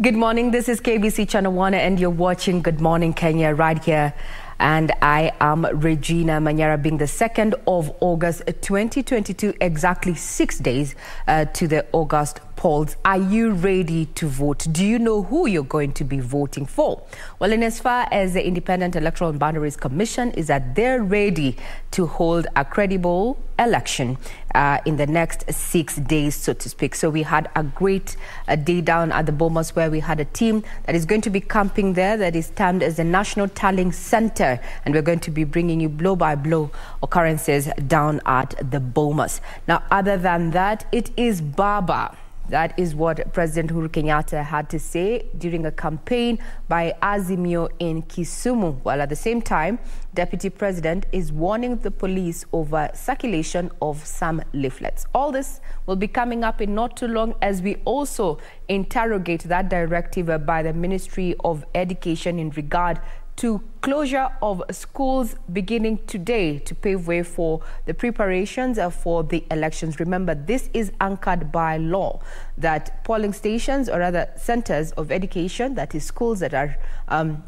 Good morning. This is KBC 1 and you're watching Good Morning Kenya right here. And I am Regina Manyara being the 2nd of August 2022, exactly six days uh, to the August polls. Are you ready to vote? Do you know who you're going to be voting for? Well, in as far as the Independent Electoral and Boundaries Commission is that they're ready to hold a credible election uh, in the next six days, so to speak. So we had a great uh, day down at the Bomas where we had a team that is going to be camping there that is termed as the National Tallying Center. And we're going to be bringing you blow by blow occurrences down at the Bomas. Now, other than that, it is Baba. That is what President Uhuru Kenyatta had to say during a campaign by Azimio in Kisumu. While at the same time, Deputy President is warning the police over circulation of some leaflets. All this will be coming up in not too long as we also interrogate that directive by the Ministry of Education in regard to closure of schools beginning today to pave way for the preparations for the elections. Remember, this is anchored by law that polling stations or other centers of education, that is schools that are um,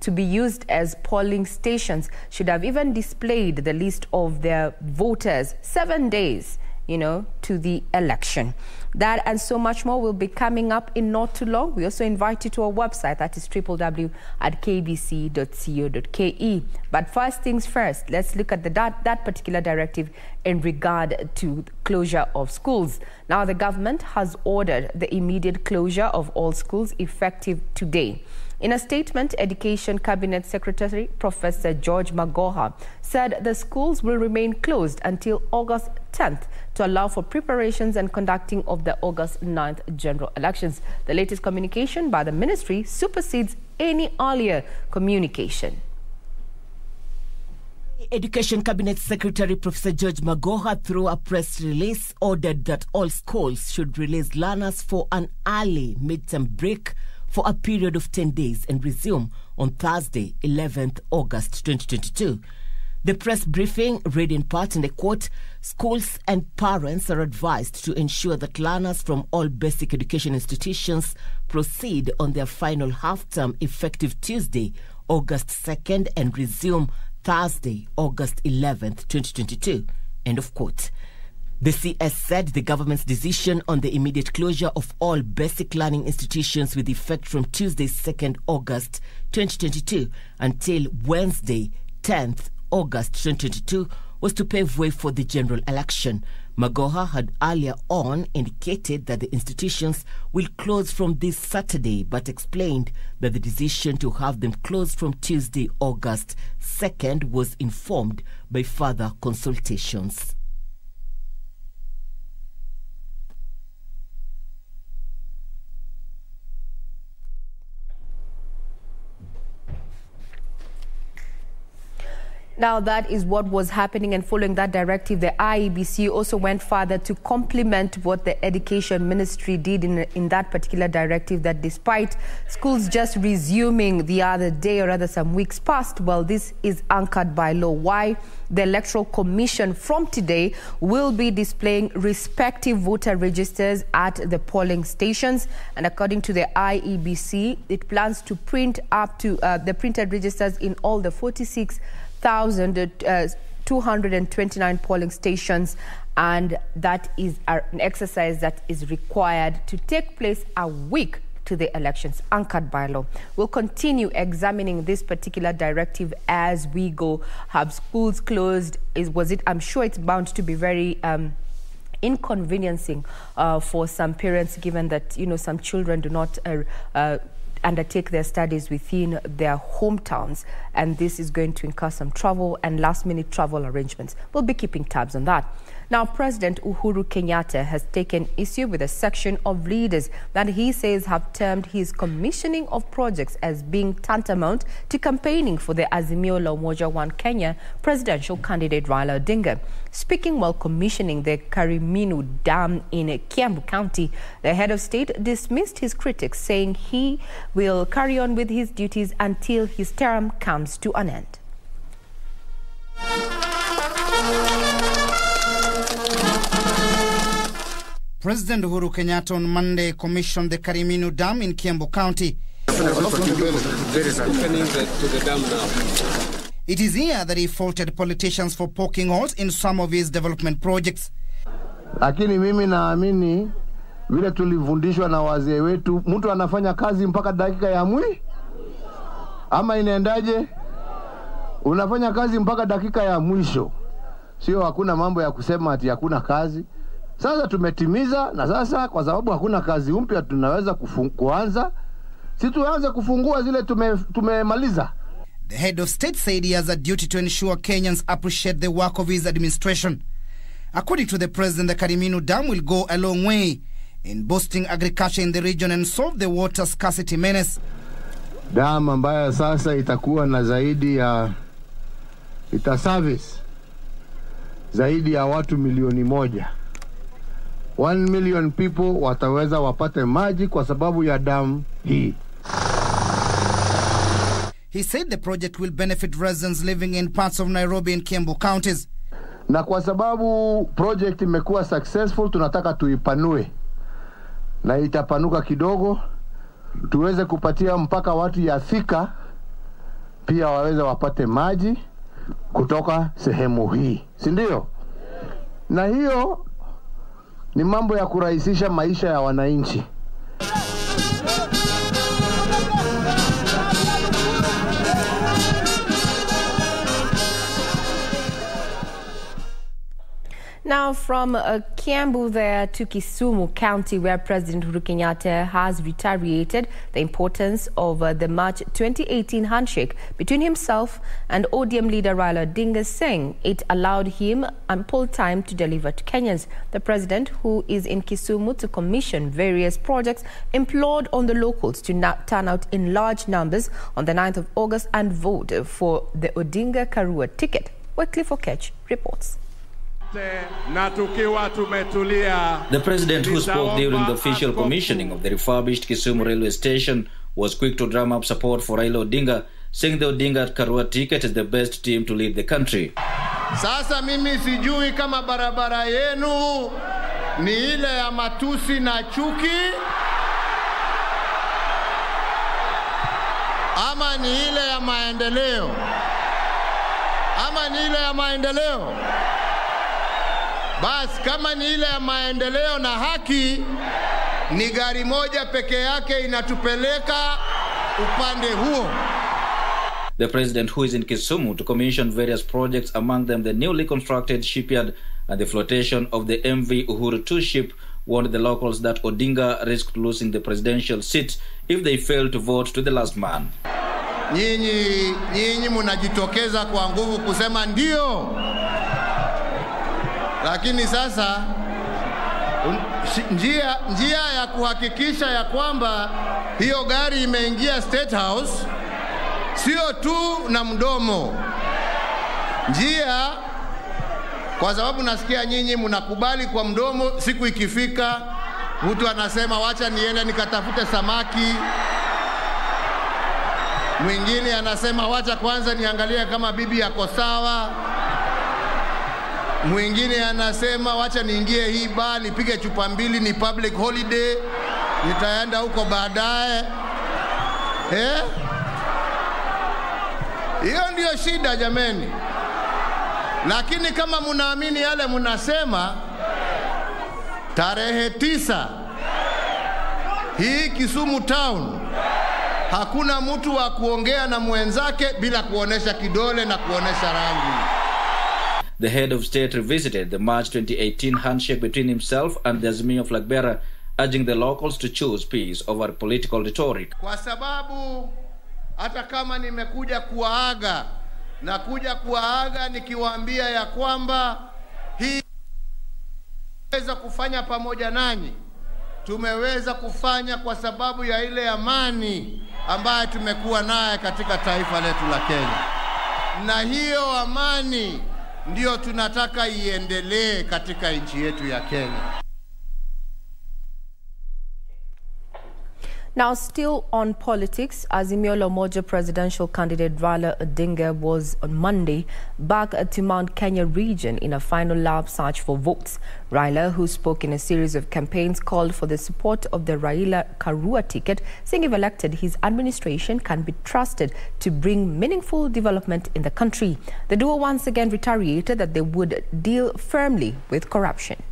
to be used as polling stations, should have even displayed the list of their voters seven days you know, to the election. That and so much more will be coming up in not too long. We also invite you to our website, that is www at kbc.co.ke. But first things first, let's look at the, that, that particular directive in regard to closure of schools. Now, the government has ordered the immediate closure of all schools effective today. In a statement, Education Cabinet Secretary Professor George Magoha said the schools will remain closed until August 10th to allow for preparations and conducting of the August 9th general elections. The latest communication by the ministry supersedes any earlier communication. Education Cabinet Secretary Professor George Magoha, through a press release, ordered that all schools should release learners for an early midterm break for a period of 10 days and resume on Thursday, 11th August 2022. The press briefing read in part in the quote Schools and parents are advised to ensure that learners from all basic education institutions proceed on their final half term effective Tuesday, August 2nd, and resume Thursday, August 11th, 2022. End of quote. The CS said the government's decision on the immediate closure of all basic learning institutions with effect from Tuesday, 2nd August 2022 until Wednesday, 10th August 2022 was to pave way for the general election. Magoha had earlier on indicated that the institutions will close from this Saturday, but explained that the decision to have them closed from Tuesday, August 2nd was informed by further consultations. Now, that is what was happening, and following that directive, the IEBC also went further to complement what the Education Ministry did in, in that particular directive. That despite schools just resuming the other day, or rather some weeks past, well, this is anchored by law. Why? The Electoral Commission from today will be displaying respective voter registers at the polling stations. And according to the IEBC, it plans to print up to uh, the printed registers in all the 46 1,229 polling stations, and that is an exercise that is required to take place a week to the elections, anchored by law. We'll continue examining this particular directive as we go. Have schools closed? Is was it? I'm sure it's bound to be very. Um, inconveniencing uh, for some parents given that you know some children do not uh, uh, undertake their studies within their hometowns. And this is going to incur some travel and last minute travel arrangements. We'll be keeping tabs on that. Now, President Uhuru Kenyatta has taken issue with a section of leaders that he says have termed his commissioning of projects as being tantamount to campaigning for the Azimio La Umoja One Kenya presidential candidate Raila Odinga. Speaking while commissioning the Kariminu Dam in Kiambu County, the head of state dismissed his critics, saying he will carry on with his duties until his term comes to an end. President Uhuru Kenyatta on Monday commissioned the Kariminu Dam in Kiambu County. It is here that he faulted politicians for poking holes in some of his development projects. Lakini mimi naamini vile tulifundishwa na wazee wetu, mtu anafanya kazi mpaka dakika ya mwi ama inaendaje? Unafanya kazi mpaka dakika ya mwisho, sio hakuna mambo ya kusema ati hakuna kazi. Sasa tumetimiza, na sasa kwa sababu hakuna kazi mpya tunaweza kuanza, si tuanze kufungua zile tume, tumemaliza. The head of state said he has a duty to ensure Kenyans appreciate the work of his administration. According to the president, the Karimino Dam will go a long way in boosting agriculture in the region and solve the water scarcity menace. Damu ambayo sasa itakuwa na zaidi ya ita service zaidi ya watu milioni moja. One million people wataweza wapate maji kwa sababu ya damu hii. He said the project will benefit residents living in parts of Nairobi and Kiambu counties. Na kwa sababu project imekuwa successful, tunataka tuipanue na itapanuka kidogo, tuweze kupatia mpaka watu ya Thika pia waweze wapate maji kutoka sehemu hii, si ndio? Na hiyo ni mambo ya kurahisisha maisha ya wananchi. Now, from uh, Kiambu there to Kisumu County, where President Uhuru Kenyatta has reiterated the importance of uh, the March 2018 handshake between himself and ODM leader Raila Odinga, saying it allowed him ample time to deliver to Kenyans. The president, who is in Kisumu to commission various projects, implored on the locals to turn out in large numbers on the 9th of August and vote for the Odinga Karua ticket. Wycliffe Okech reports. The president, who spoke during the official commissioning of the refurbished Kisumu railway station, was quick to drum up support for Raila Odinga, saying the Odinga Karua ticket is the best team to lead the country. Sasa mimi sijui kama barabara yenu ni ile ya matusi na chuki ama ni ile ya maendeleo ama ni ile ya maendeleo. Basi kama ni ile ya maendeleo na haki, ni gari moja peke yake inatupeleka upande huo. The president, who is in Kisumu to commission various projects, among them the newly constructed shipyard and the flotation of the MV Uhuru 2 ship, warned the locals that Odinga risked losing the presidential seat if they failed to vote to the last man. Nyinyi nyinyi mnajitokeza kwa nguvu kusema ndio, lakini sasa njia, njia ya kuhakikisha ya kwamba hiyo gari imeingia State House sio tu na mdomo, njia kwa sababu nasikia nyinyi mnakubali kwa mdomo, siku ikifika mtu anasema wacha niende nikatafute samaki, mwingine anasema wacha kwanza niangalie kama bibi yako sawa, mwingine anasema wacha niingie hii baa nipige chupa mbili, ni public holiday, nitaenda huko baadaye eh? Hiyo ndiyo shida jameni. Lakini kama munaamini yale mnasema, tarehe tisa hii Kisumu town hakuna mtu wa kuongea na mwenzake bila kuonesha kidole na kuonesha rangi. The head of state revisited the March 2018 handshake between himself and the Azimio flag bearer, urging the locals to choose peace over political rhetoric. Kwa sababu hata kama nimekuja kuwaaga na kuja kuwaaga nikiwaambia ya kwamba hii weza kufanya pamoja nanyi, tumeweza kufanya kwa sababu ya ile amani ambayo tumekuwa naye katika taifa letu la Kenya, na hiyo amani ndiyo tunataka iendelee katika nchi yetu ya Kenya. Now, still on politics, Azimio la Umoja presidential candidate Raila Odinga was on Monday back to Mount Kenya region in a final lap search for votes. Raila, who spoke in a series of campaigns, called for the support of the Raila Karua ticket, saying if elected, his administration can be trusted to bring meaningful development in the country. The duo once again reiterated that they would deal firmly with corruption.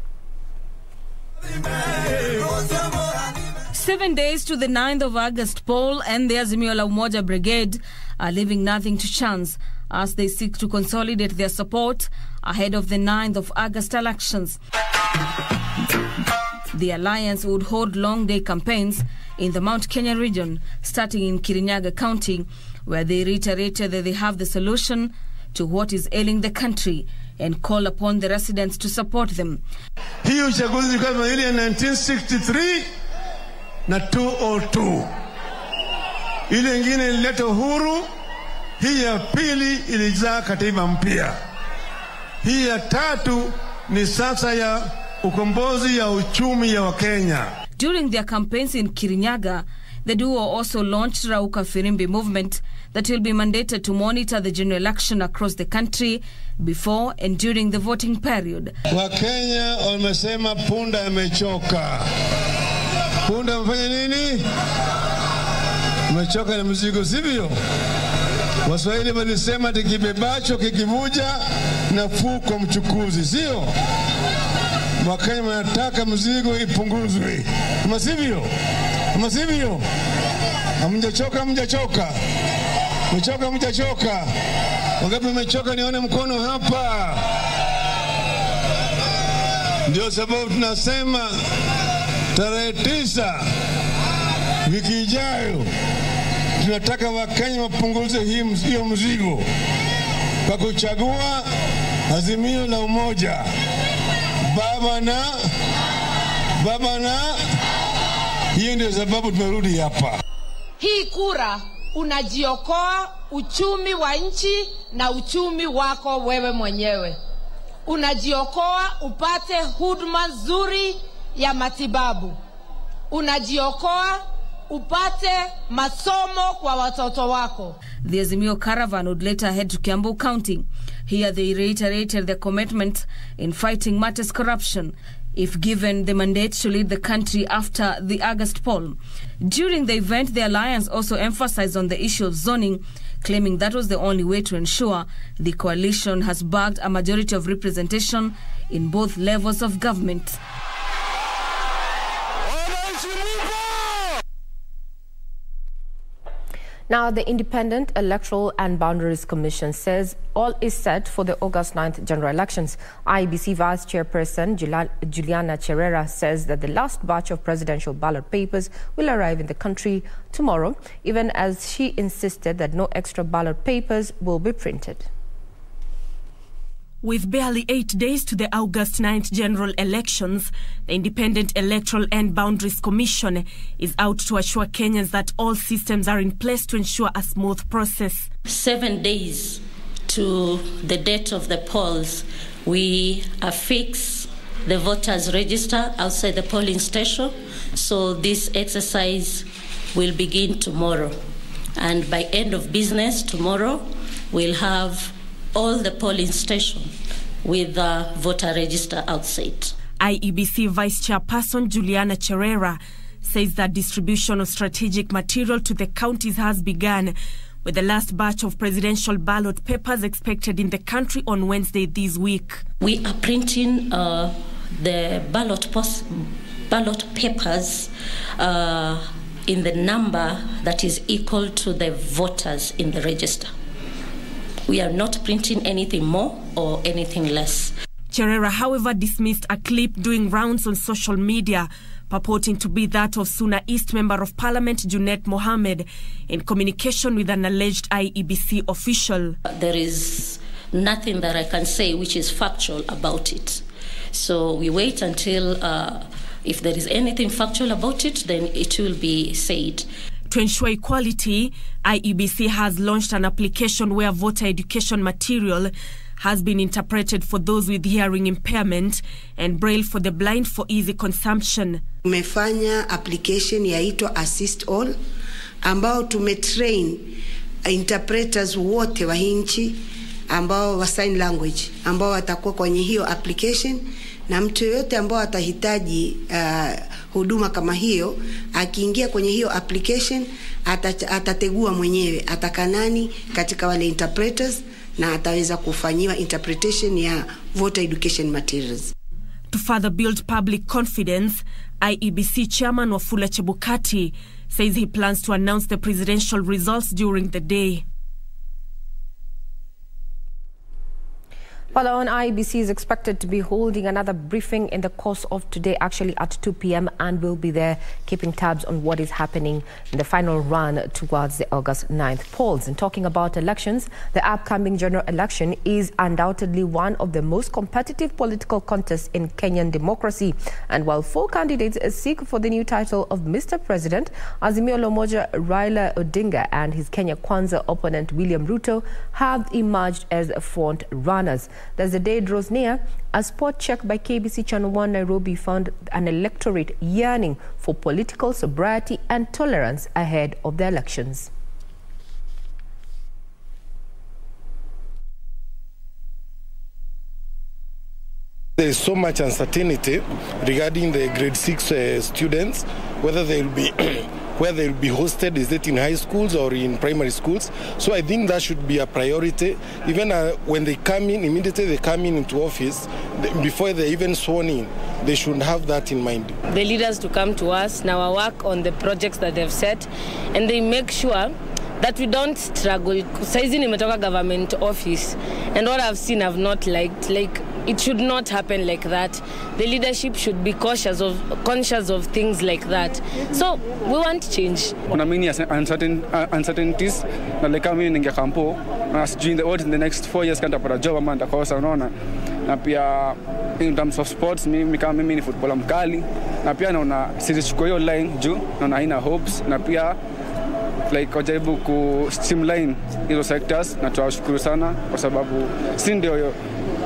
Seven days to the 9th of August Paul and the Azimio la Umoja brigade are leaving nothing to chance as they seek to consolidate their support ahead of the 9th of August elections. The alliance would hold long day campaigns in the Mount Kenya region, starting in Kirinyaga County, where they reiterated that they have the solution to what is ailing the country and call upon the residents to support them. Hii uchaguzi ilikuwa kama ile 1963 na 202. Ile ingine ilileta uhuru, hii ya pili ilizaa katiba mpya. Hii ya tatu ni sasa ya ukombozi ya uchumi ya Wakenya. During their campaigns in Kirinyaga, the duo also launched Rauka Firimbi movement that will be mandated to monitor the general election across the country before and during the voting period. Wakenya wamesema punda amechoka. Punda mfanya nini? Amechoka na mzigo, sivyo? Waswahili walisema tikibebacho kikivuja na fuko mchukuzi, sio? Wakenya wanataka mzigo ipunguzwe, ama sivyo? Ama sivyo? Hamjachoka, hamjachoka, mmechoka, hamjachoka. Wangapi mmechoka? Nione mkono hapa. Ndio sababu tunasema tarehe tisa wiki ijayo tunataka Wakenya wapunguze hiyo mzigo kwa kuchagua Azimio la Umoja, baba na baba na. Hiyo ndio sababu tumerudi hapa. Hii kura unajiokoa uchumi wa nchi na uchumi wako wewe mwenyewe. Unajiokoa upate huduma nzuri ya matibabu. Unajiokoa upate masomo kwa watoto wako. The Azimio caravan would later head to Kiambu County. Here they reiterated their commitment in fighting matters corruption if given the mandate to lead the country after the August poll. During the event, the alliance also emphasized on the issue of zoning, claiming that was the only way to ensure the coalition has bagged a majority of representation in both levels of government. Now, the Independent Electoral and Boundaries Commission says all is set for the August 9th general elections. IBC Vice Chairperson Juliana Cherera says that the last batch of presidential ballot papers will arrive in the country tomorrow, even as she insisted that no extra ballot papers will be printed. With barely eight days to the August 9th general elections, the Independent Electoral and Boundaries Commission is out to assure Kenyans that all systems are in place to ensure a smooth process. Seven days to the date of the polls, we affix the voters' register outside the polling station. So this exercise will begin tomorrow. And by end of business tomorrow, we'll have all the polling stations with the voter register outside. IEBC Vice Chairperson Juliana Cherera says that distribution of strategic material to the counties has begun, with the last batch of presidential ballot papers expected in the country on Wednesday this week. We are printing uh, the ballot, ballot papers uh, in the number that is equal to the voters in the register. We are not printing anything more or anything less. Cherera, however, dismissed a clip doing rounds on social media purporting to be that of Suna East Member of Parliament Junet Mohammed in communication with an alleged IEBC official. There is nothing that I can say which is factual about it. So we wait until uh, if there is anything factual about it, then it will be said. To ensure equality, IEBC has launched an application where voter education material has been interpreted for those with hearing impairment and braille for the blind for easy consumption. Tumefanya application yaitwa Assist All ambao tumetrain interpreters wote wa hii nchi ambao wa sign language ambao watakuwa kwenye hiyo application na mtu yoyote ambao atahitaji uh, huduma kama hiyo akiingia kwenye hiyo application atach, atategua mwenyewe ataka nani katika wale interpreters na ataweza kufanyiwa interpretation ya voter education materials. To further build public confidence, IEBC chairman Wafula Chebukati says he plans to announce the presidential results during the day. Further on, IEBC is expected to be holding another briefing in the course of today, actually at 2 p.m., and will be there keeping tabs on what is happening in the final run towards the August 9th polls. And talking about elections, the upcoming general election is undoubtedly one of the most competitive political contests in Kenyan democracy. And while four candidates seek for the new title of Mr. President, Azimio Lomoja Raila Odinga and his Kenya Kwanza opponent William Ruto have emerged as front runners. As the day draws near, a spot check by KBC Channel 1 Nairobi found an electorate yearning for political sobriety and tolerance ahead of the elections. There is so much uncertainty regarding the grade six uh, students, whether they will be where they'll be hosted, is it in high schools or in primary schools? So I think that should be a priority. Even uh, when they come in, immediately they come in into office, they, before they're even sworn in, they should have that in mind. The leaders to come to us now work on the projects that they've set, and they make sure that we don't struggle. Saizi nimetoka government office, and what I've seen I've not liked. Like it should not happen like that. The leadership should be cautious of conscious of things like that. So we want change. Kuna many uncertain, uh, uncertainties na like mimi ningia kampo na sijui the what in the next four years kanta para job ama nitakosa, unaona na pia in terms of sports, mimi kama mimi ni footballer mkali na pia naona sizichukua hiyo line juu naona haina hopes na pia like wajaribu ku streamline hizo sectors na tunawashukuru sana kwa sababu si ndio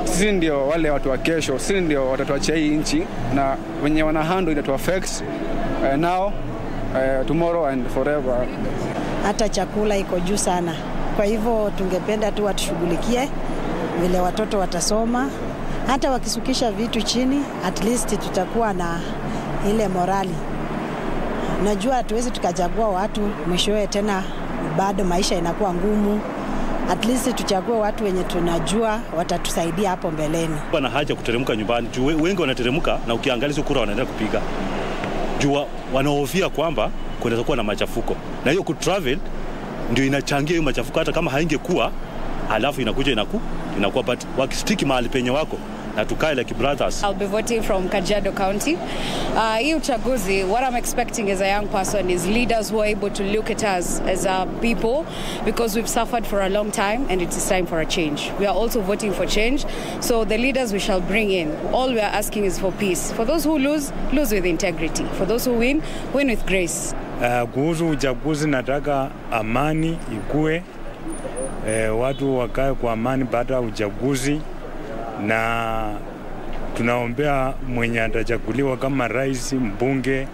sisi ndio wale watu wa kesho, sisi ndio watatuachia hii nchi na wenye wana handle inatu affect uh, now uh, tomorrow and forever. Hata chakula iko juu sana, kwa hivyo tungependa tu watushughulikie vile watoto watasoma, hata wakisukisha vitu chini, at least tutakuwa na ile morali. Najua hatuwezi tukachagua watu mwishowe tena bado maisha inakuwa ngumu at least tuchague watu wenye tunajua watatusaidia hapo mbeleni. Wana haja kuteremka nyumbani juu wengi wanateremka, na ukiangalia kura wanaendelea kupiga juu wanaofia kwamba kunaweza kuwa na machafuko, na hiyo kutravel ndio inachangia hiyo machafuko. Hata kama haingekuwa halafu inakuja inaku, inakuwa but wakistiki mahali penye wako na tukae like brothers. I'll be voting from Kajiado County. Uh, hii uchaguzi, what I'm expecting as a young person is leaders who are able to look at us as a people because we've suffered for a long time and it is time for a change. We are also voting for change. So the leaders we shall bring in, all we are asking is for peace. For those who lose, lose with integrity. For those who win, win with grace. Uh, kuhusu uchaguzi nataka amani ikue, eh, watu wakae kwa amani baada ya uchaguzi na tunaombea mwenye atachaguliwa kama rais, mbunge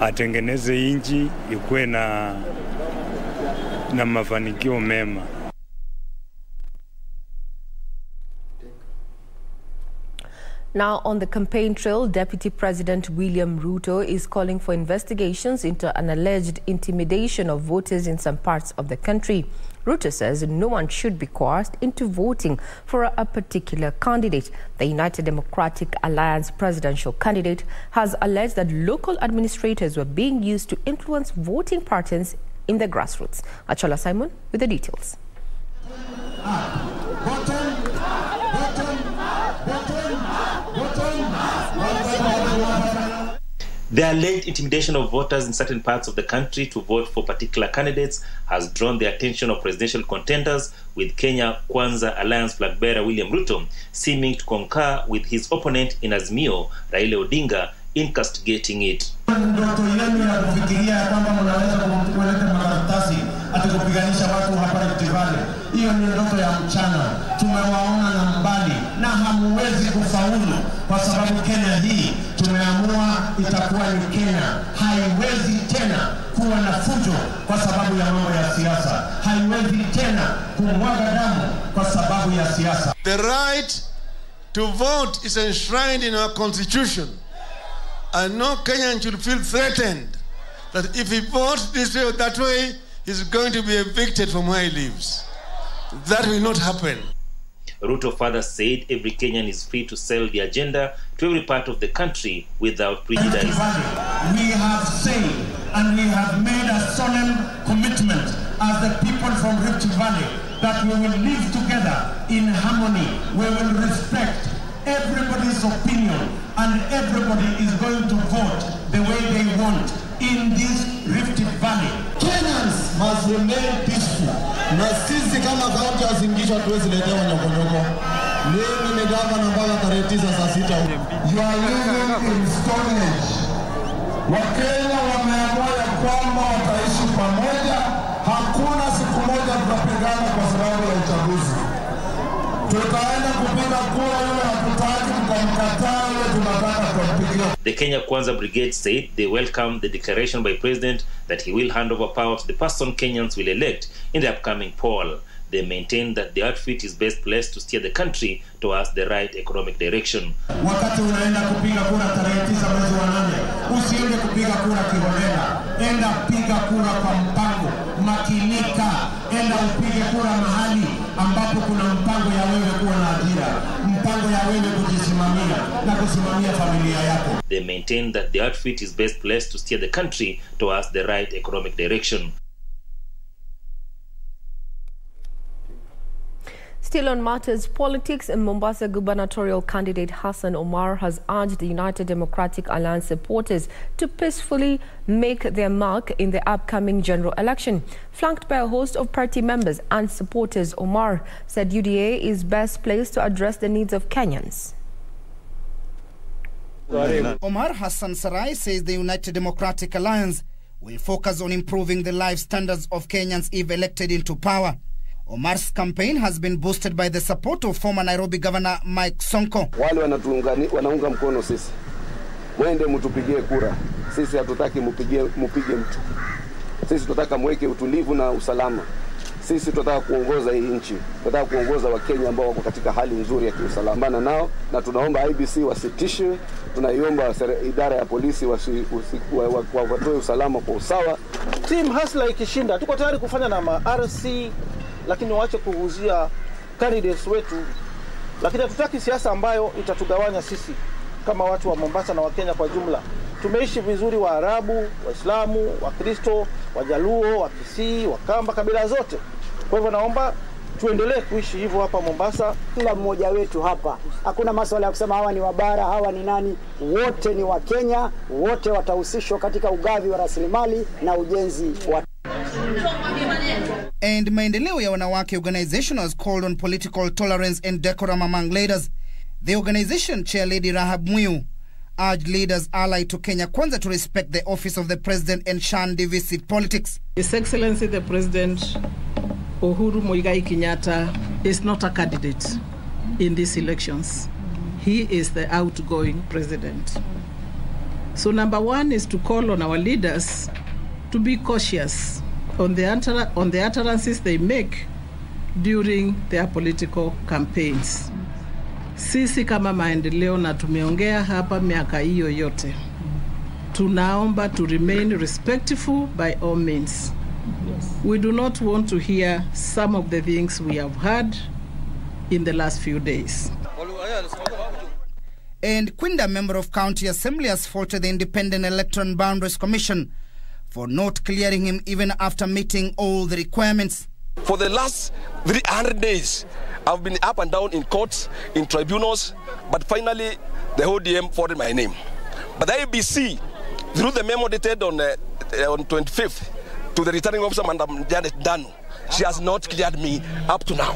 atengeneze nchi ikuwe na, na mafanikio mema. Now, on the campaign trail, Deputy President William Ruto is calling for investigations into an alleged intimidation of voters in some parts of the country. Ruto says no one should be coerced into voting for a particular candidate. The United Democratic Alliance presidential candidate has alleged that local administrators were being used to influence voting patterns in the grassroots. Achola Simon with the details. Ah, The alleged intimidation of voters in certain parts of the country to vote for particular candidates has drawn the attention of presidential contenders, with Kenya Kwanza Alliance flag bearer William Ruto seeming to concur with his opponent in Azimio, Raila Odinga, in castigating it. Ndoto watu hiyo ni ndoto ya mchana. Tumewaona na mbali, na hamuwezi kufaulu kwa sababu Kenya hii tumeamua itakuwa ni Kenya. Haiwezi tena kuwa na fujo kwa sababu ya mambo ya siasa, haiwezi tena kumwaga damu kwa sababu ya siasa. The right to vote is enshrined in our constitution. And no Kenyan should feel threatened that if he votes this way or that way, he's going to be evicted from where he lives. That will not happen. Ruto further said every Kenyan is free to sell the agenda to every part of the country without prejudice. We have said and we have made a solemn commitment as the people from Rift Valley that we will live together in harmony. We will respect everybody's opinion and everybody is going to vote the way they want in this Rift Valley. Kenyans must remain peaceful. Na sisi kama kaunti ya Singisha tuwezi letewa nyokonyoko. Mimi ni gavana mpaka tarehe tisa saa sita. You are living in Stone Age. Wakenya wameamua ya kwamba wataishi pamoja. Hakuna siku moja tutapigana kwa sababu ya uchaguzi. Tutaenda kupiga kura, yule hatutaki tutamkataa, yule tunataka tutampigia. The Kenya Kwanza Brigade said they welcome the declaration by President that he will hand over power to the person Kenyans will elect in the upcoming poll. They maintain that the outfit is best placed to steer the country towards the right economic direction. Wakati unaenda kupiga kura tarehe tisa mwezi wa nane, usiende kupiga kura kiholela, enda piga kura kwa mpango, makinika, enda upige kura mahali ambapo kuna mpango ya wewe kuwa na ajira, mpango ya wewe kujisimamia na kusimamia familia yako. They maintain that the outfit is best placed to steer the country towards the right economic direction. Still on matters politics, Mombasa gubernatorial candidate Hassan Omar has urged the United Democratic Alliance supporters to peacefully make their mark in the upcoming general election. Flanked by a host of party members and supporters, Omar said UDA is best placed to address the needs of Kenyans. Omar Hassan Sarai says the United Democratic Alliance will focus on improving the life standards of Kenyans if elected into power. Omar's campaign has been boosted by the support of former Nairobi Governor Mike Sonko. Wale wanaunga mkono sisi, mwende mtupigie kura. Sisi hatutaki mupige, mupige mtu. Sisi tunataka mweke utulivu na usalama. Sisi tunataka kuongoza hii nchi, tunataka kuongoza Wakenya ambao wako katika hali nzuri ya kiusalama nao, na tunaomba IBC wasitishe, tunaiomba idara ya polisi wasi, wa, wa, wa, wa, watoe usalama kwa usawa. Team Hasla ikishinda, tuko tayari kufanya na RC lakini waache kuuzia candidates wetu, lakini hatutaki siasa ambayo itatugawanya sisi kama watu wa Mombasa na Wakenya kwa jumla. Tumeishi vizuri, Waarabu, Waislamu, Wakristo, Wajaluo, Wakisii, Wakamba, kabila zote. Kwa hivyo naomba tuendelee kuishi hivyo hapa Mombasa. Kila mmoja wetu hapa, hakuna masuala ya kusema hawa ni wabara, hawa ni nani. Wote ni Wakenya, wote watahusishwa katika ugavi wa rasilimali na ujenzi wa And Maendeleo ya Wanawake organization has called on political tolerance and decorum among leaders. The organization chair Lady Rahab Mwiu urged leaders allied to Kenya Kwanza to respect the office of the president and shun divisive politics. His Excellency the President Uhuru Muigai Kenyatta is not a candidate in these elections. He is the outgoing president. So number one is to call on our leaders to be cautious on the, utter- on the utterances they make during their political campaigns. Sisi kama maendeleo na tumeongea hapa miaka hiyo yote, tunaomba to remain respectful by all means. We do not want to hear some of the things we have heard in the last few days. And Quinda, member of County Assembly, has faulted the Independent Electoral Boundaries Commission for not clearing him even after meeting all the requirements. For the last 300 days, I've been up and down in courts, in tribunals, but finally the ODM forwarded my name. But the ABC, through the memo dated on, uh, on 25th to the returning officer, Madam Janet Danu, She has not cleared me up to now.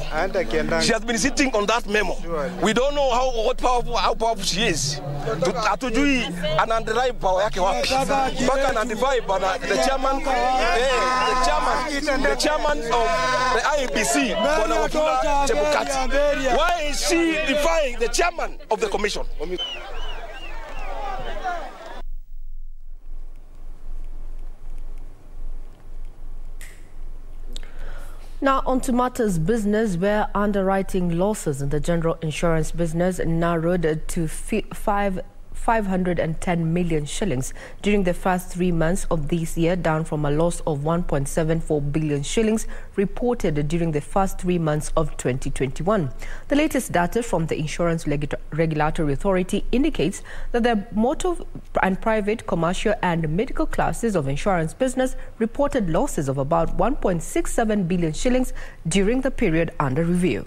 She has been sitting on that memo. We don't know how what powerful, how powerful she is. Tu- Hatujui ana derive power yake wapi. Mpaka ana derive bana the chairman eh, the chairman the chairman of the IEBC Bwana Wafula Chebukati. Why is she defying the chairman of the commission? Now, on to matters business, where underwriting losses in the general insurance business narrowed to five. 510 million shillings during the first three months of this year, down from a loss of 1.74 billion shillings reported during the first three months of 2021. The latest data from the Insurance Regu- Regulatory Authority indicates that the motor and private, commercial, and medical classes of insurance business reported losses of about 1.67 billion shillings during the period under review.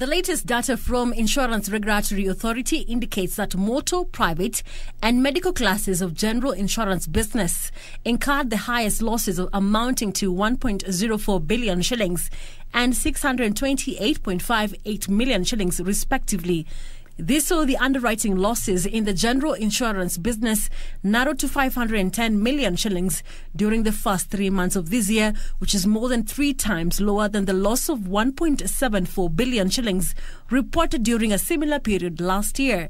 The latest data from Insurance Regulatory Authority indicates that motor, private, and medical classes of general insurance business incurred the highest losses amounting to 1.04 billion shillings and 628.58 million shillings, respectively. This saw the underwriting losses in the general insurance business narrowed to 510 million shillings during the first three months of this year, which is more than three times lower than the loss of 1.74 billion shillings reported during a similar period last year.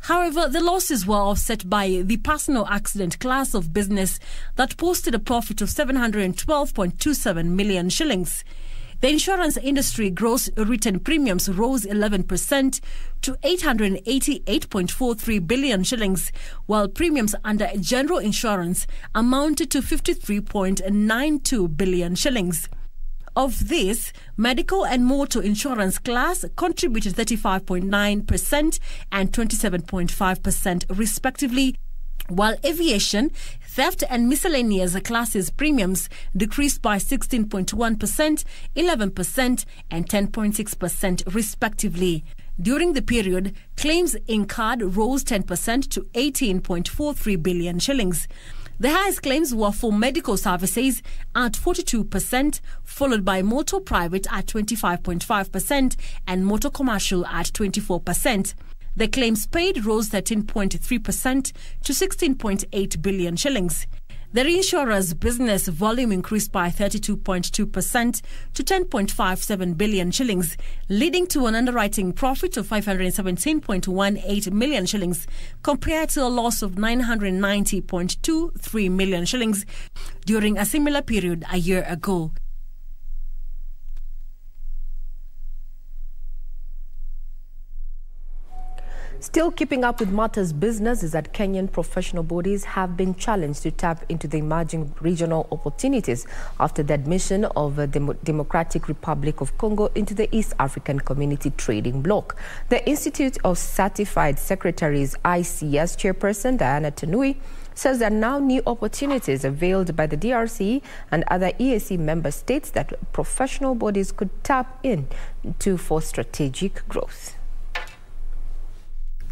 However, the losses were offset by the personal accident class of business that posted a profit of 712.27 million shillings. The insurance industry gross written premiums rose 11% to 888.43 billion shillings, while premiums under general insurance amounted to 53.92 billion shillings. Of this, medical and motor insurance class contributed 35.9% and 27.5% respectively, while aviation, theft, and miscellaneous classes premiums decreased by 16.1%, 11%, and 10.6% respectively. During the period, claims incurred rose 10% to 18.43 billion shillings. The highest claims were for medical services at 42%, followed by motor private at 25.5% and motor commercial at 24%. The claims paid rose 13.3% to 16.8 billion shillings. The reinsurer's business volume increased by 32.2% to 10.57 billion shillings, leading to an underwriting profit of 517.18 million shillings compared to a loss of 990.23 million shillings during a similar period a year ago. Still keeping up with matters business is that Kenyan professional bodies have been challenged to tap into the emerging regional opportunities after the admission of the Demo- Democratic Republic of Congo into the East African Community Trading Bloc. The Institute of Certified Secretaries ICS chairperson Diana Tanui says there are now new opportunities availed by the DRC and other EAC member states that professional bodies could tap into for strategic growth.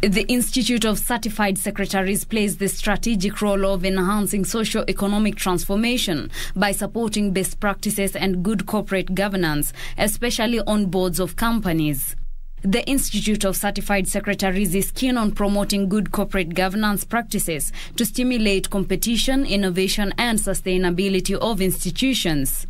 The Institute of Certified Secretaries plays the strategic role of enhancing socio-economic transformation by supporting best practices and good corporate governance, especially on boards of companies. The Institute of Certified Secretaries is keen on promoting good corporate governance practices to stimulate competition, innovation, and sustainability of institutions.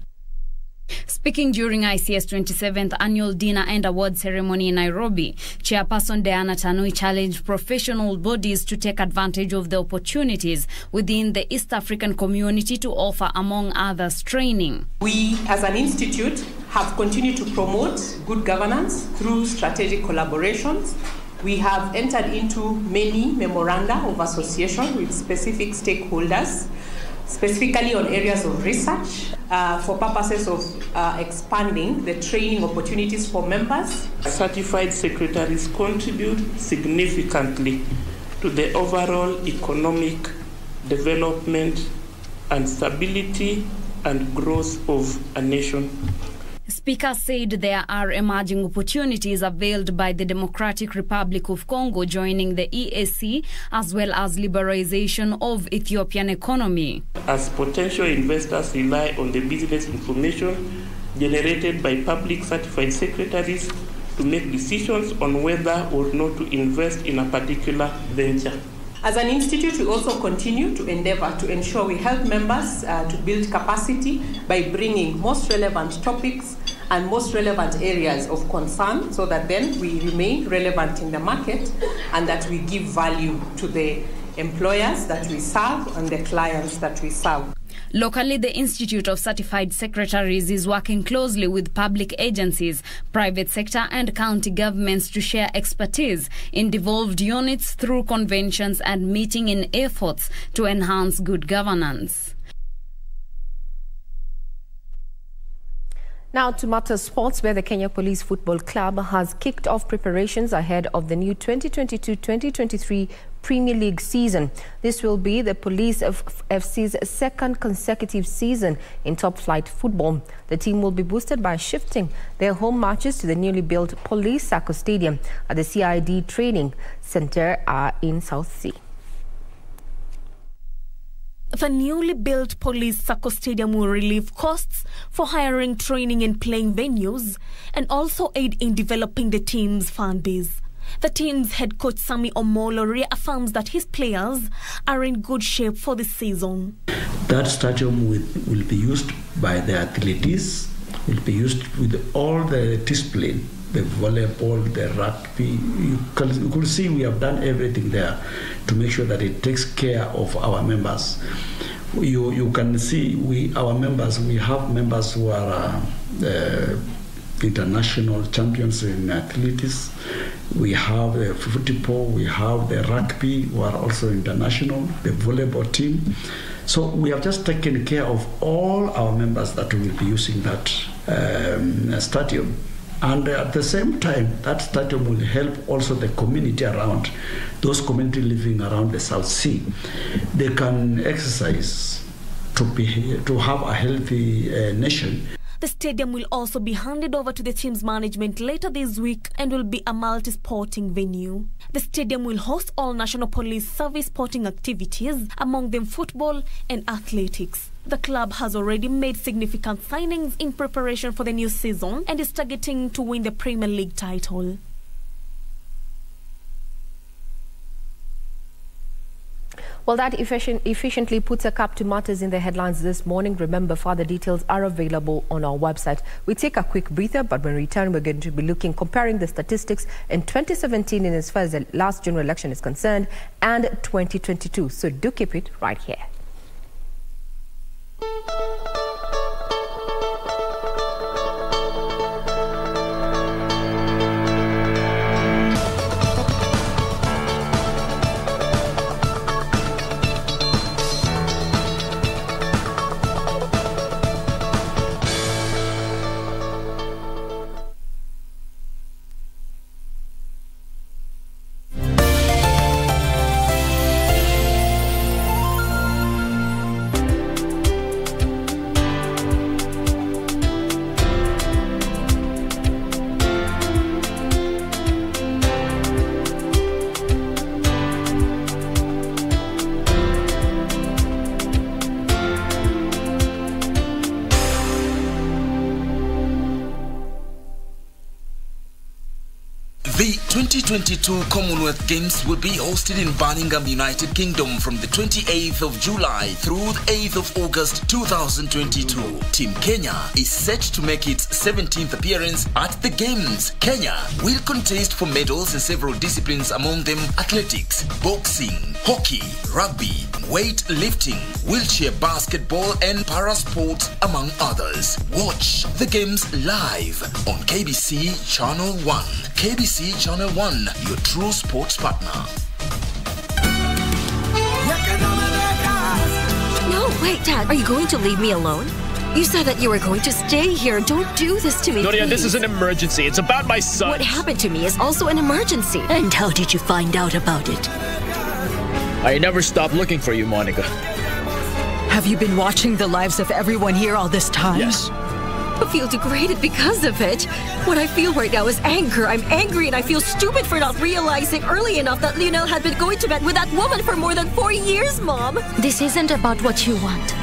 Speaking during ICS 27th annual dinner and award ceremony in Nairobi, Chairperson Diana Tanui challenged professional bodies to take advantage of the opportunities within the East African community to offer, among others, training. We, as an institute, have continued to promote good governance through strategic collaborations. We have entered into many memoranda of association with specific stakeholders specifically on areas of research uh, for purposes of uh, expanding the training opportunities for members. Certified secretaries contribute significantly to the overall economic development and stability and growth of a nation. Speaker said there are emerging opportunities availed by the Democratic Republic of Congo joining the EAC as well as liberalization of Ethiopian economy. As potential investors rely on the business information generated by public certified secretaries to make decisions on whether or not to invest in a particular venture. As an institute, we also continue to endeavor to ensure we help members uh, to build capacity by bringing most relevant topics and most relevant areas of concern so that then we remain relevant in the market and that we give value to the employers that we serve and the clients that we serve. Locally, the Institute of Certified Secretaries is working closely with public agencies, private sector, and county governments to share expertise in devolved units through conventions and meeting in efforts to enhance good governance. Now to Matter Sports, where the Kenya Police Football Club has kicked off preparations ahead of the new 2022-2023 Premier League season. This will be the Police FC's second consecutive season in top flight football. The team will be boosted by shifting their home matches to the newly built Police Sacco Stadium at the CID Training Center uh, in South Sea. The newly built Police Sacco Stadium will relieve costs for hiring, training, and playing venues, and also aid in developing the team's fan base. The team's head coach Sami Omolo reaffirms that his players are in good shape for the season. That stadium will, be used by the athletes, will be used with all the discipline the volleyball, the rugby. You, can, you could see we have done everything there to make sure that it takes care of our members. You, you can see we our members, we have members who are uh, uh, international champions in athletics. We have the football, we have the rugby, who are also international, the volleyball team. So we have just taken care of all our members that will be using that um, stadium. And at the same time, that stadium will help also the community around, those community living around the South Sea. They can exercise to, be, to have a healthy uh, nation. The stadium will also be handed over to the team's management later this week and will be a multi sporting venue. The stadium will host all National Police Service sporting activities, among them football and athletics. The club has already made significant signings in preparation for the new season and is targeting to win the Premier League title. Well, that efficient, efficiently puts a cap to matters in the headlines this morning. Remember, further details are available on our website. We take a quick breather, but when we return, we're going to be looking, comparing the statistics in 2017 in as far as the last general election is concerned and 2022. So do keep it right here. 2022 Commonwealth Games will be hosted in Birmingham, United Kingdom from the 28th of July through the 8th of August 2022. Team Kenya is set to make its 17th appearance at the Games. Kenya will contest for medals in several disciplines, among them athletics, boxing, hockey, rugby, weightlifting, wheelchair basketball, and parasport, among others. Watch the games live on KBC Channel 1. KBC Channel 1, your true sports partner. No, wait, Dad. Are you going to leave me alone? You said that you were going to stay here. Don't do this to me. Gloria, please. this is an emergency. It's about my son. What happened to me is also an emergency. And how did you find out about it? I never stopped looking for you, Monica. Have you been watching the lives of everyone here all this time? Yes. Feel degraded because of it. What I feel right now is anger. I'm angry and I feel stupid for not realizing early enough that Lionel had been going to bed with that woman for more than four years, Mom. This isn't about what you want.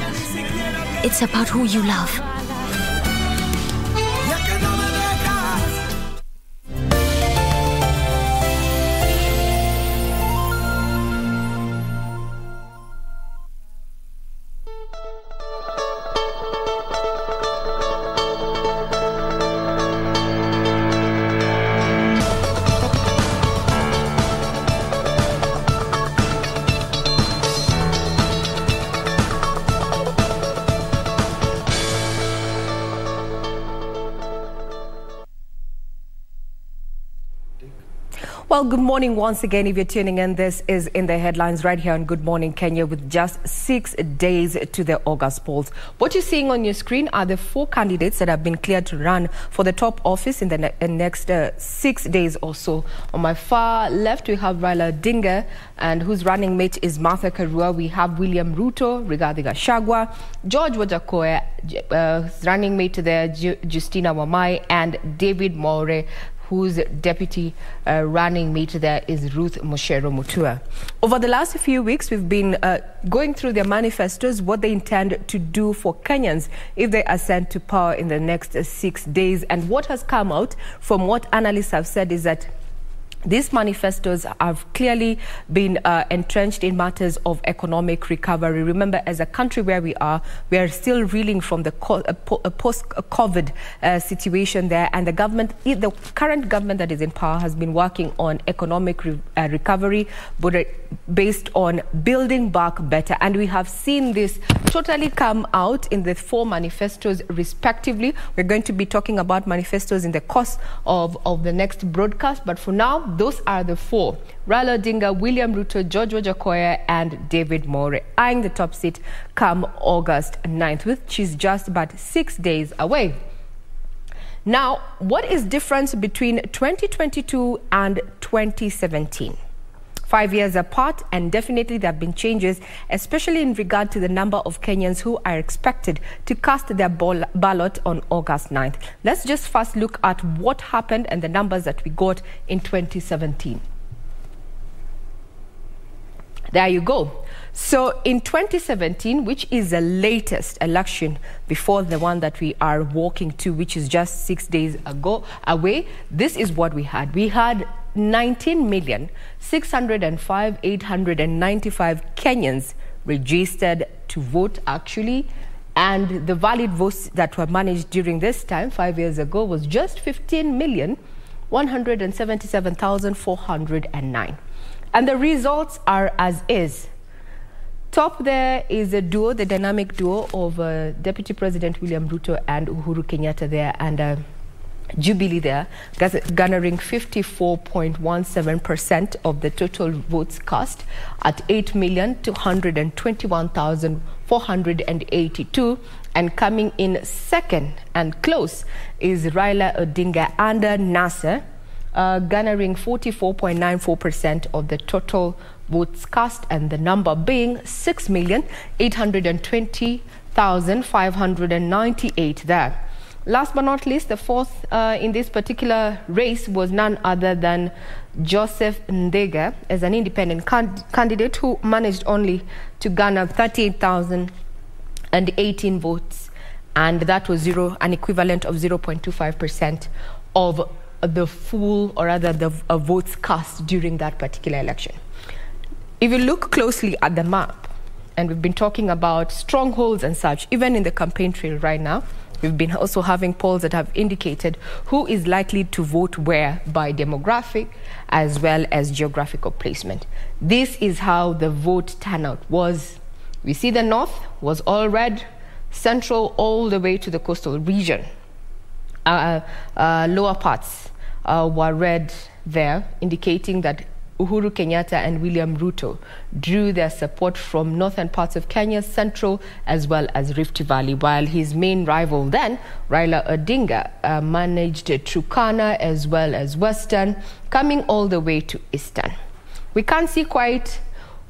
It's about who you love. Well, good morning once again. If you're tuning in, this is in the headlines right here on Good Morning Kenya with just six days to the August polls. What you're seeing on your screen are the four candidates that have been cleared to run for the top office in the ne- next uh, six days or so. On my far left, we have Raila Odinga, and whose running mate is Martha Karua. We have William Ruto, Rigathi Gachagua, George Wajakoya, uh, running mate there, Ju- Justina Wamai, and David More whose deputy uh, running mate there is Ruth Moshero Mutua. Over the last few weeks, we've been uh, going through their manifestos, what they intend to do for Kenyans if they ascend to power in the next six days. And what has come out from what analysts have said is that these manifestos have clearly been uh, entrenched in matters of economic recovery. Remember, as a country where we are, we are still reeling from the co- uh, uh, post-COVID uh, situation there, and the government, the current government that is in power, has been working on economic re- uh, recovery, but based on building back better. And we have seen this totally come out in the four manifestos, respectively. We're going to be talking about manifestos in the course of, of the next broadcast, but for now, those are the four. Raila Odinga, William Ruto, George Wajakoya, and David More eyeing the top seat come August 9th, which is just about six days away. Now, what is difference between 2022 and 2017? Five years apart, and definitely there have been changes, especially in regard to the number of Kenyans who are expected to cast their ball- ballot on August 9th. Let's just first look at what happened and the numbers that we got in 2017. There you go. So in 2017, which is the latest election before the one that we are walking to, which is just six days ago away, this is what we had. We had 19,605,895 Kenyans registered to vote actually. And the valid votes that were managed during this time, five years ago, was just 15,177,409. And the results are as is. Top there is a duo, the dynamic duo of uh, Deputy President William Ruto and Uhuru Kenyatta there, and uh, Jubilee there, garnering 54.17% of the total votes cast at 8,221,482. And coming in second and close is Raila Odinga under NASA, uh, garnering 44.94% of the total votes cast, and the number being 6,820,598 there. Last but not least, the fourth uh, in this particular race was none other than Joseph Ndega as an independent can- candidate who managed only to garner 38,018 votes, and that was zero, an equivalent of 0.25% of the full, or rather, the uh, votes cast during that particular election. If you look closely at the map, and we've been talking about strongholds and such, even in the campaign trail right now, we've been also having polls that have indicated who is likely to vote where by demographic as well as geographical placement. This is how the vote turnout was. We see the north was all red, central all the way to the coastal region. Uh, uh, lower parts uh, were red there, indicating that Uhuru Kenyatta and William Ruto drew their support from northern parts of Kenya, central as well as Rift Valley, while his main rival then, Raila Odinga, uh, managed Turkana as well as western, coming all the way to eastern. We can't see quite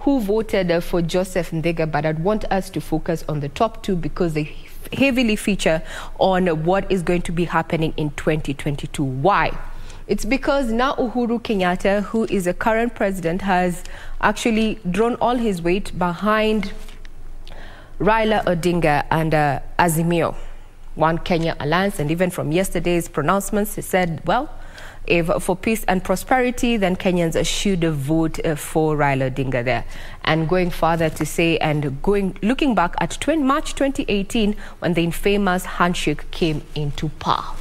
who voted for Joseph Ndega, but I'd want us to focus on the top two because they heavily feature on what is going to be happening in 2022. Why? It's because now Uhuru Kenyatta, who is the current president, has actually drawn all his weight behind Raila Odinga and uh, Azimio, One Kenya Alliance. And even from yesterday's pronouncements, he said, well, if for peace and prosperity, then Kenyans should vote uh, for Raila Odinga there. And going further to say, and going looking back at 20, March 2018, when the infamous handshake came into power.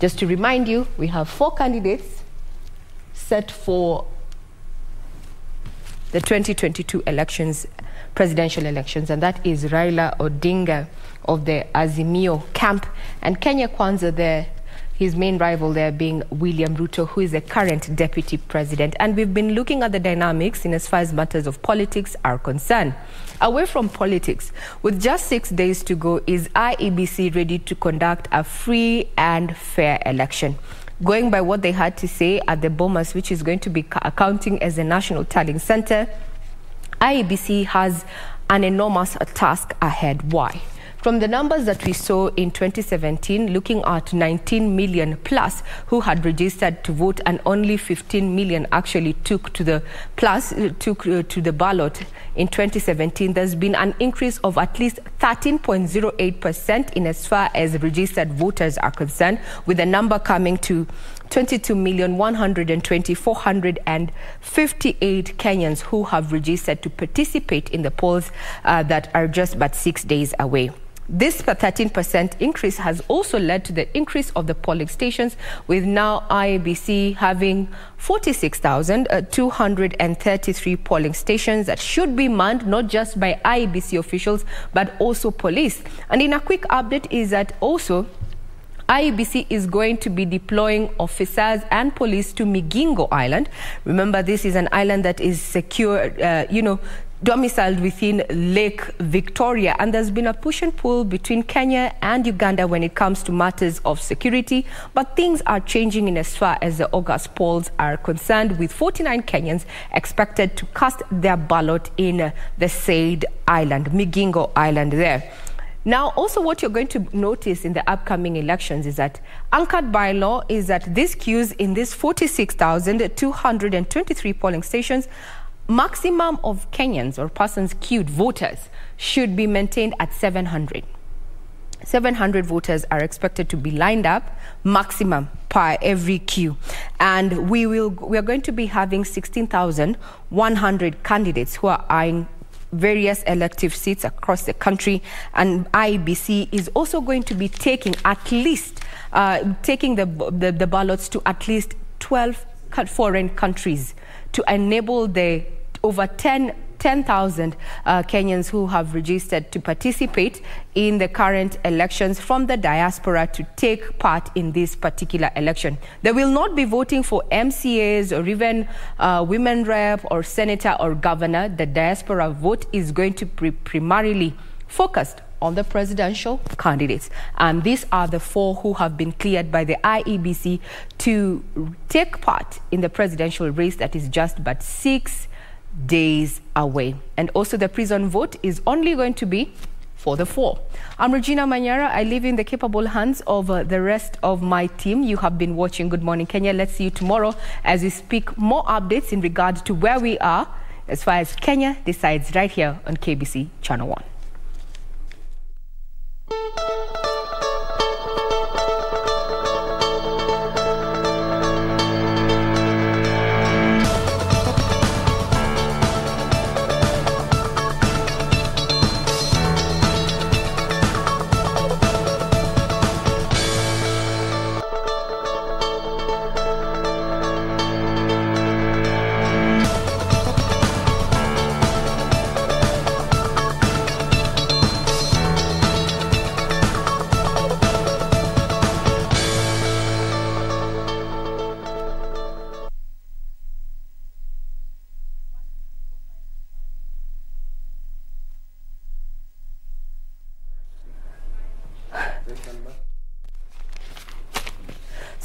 Just to remind you, we have four candidates set for the 2022 elections, presidential elections, and that is Raila Odinga of the Azimio camp and Kenya Kwanza there his main rival there being William Ruto, who is the current deputy president. And we've been looking at the dynamics in as far as matters of politics are concerned. Away from politics, with just six days to go, is IEBC ready to conduct a free and fair election? Going by what they had to say at the Bomas, which is going to be accounting as a national tallying center, IEBC has an enormous task ahead. Why? From the numbers that we saw in 2017, looking at 19 million plus who had registered to vote, and only 15 million actually took to the plus took uh, to the ballot in 2017. There's been an increase of at least 13.08 percent in as far as registered voters are concerned, with the number coming to 22,120,458 Kenyans who have registered to participate in the polls uh, that are just but six days away. This 13% increase has also led to the increase of the polling stations, with now IEBC having 46,233 polling stations that should be manned not just by IEBC officials but also police. And in a quick update is that also IEBC is going to be deploying officers and police to Migingo Island. Remember, this is an island that is secure, uh, you know, domiciled within Lake Victoria. And there's been a push and pull between Kenya and Uganda when it comes to matters of security. But things are changing in as far as the August polls are concerned, with 49 Kenyans expected to cast their ballot in the said island, Migingo Island there. Now, also what you're going to notice in the upcoming elections is that anchored by law is that these queues in these 46,223 polling stations maximum of Kenyans or persons queued voters should be maintained at 700. 700 voters are expected to be lined up maximum per every queue and we will we are going to be having 16,100 candidates who are eyeing various elective seats across the country and IBC is also going to be taking at least uh, taking the, the, the ballots to at least 12 foreign countries to enable the over 10 10,000 uh, Kenyans who have registered to participate in the current elections from the diaspora to take part in this particular election. They will not be voting for MCAs or even uh, women rep or senator or governor. The diaspora vote is going to be primarily focused on the presidential candidates. And these are the four who have been cleared by the IEBC to take part in the presidential race that is just but six days away. And also the prison vote is only going to be for the four. I'm Regina Manyara. I live in the capable hands of uh, the rest of my team. You have been watching Good Morning Kenya. Let's see you tomorrow as we speak more updates in regard to where we are as far as Kenya decides right here on KBC Channel 1.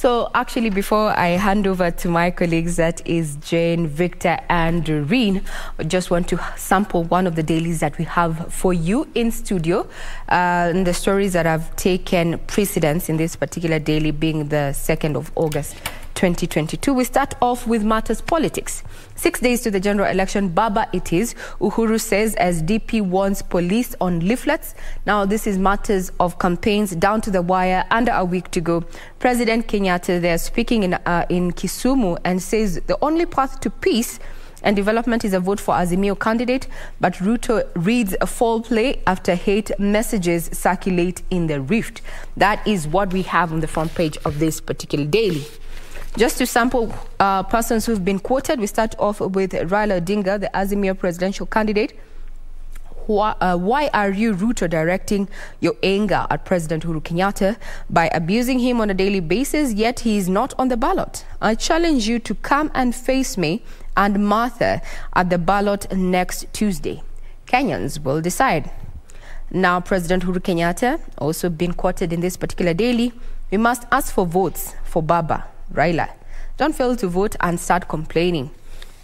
So, actually, before I hand over to my colleagues, that is Jane, Victor, and Doreen, I just want to sample one of the dailies that we have for you in studio. Uh, and the stories that have taken precedence in this particular daily being the 2nd of August. 2022. We start off with matters politics. Six days to the general election, Baba it is. Uhuru says as DP warns police on leaflets. Now, this is matters of campaigns down to the wire, under a week to go. President Kenyatta there speaking in, uh, in Kisumu and says the only path to peace and development is a vote for Azimio candidate, but Ruto reads a foul play after hate messages circulate in the rift. That is what we have on the front page of this particular daily. Just to sample uh, persons who've been quoted, we start off with Raila Odinga, the Azimio presidential candidate. Why, uh, why, are you, Ruto, directing your anger at President Uhuru Kenyatta by abusing him on a daily basis, yet he is not on the ballot? I challenge you to come and face me and Martha at the ballot next Tuesday. Kenyans will decide. Now, President Uhuru Kenyatta, also been quoted in this particular daily, we must ask for votes for Baba. Raila. Don't fail to vote and start complaining.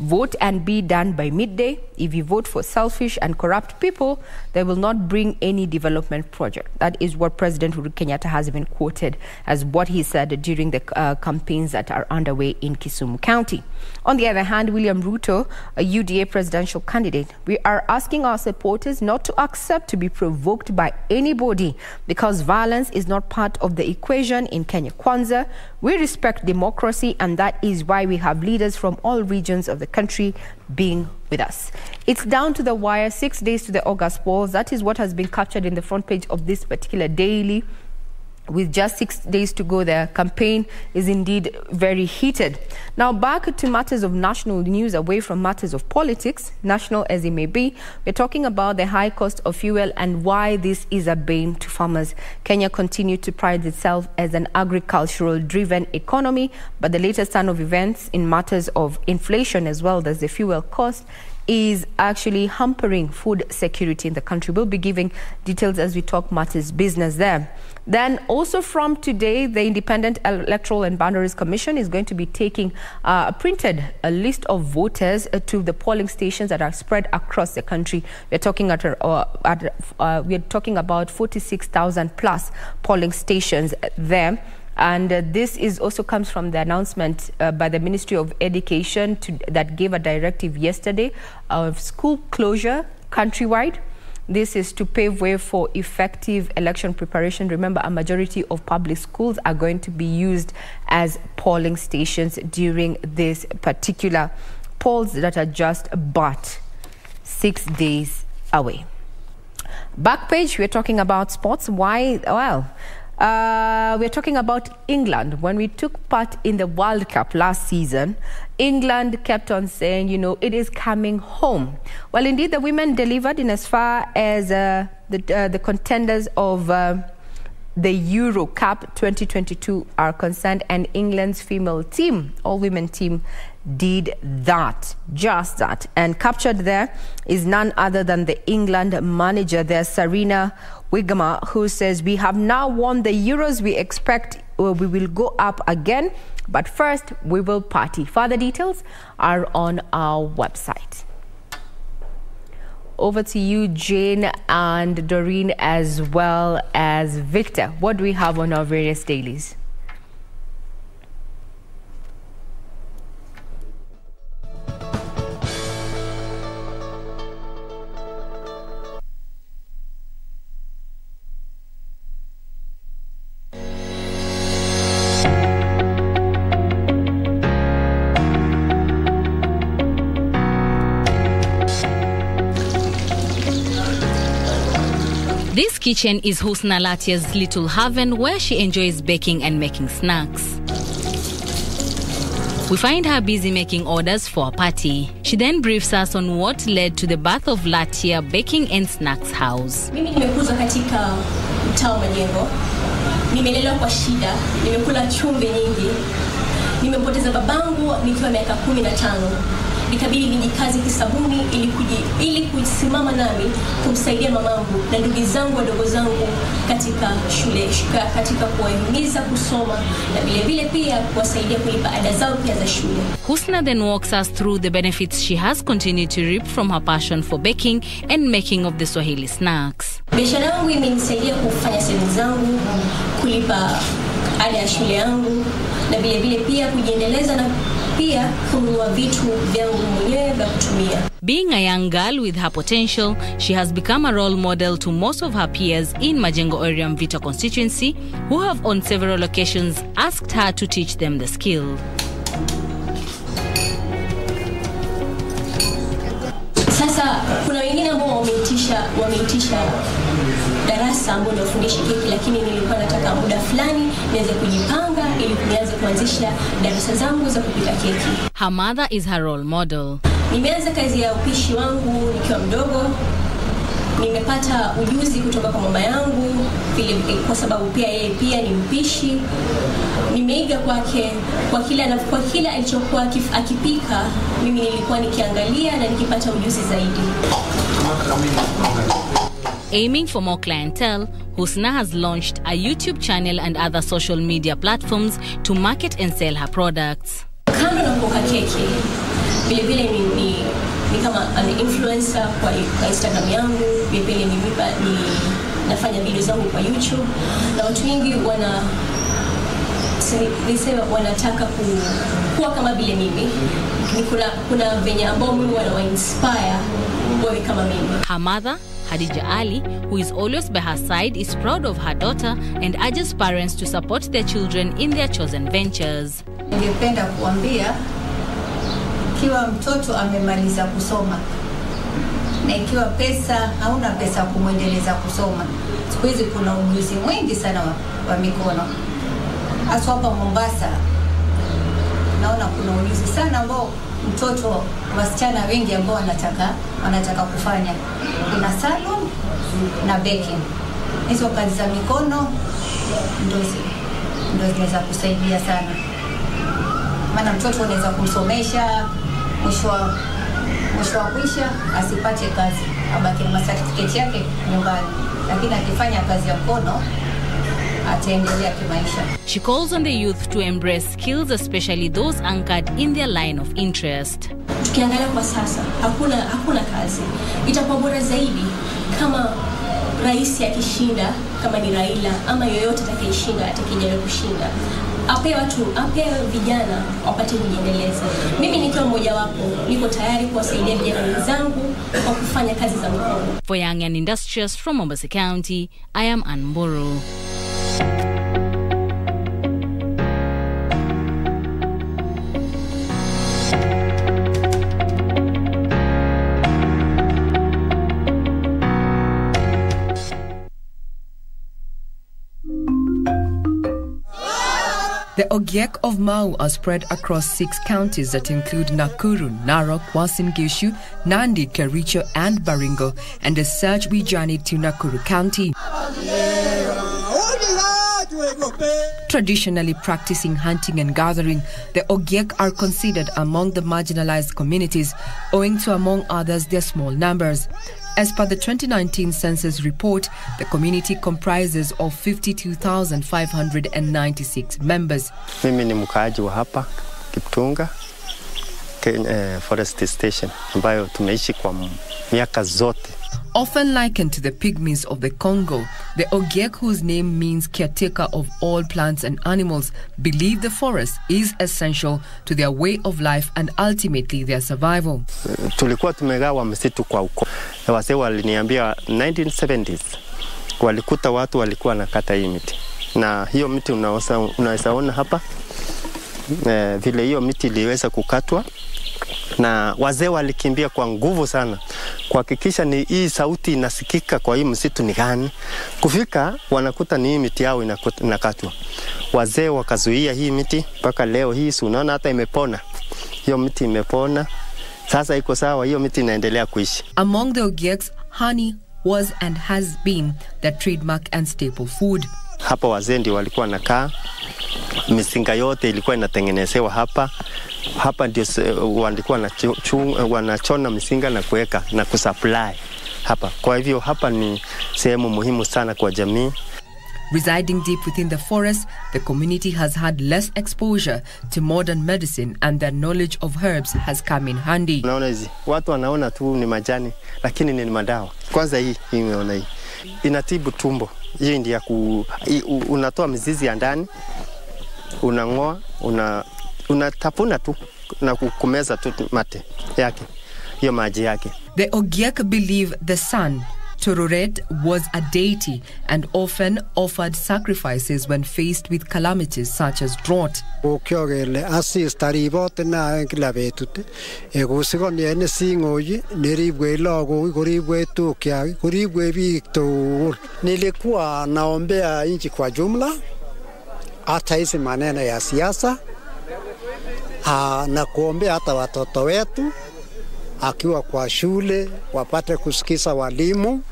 Vote and be done by midday. If you vote for selfish and corrupt people, they will not bring any development project. That is what President Uhuru Kenyatta has been quoted as what he said during the uh, campaigns that are underway in Kisumu County. On the other hand, William Ruto, a UDA presidential candidate, we are asking our supporters not to accept to be provoked by anybody because violence is not part of the equation in Kenya Kwanza. We respect democracy, and that is why we have leaders from all regions of the country being with us. It's down to the wire, six days to the August polls. That is what has been captured in the front page of this particular daily. With just six days to go, the campaign is indeed very heated. Now, back to matters of national news, away from matters of politics, national as it may be, we're talking about the high cost of fuel and why this is a bane to farmers. Kenya continued to pride itself as an agricultural driven economy, but the latest turn of events in matters of inflation as well as the fuel cost is actually hampering food security in the country. We'll be giving details as we talk matters business there. Then also from today, the Independent Electoral and Boundaries Commission is going to be taking uh, printed a list of voters uh, to the polling stations that are spread across the country. We're talking at, uh, at uh, we're talking about 46,000 plus polling stations there. And uh, this is also comes from the announcement uh, by the Ministry of Education to, that gave a directive yesterday of school closure countrywide. This is to pave way for effective election preparation. Remember, a majority of public schools are going to be used as polling stations during this particular polls that are just but six days away. Back page, we're talking about sports. Why? Well, uh, we're talking about England. When we took part in the World Cup last season, England kept on saying, you know, it is coming home. Well, indeed, the women delivered in as far as uh, the, uh, the contenders of the Euro Cup 2022 are concerned, and England's female team, all women team, did that, just that. And captured there is none other than the England manager there, Serena Wiegema, who says, We have now won the Euros. We expect uh, we will go up again, but first we will party. Further details are on our website. Over to you, Jane and Doreen, as well as Victor. What do we have on our various dailies? This kitchen is Husna Latia's little haven where she enjoys baking and making snacks. We find her busy making orders for a party. She then briefs us on what led to the birth of Latia Baking and Snacks House. Mimi katika Majengo, nimelelewa kwa shida, nimekula chumvi nyingi, nimempoteza babangu nikiwa miaka kumi na tano nikabidi nijikaze kisabuni ili, kuji, ili kusimama nami kumsaidia mamangu na ndugu zangu wadogo zangu katika shule katika kuwahimiza kusoma na vile vile pia kuwasaidia kulipa ada zao pia za shule. Husna then walks us through the benefits she has continued to reap from her passion for baking and making of the Swahili snacks. Biashara yangu imenisaidia kufanya sehemu zangu, kulipa ada ya shule yangu na vile vile pia kujiendeleza na pia kununua vitu vyangu mwenyewe vya kutumia. Being a young girl with her potential, she has become a role model to most of her peers in Majengo area Mvita constituency who have on several occasions asked her to teach them the skill. Sasa kuna wengine ambao wameitisha wameitisha darasa ambao niwafundishe keki, lakini nilikuwa nataka muda fulani niweze kujipanga ili nianze kuanzisha darasa zangu za kupika keki. Her mother is her role model. Nimeanza kazi ya upishi wangu nikiwa mdogo. Nimepata ujuzi kutoka kwa mama yangu vile, kwa sababu pia yeye pia ni mpishi. Nimeiga kwake kwa kila kwa kila alichokuwa akipika, mimi nilikuwa nikiangalia na nikipata ujuzi zaidi. Aiming for more clientele, Husna has launched a YouTube channel and other social media platforms to market and sell her products. Kando na kuoka keki, vilevile vile ni, ni, ni kama an influencer kwa, kwa Instagram yangu, vile vile ni, ni nafanya video zangu kwa YouTube na watu wengi wana niseme wanataka ku, kuwa kama vile mimi. Ni kuna, kuna venye ambao mimi wanawainspire wawe kama mimi. Her mother Hadija Ali, who is always by her side, is proud of her daughter and urges parents to support their children in their chosen ventures. Ningependa kuambia ikiwa mtoto amemaliza kusoma na ikiwa pesa hauna pesa kumwendeleza kusoma, siku hizi kuna ujuzi mwingi sana wa, wa mikono haswa hapa Mombasa. Naona kuna ujuzi sana ambao mtoto wasichana wengi ambao wanataka wanataka kufanya. Kuna salon na baking. Hizo kazi za mikono ndo zinaweza kusaidia sana, maana mtoto unaweza kumsomesha mwisho wa kuisha asipate kazi, abaki na certificate yake nyumbani, lakini akifanya kazi ya mkono ataendelea kimaisha. She calls on the youth to embrace skills, especially those anchored in their line of interest. Tukiangalia kwa sasa, hakuna hakuna kazi. Itakuwa bora zaidi kama rais akishinda, kama ni Raila ama yoyote atakayeshinda, atakijaribu kushinda, ape watu, ape vijana wapate kujiendeleza. Mimi nikiwa mmoja wapo, niko tayari kuwasaidia vijana wenzangu kwa kufanya kazi za mikono. For Young and Industrious from Mombasa County, I am Ann Mburu. The Ogiek of Mau are spread across six counties that include Nakuru, Narok, Uasin Gishu, Nandi, Kericho, and Baringo, and as such we journeyed to Nakuru County. Traditionally practicing hunting and gathering, the Ogiek are considered among the marginalized communities, owing to, among others, their small numbers. As per the 2019 census report, the community comprises of 52,596 members. Eh, Forest Station. Often likened to the pygmies of the Congo, the Ogiek, whose name means caretaker of all plants and animals, believe the forest is essential to their way of life and ultimately their survival. Tulikuwa tumegawa msitu kwa uko. Wazee waliniambia 1970s walikuta watu walikuwa nakata hii miti, na hiyo miti unaweza ona hapa eh, vile hiyo miti iliweza kukatwa na wazee walikimbia kwa nguvu sana kuhakikisha ni hii sauti inasikika kwa hii msitu ni gani. Kufika wanakuta ni hii miti yao inakatwa. Wazee wakazuia hii miti mpaka leo hii, si unaona hata imepona, hiyo miti imepona, sasa iko sawa, hiyo miti inaendelea kuishi. Among the Ogieks, honey was and has been the trademark and staple food. Hapa wazee ndio walikuwa nakaa, misinga yote ilikuwa inatengenezewa hapa hapa ndio walikuwa wanachona msinga na kuweka na kusupply hapa. Kwa hivyo hapa ni sehemu muhimu sana kwa jamii. Residing deep within the forest, the community has had less exposure to modern medicine and their knowledge of herbs has come in handy. Unaona hizi watu wanaona tu ni majani, lakini ni madawa. Kwanza hii hii umeona hii inatibu tumbo. Hii ndio ya ku hii, unatoa mizizi ya ndani unang'oa, una unatafuna tu na kukumeza tu mate yake, hiyo maji yake. The Ogiek believe the sun, Tororet was a deity and often offered sacrifices when faced with calamities such as drought. Ukiogele asista ribote na kila betut ekosikoni en sing'oi neribwe logo koribwe tukia koribwe bikto. Nilikuwa naombea nchi kwa jumla, hata hizi maneno ya siasa ah, na kuombea hata watoto wetu akiwa kwa shule wapate kusikiza walimu,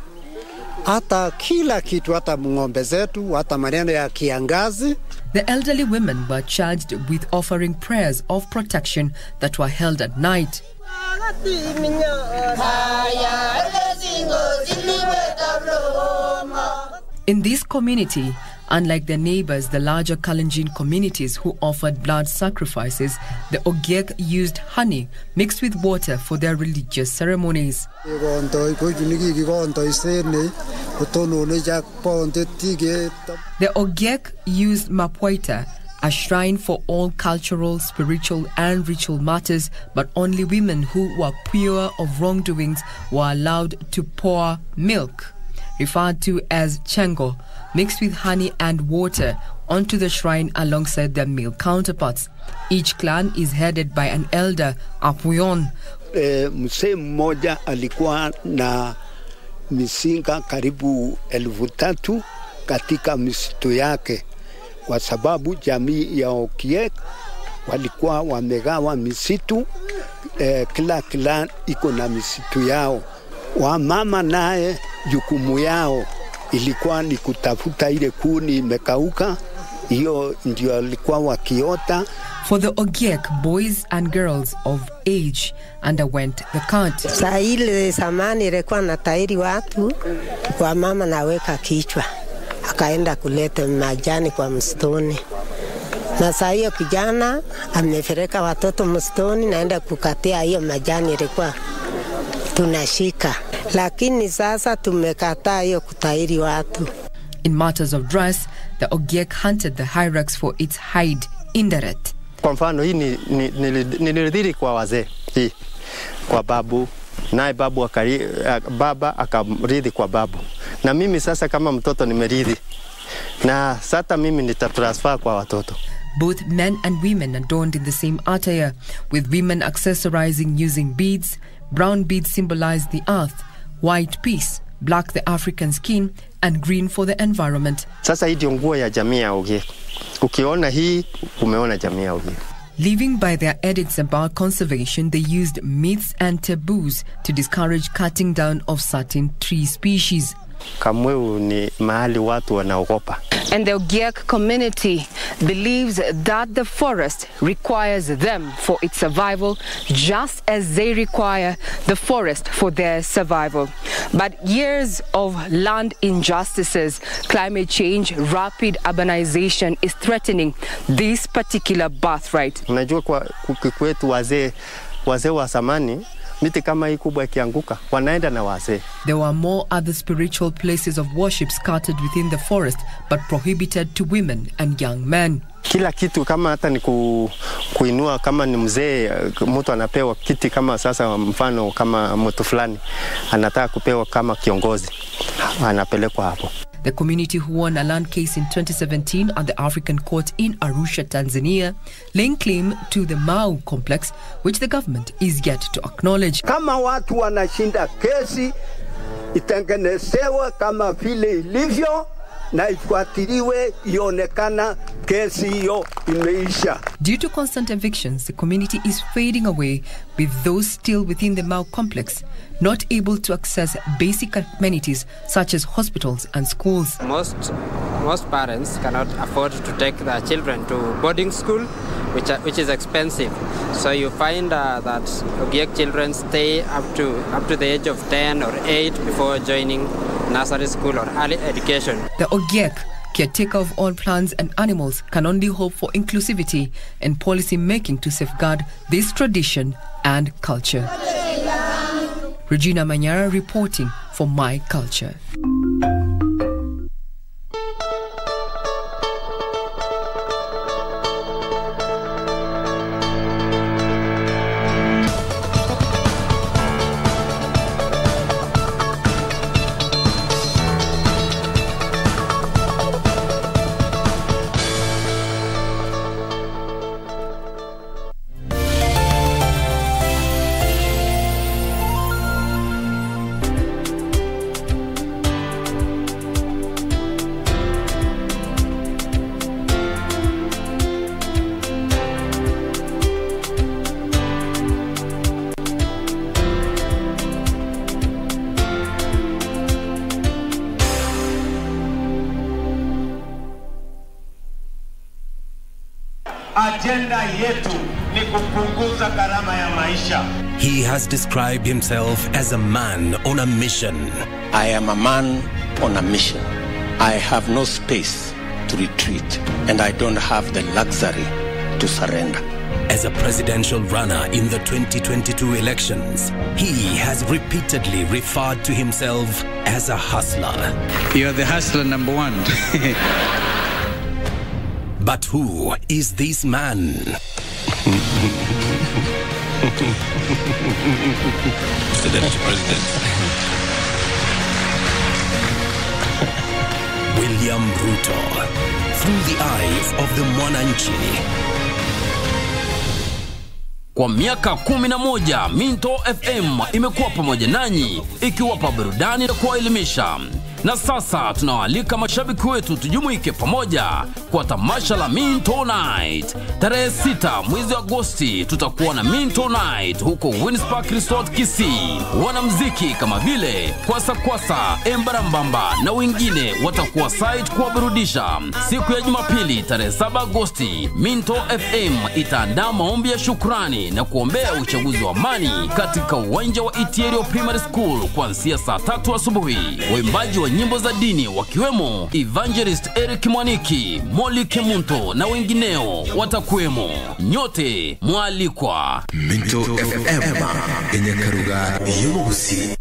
hata kila kitu, hata ng'ombe zetu, hata maneno ya kiangazi. The elderly women were charged with offering prayers of protection that were held at night. In this community, unlike their neighbors, the larger Kalenjin communities who offered blood sacrifices, the Ogiek used honey mixed with water for their religious ceremonies. The Ogiek used Mapoita, a shrine for all cultural, spiritual, and ritual matters, but only women who were pure of wrongdoings were allowed to pour milk, referred to as chengo, mixed with honey and water, onto the shrine alongside their male counterparts. Each clan is headed by an elder, Apuyon, e, mzee mmoja alikuwa na misinga karibu elfu tatu katika misitu yake, kwa sababu jamii ya Okiek walikuwa wamegawa misitu e, kila kila iko na misitu yao. Wamama naye jukumu yao ilikuwa ni kutafuta ile kuni imekauka, hiyo ndio walikuwa wakiota. For the Ogiek, boys and girls of age underwent the count. Saa ile zamani ilikuwa na tairi watu wa mama naweka kichwa, akaenda kuleta majani kwa mstoni na saa hiyo kijana amefereka watoto mstoni naenda kukatia hiyo majani ilikuwa tunashika, lakini sasa tumekataa hiyo kutairi watu. In matters of dress, the Ogiek hunted the hyrax for its hide, Inderet. Kwa mfano hii nilidhiri ni, kwa wazee hii kwa babu, naye babu akari, baba akaridhi kwa babu, na mimi sasa kama mtoto nimeridhi, na sasa mimi nitatransfer kwa watoto. Both men and women adorned in the same attire, with women accessorizing using beads. Brown beads symbolize the earth, white peace, black the African skin, and green for the environment. Sasa hii ndio nguo ya jamii ya Ogiek. Ukiona hii umeona jamii ya Ogiek. Living by their edits about conservation, they used myths and taboos to discourage cutting down of certain tree species. Kamweu ni mahali watu wanaogopa. And the Ogiek community believes that the forest requires them for its survival, just as they require the forest for their survival. But years of land injustices, climate change, rapid urbanization is threatening this particular birthright. Unajua kwa kwetu wazee wazee wa zamani, miti kama hii kubwa ikianguka, wanaenda na wazee. There were more other spiritual places of worship scattered within the forest, but prohibited to women and young men. Kila kitu kama hata ni ku, kuinua, kama ni mzee, eh, mtu anapewa kiti kama sasa, mfano kama mtu fulani anataka kupewa kama kiongozi, anapelekwa hapo. The community who won a land case in 2017 at the African Court in Arusha, Tanzania, laying claim to the Mau complex, which the government is yet to acknowledge. Kama watu wanashinda kesi, itengenezewe kama vile ilivyo na ifuatiliwe, ionekana kesi hiyo imeisha. Due to constant evictions, the community is fading away, with those still within the Mau complex not able to access basic amenities such as hospitals and schools. Most most parents cannot afford to take their children to boarding school which, are, which is expensive. So you find uh, that Ogiek children stay up to up to the age of 10 or 8 before joining nursery school or early education. The Ogiek, caretaker of all plants and animals, can only hope for inclusivity and policy making to safeguard this tradition and culture. Regina Manyara reporting for My Culture. Described himself as a man on a mission. I am a man on a mission. I have no space to retreat, and I don't have the luxury to surrender. As a presidential runner in the 2022 elections, he has repeatedly referred to himself as a hustler. You're the hustler number one. But who is this man? Mr. Deputy President. William Ruto. Through the eyes of the Mwananchi. Kwa miaka kumi na moja Minto FM imekuwa pamoja nanyi ikiwapa burudani na kuwaelimisha. Na sasa tunawaalika mashabiki wetu tujumuike pamoja kwa tamasha la Minto Night tarehe 6 mwezi Agosti. Tutakuwa na Minto Night huko Winspark Resort Kisii. Wanamziki kama vile Kwasa Kwasa, Embarambamba na wengine watakuwa site kuwaburudisha. Siku ya Jumapili tarehe 7 Agosti, Minto FM itaandaa maombi ya shukrani na kuombea uchaguzi wa amani katika uwanja wa Itierio Primary School kuanzia saa tatu asubuhi. Waimbaji wa nyimbo za dini wakiwemo Evangelist Eric Mwaniki, Moli Kemunto na wengineo watakuwemo. Nyote mwalikwa. Minto FM yenye karuga y'ubusi.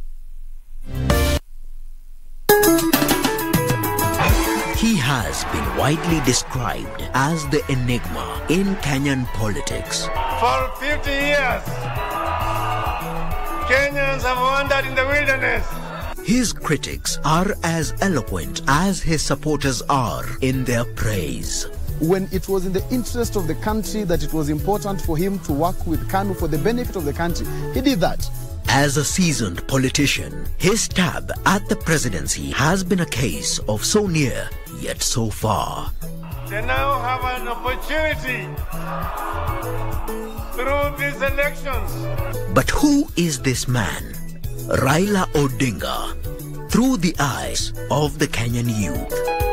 He has been widely described as the enigma in Kenyan politics. For 50 years, Kenyans have wandered in the wilderness. His critics are as eloquent as his supporters are in their praise. when it was in the interest of the country that it was important for him to work with KANU for the benefit of the country, he did that. As a seasoned politician, his stab at the presidency has been a case of so near yet so far. They now have an opportunity through these elections. But who is this man? Raila Odinga, through the eyes of the Kenyan youth.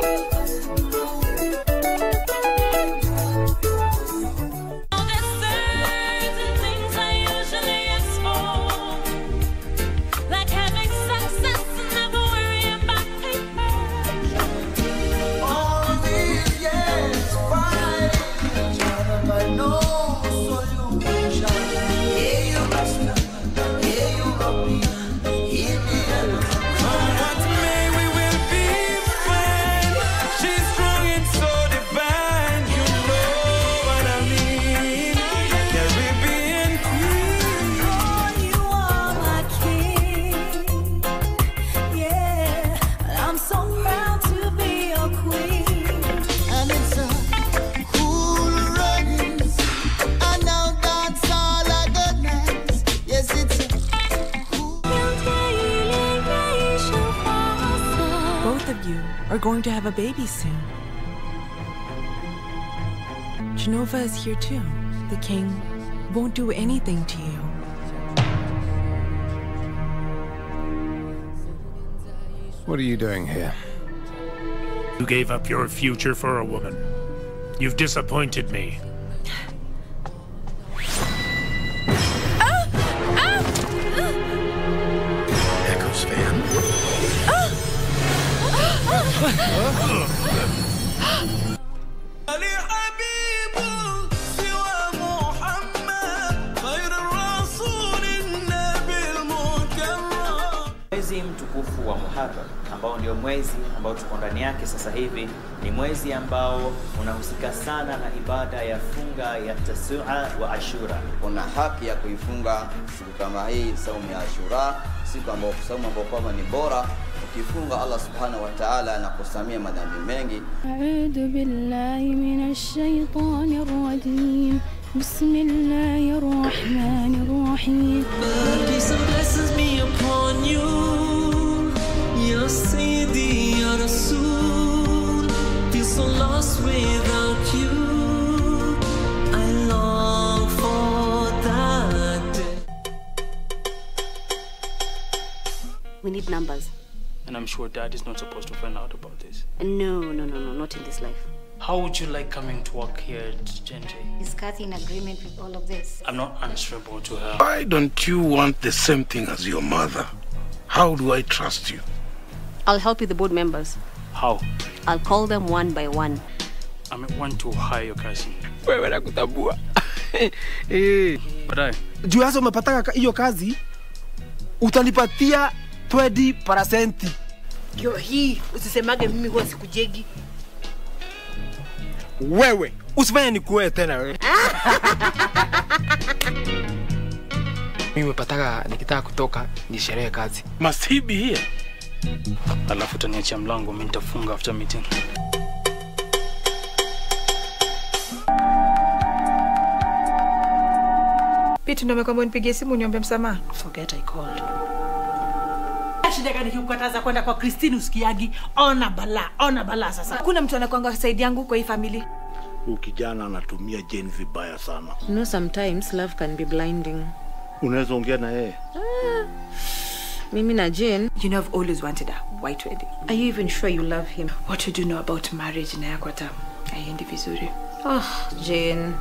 Are going to have a baby soon. Genova is here too. The king won't do anything to you. What are you doing here? You gave up your future for a woman. You've disappointed me. Mwezi mtukufu wa Muharram ambao ndio mwezi ambao tuko ndani yake sasa hivi ni mwezi ambao unahusika sana na ibada ya funga ya Tasua wa Ashura. Kuna haki ya kuifunga siku kama hii, saumu ya Ashura, siku ambayo saumu ambayo kwamba ni bora ukifunga Allah subhanahu wa ta'ala anakusamia madhambi mengi. A'udhu billahi minash shaitani rajim. Rahim. Peace and blessings be upon you. Ya Sayyidi ya Rasul. Feel so lost without you. We need numbers. And I'm sure dad is not supposed to find out about this. No, no, no, no, not in this life. How would you like coming to work here at Genji? Is Kathy in agreement with all of this? I'm not answerable to her. Why don't you want the same thing as your mother? How do I trust you? I'll help you, the board members. How? I'll call them one by one. I may want to hire your cousin. wewe nakutambua Eh, Baadaye. juu umepataka ka- hiyo kazi utanipatia 20 parasenti Kio hii usisemage mimi huwa sikujegi. wewe usifanye nikuwe tena wewe mimi umepataka nikitaka kutoka ni sherehe kazi Masibi hii. Alafu utaniachia mlango, mimi nitafunga after meeting. Pete ndio amekwambia nipigie simu niombe msamaha. Forget I called. Shida gani kukataza kwenda kwa Christine usikiagi? Ona bala, ona bala sasa. Kuna mtu anakwanga saidi yangu kwa hii familia. Huyu kijana anatumia Jane vibaya sana. You know, sometimes love can be blinding. Unaweza ongea na yeye? Mimi na Jane, You know I've always wanted a white wedding. are you even sure you love him? What do you know about marriage na yako hata haiendi vizuri. Oh, Jane,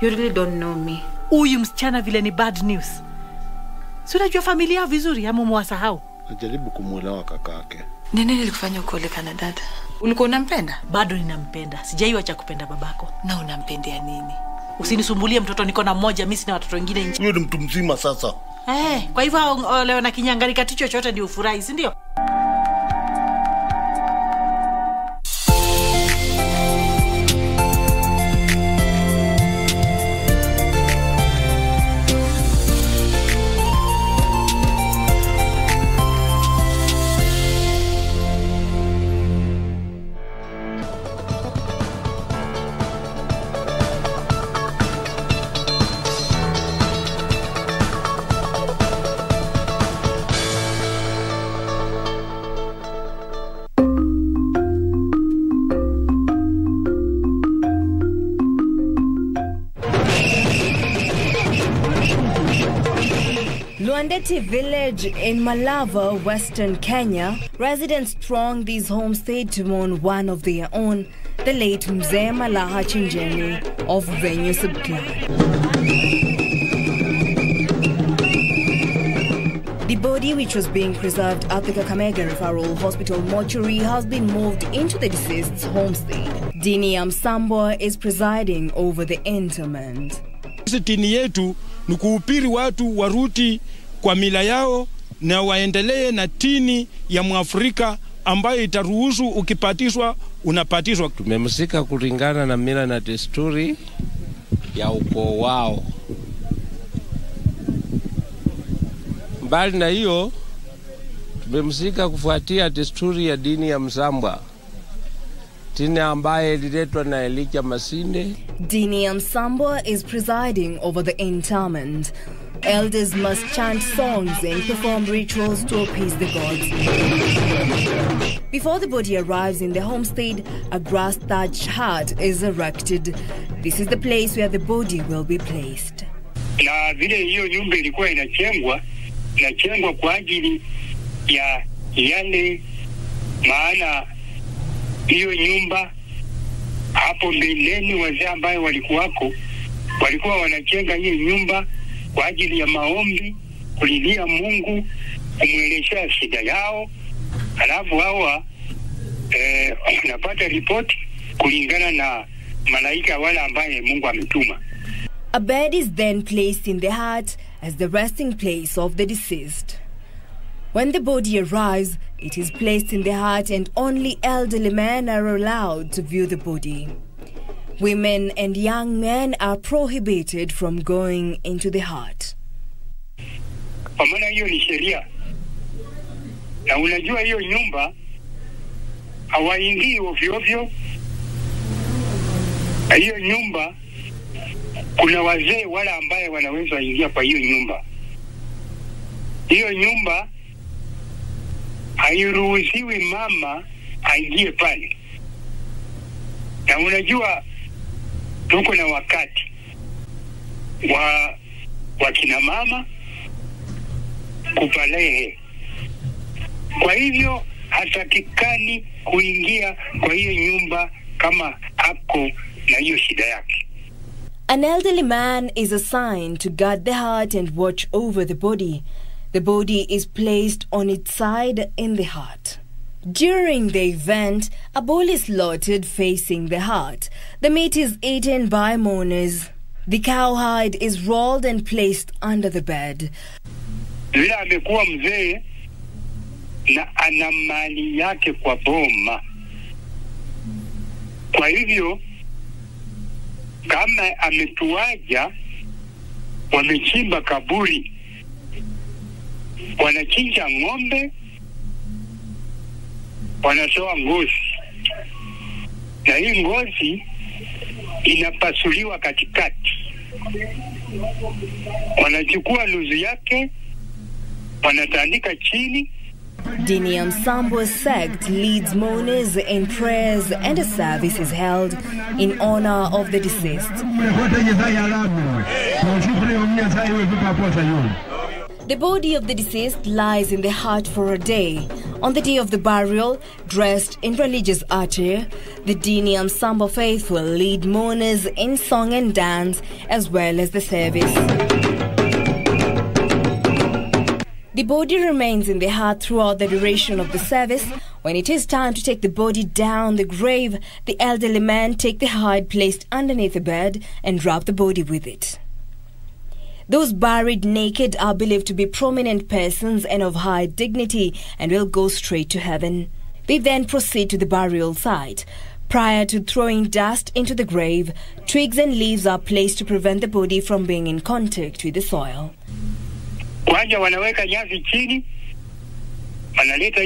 you really don't know me. Huyu msichana vile ni bad news. Si unajua familia yao vizuri ama umewasahau? Najaribu kumwelewa kakake. Ni nini likufanya ukole kana dada? Ulikuwa unampenda? Bado ninampenda. Sijaiwa cha kupenda babako. Na unampendea nini? Usinisumbulie mtoto, niko na mmoja, mimi sina watoto wengine nje. Huyo ni mtu mzima sasa. Eh, kwa hivyo olewa na kinyangari kati chochote ndio ufurahi, si ndio? Luandeti village in Malava, Western Kenya, residents throng these homestead to mourn one of their own, the late Mzee Malaha Chinjeni of Venue Subclan. The body, which was being preserved at the Kakamega Referral Hospital mortuary, has been moved into the deceased's homestead. Dini Amsambo is presiding over the interment. Watu waruti kwa mila yao na waendelee na tini ya Mwafrika ambayo itaruhusu ukipatishwa unapatishwa. Tumemsika kulingana na mila na desturi ya ukoo wao. Mbali na hiyo, tumemsika kufuatia desturi ya dini ya Msambwa, dini ambaye ililetwa na Elijah Masinde. Dini ya Msambwa is presiding over the interment. Elders must chant songs and perform rituals to appease the gods. Before the body arrives in the homestead, a grass thatched hut is erected. This is the place where the body will be placed. na vile hiyo nyumba ilikuwa inachengwa inachengwa kwa ajili ya yale maana hiyo nyumba hapo mbeleni wazee ambayo walikuwako walikuwa wanachenga hiyo nyumba kwa ajili ya maombi kulilia mungu kumwelezea shida yao alafu hawa eh, wanapata ripoti kulingana na malaika wale ambaye mungu ametuma A bed is then placed in the heart as the resting place of the deceased. When the body arrives, it is placed in the heart and only elderly men are allowed to view the body. Women and young men are prohibited from going into the heart. kwa maana hiyo ni sheria, na unajua hiyo nyumba hawaingii ovyo ovyo, na hiyo nyumba kuna wazee wala ambaye wanaweza waingia kwa hiyo nyumba. Hiyo nyumba hairuhusiwi mama aingie pale, na unajua tuko na wakati wa wa kina mama kupalehe. Kwa hivyo hatakikani kuingia kwa hiyo nyumba kama ako na hiyo shida yake. An elderly man is assigned to guard the heart and watch over the body. The body is placed on its side in the hut. During the event, a bowl is slaughtered facing the hut. The meat is eaten by mourners. The cowhide is rolled and placed under the bed. Vile amekuwa mzee na ana mali yake kwa boma, kwa hivyo kama ametuaja, wamechimba kaburi, wanachinja ng'ombe, wanatoa ngozi, na hii ngozi inapasuliwa katikati, wanachukua luzi yake, wanatandika chini. Diniam Sambo's sect leads mourners in prayers and a service is held in honor of the deceased. The body of the deceased lies in the hut for a day. On the day of the burial, dressed in religious attire, the Diniam Sambo faithful lead mourners in song and dance as well as the service. The body remains in the hut throughout the duration of the service. When it is time to take the body down the grave, the elderly men take the hide placed underneath the bed and wrap the body with it. Those buried naked are believed to be prominent persons and of high dignity and will go straight to heaven. They then proceed to the burial site. Prior to throwing dust into the grave, twigs and leaves are placed to prevent the body from being in contact with the soil. Kwanza nyasi chini, wanaleta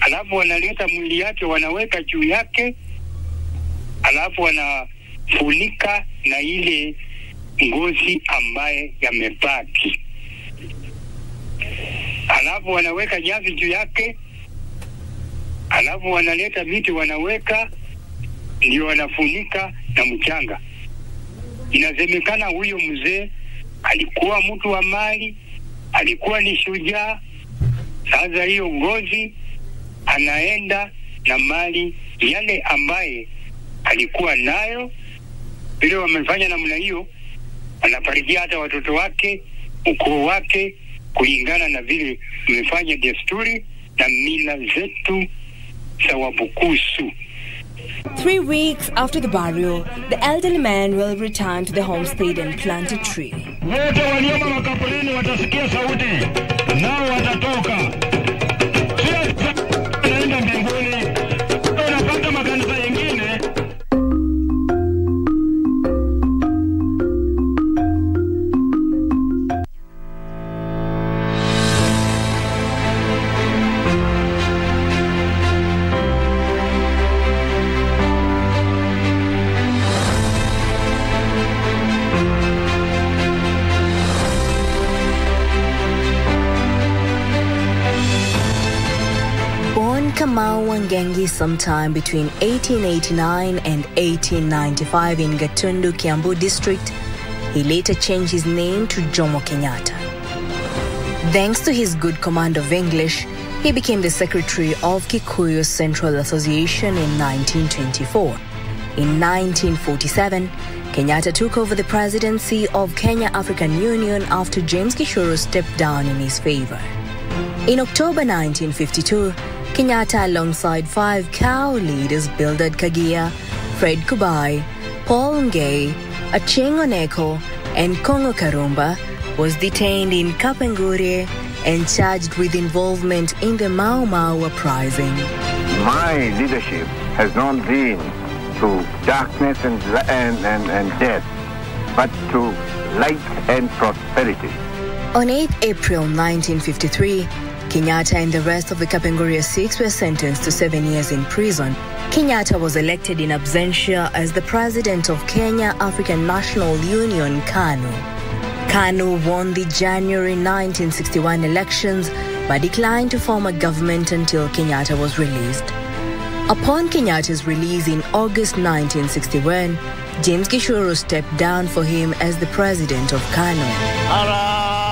alafu wanaleta alafu na ile ngozi ambaye yamebaki, alafu wanaweka nyasi juu yake, alafu wanaleta miti wanaweka, ndio wanafunika na mchanga. Inasemekana huyo mzee alikuwa mtu wa mali, alikuwa ni shujaa. Sasa hiyo ngozi anaenda na mali yale ambaye alikuwa nayo, vile wamefanya namna hiyo, anaparikia hata watoto wake, ukoo wake, kulingana na vile wamefanya desturi na mila zetu za Wabukusu. Three weeks after the burial, the elderly man will return to the homestead and plant a tree. Wote waliomo makaburini watasikia sauti, nao watatoka. Sio naenda mbinguni, Sometime between 1889 and 1895 in Gatundu, Kiambu district, he later changed his name to Jomo Kenyatta. Thanks to his good command of English, he became the secretary of Kikuyu Central Association in 1924. In 1947, Kenyatta took over the presidency of Kenya African Union after James Gishuru stepped down in his favor. In October 1952, Kenyatta, alongside five cow leaders Bildad Kagia, Fred Kubai, Paul Ngei, Acheng Oneko, and Kongo Karumba, was detained in Kapengure and charged with involvement in the Mau Mau uprising. My leadership has not been to darkness and, and, and, and death, but to light and prosperity. On 8 April 1953, Kenyatta and the rest of the Kapenguria Six were sentenced to seven years in prison. Kenyatta was elected in absentia as the president of Kenya African National Union, KANU. KANU won the January 1961 elections but declined to form a government until Kenyatta was released. Upon Kenyatta's release in August 1961, James Gishuru stepped down for him as the president of KANU. Harambee!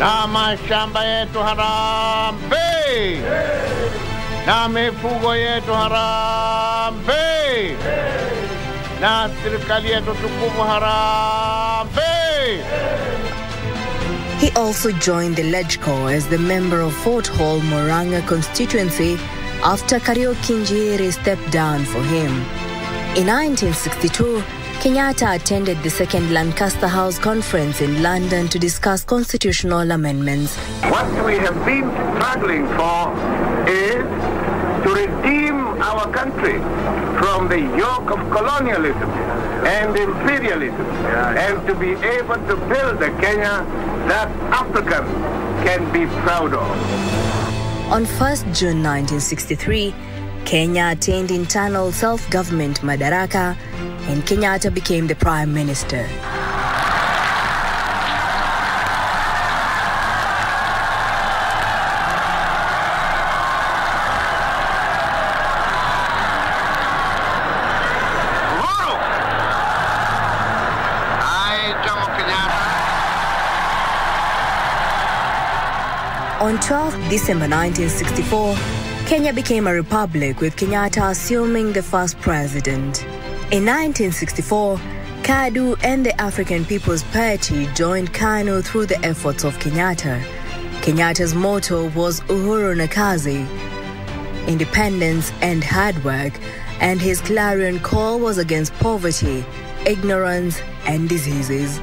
Na mashamba yetu harambee! Na mifugo yetu harambee! Na serikali yetu tukufu harambee! He also joined the LegCo as the member of Fort Hall Moranga constituency after Karaoke Njiri stepped down for him. In 1962, Kenyatta attended the Second Lancaster House Conference in London to discuss constitutional amendments. What we have been struggling for is to redeem our country from the yoke of colonialism and imperialism and to be able to build a Kenya that Africans can be proud of. On 1st June 1963, Kenya attained internal self-government Madaraka and Kenyatta became the prime minister. On 12 December 1964, Kenya became a republic with Kenyatta assuming the first president. In 1964, KADU and the African People's Party joined KANU through the efforts of Kenyatta. Kenyatta's motto was Uhuru Nakazi, independence and hard work, and his clarion call was against poverty, ignorance, and diseases.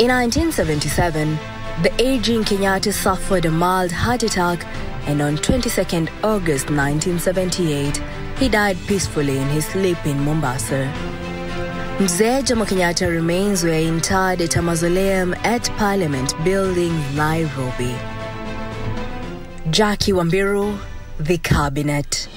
In 1977, the aging Kenyatta suffered a mild heart attack, and on 22nd August 1978, he died peacefully in his sleep in Mombasa. Mzee Jomo Kenyatta remains were interred at a mausoleum at Parliament Building, Nairobi. Jackie Wambiru, The Cabinet.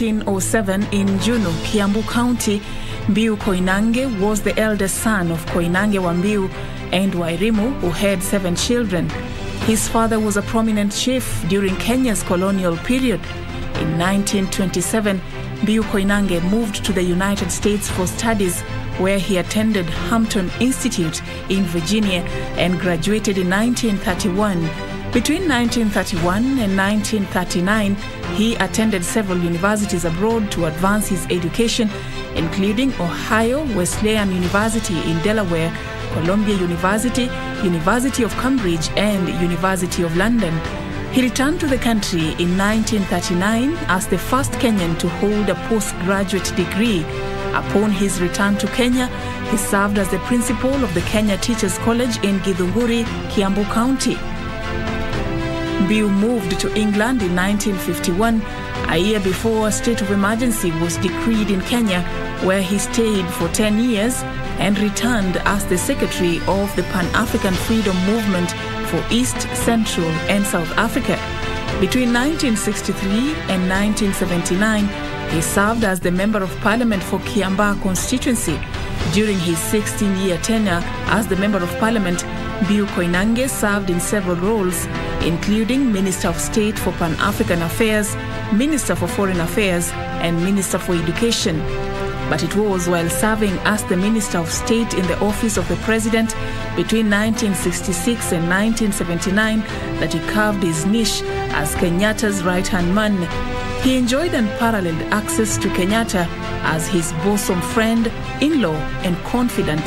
1907 in Juno, Kiambu County, Mbiu Koinange was the eldest son of Koinange Wambiu and Wairimu, who had seven children. His father was a prominent chief during Kenya's colonial period. In 1927, Mbiu Koinange moved to the United States for studies, where he attended Hampton Institute in Virginia and graduated in 1931. Between 1931 and 1939, he attended several universities abroad to advance his education, including Ohio Wesleyan University in Delaware, Columbia University, University of Cambridge, and University of London. He returned to the country in 1939 as the first Kenyan to hold a postgraduate degree. Upon his return to Kenya, he served as the principal of the Kenya Teachers College in Githunguri, Kiambu County. Mbiu moved to England in 1951, a year before a state of emergency was decreed in Kenya, where he stayed for 10 years and returned as the secretary of the Pan African Freedom Movement for East, Central, and South Africa. Between 1963 and 1979, he served as the Member of Parliament for Kiambaa constituency. During his 16 year tenure as the Member of Parliament, Biu Koinange served in several roles, including Minister of State for Pan African Affairs, Minister for Foreign Affairs, and Minister for Education. But it was while serving as the Minister of State in the office of the President between 1966 and 1979 that he carved his niche as Kenyatta's right hand man. He enjoyed unparalleled access to Kenyatta as his bosom friend, in law, and confidant.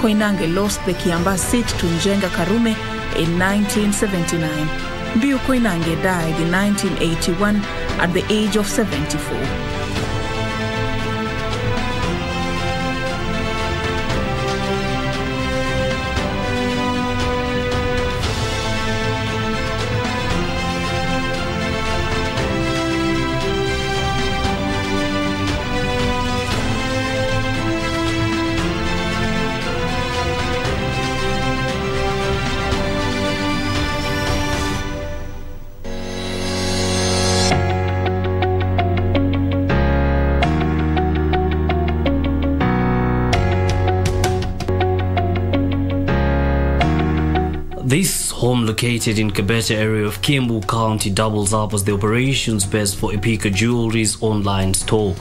Koinange lost the Kiambaa seat to Njenga Karume in 1979. Biu Koinange died in 1981 at the age of 74. Located in Kabete area of Kiambu County doubles up as the operations base for Epika Jewelry's online store.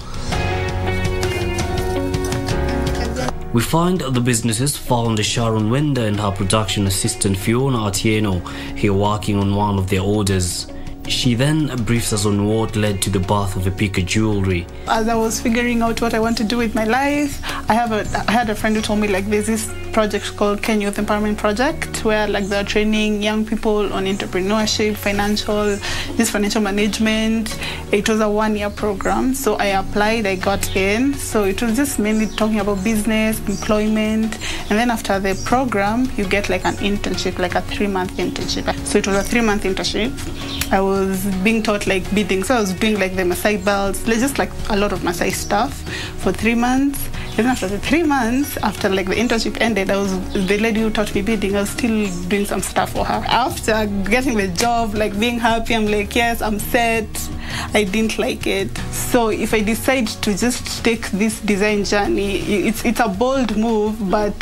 We find the business's founder Sharon Wenda and her production assistant Fiona Atieno here working on one of their orders. She then briefs us on what led to the birth of Epika Jewelry. As I was figuring out what I want to do with my life, I have a I had a friend who told me like there's this project called Kenya Youth Empowerment Project where like they're training young people on entrepreneurship, financial, this financial management. It was a one year program. So I applied, I got in. So it was just mainly talking about business, employment. And then after the program, you get like an internship, like a three month internship. So it was a three month internship. I was being taught like bidding. So I was doing like the Maasai belts, just like a lot of Maasai stuff for three months. After the three months, after like the internship ended, I was the lady who taught me bidding. I was still doing some stuff for her. After getting the job, like being happy, I'm like, yes, I'm set. I didn't like it. So if I decide to just take this design journey, it's it's a bold move, but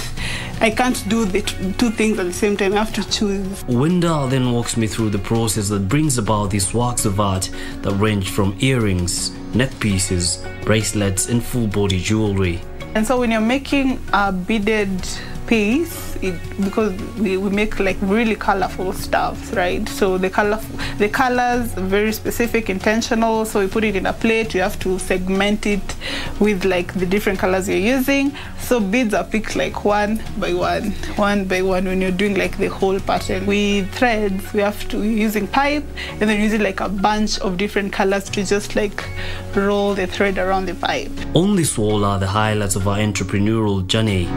I can't do the two things at the same time. I have to choose. Wenda then walks me through the process that brings about these works of art that range from earrings, neck pieces, bracelets, and full body jewelry. And so when you're making a beaded piece, it, because we, we make like really colorful stuff, right? So the color, the colors very specific, intentional. So we put it in a plate. You have to segment it with like the different colors you're using. So beads are picked like one by one, one by one when you're doing like the whole pattern. With threads, we have to using pipe and then using like a bunch of different colors to just like roll the thread around the pipe. On this wall are the highlights of our entrepreneurial journey.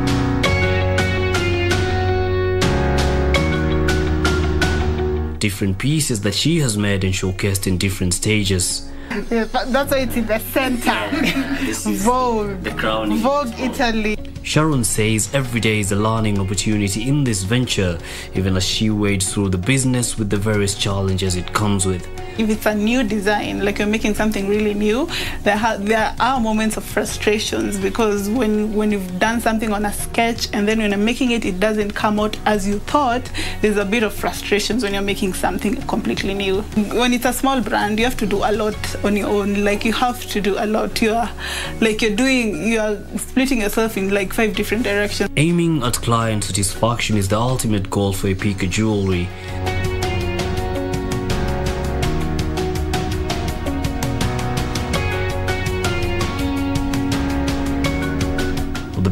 Different pieces that she has made and showcased in different stages. That's why it's in the center. Vogue. The crowning. Vogue Italy. Sharon says every day is a learning opportunity in this venture, even as she wades through the business with the various challenges it comes with. If it's a new design, like you're making something really new, there, there are moments of frustrations because when, when you've done something on a sketch and then when you're making it, it doesn't come out as you thought, there's a bit of frustrations when you're making something completely new. When it's a small brand, you have to do a lot on your own. Like you have to do a lot. You're like you're doing, you're splitting yourself in like five different directions. Aiming at client satisfaction is the ultimate goal for Epika Jewelry.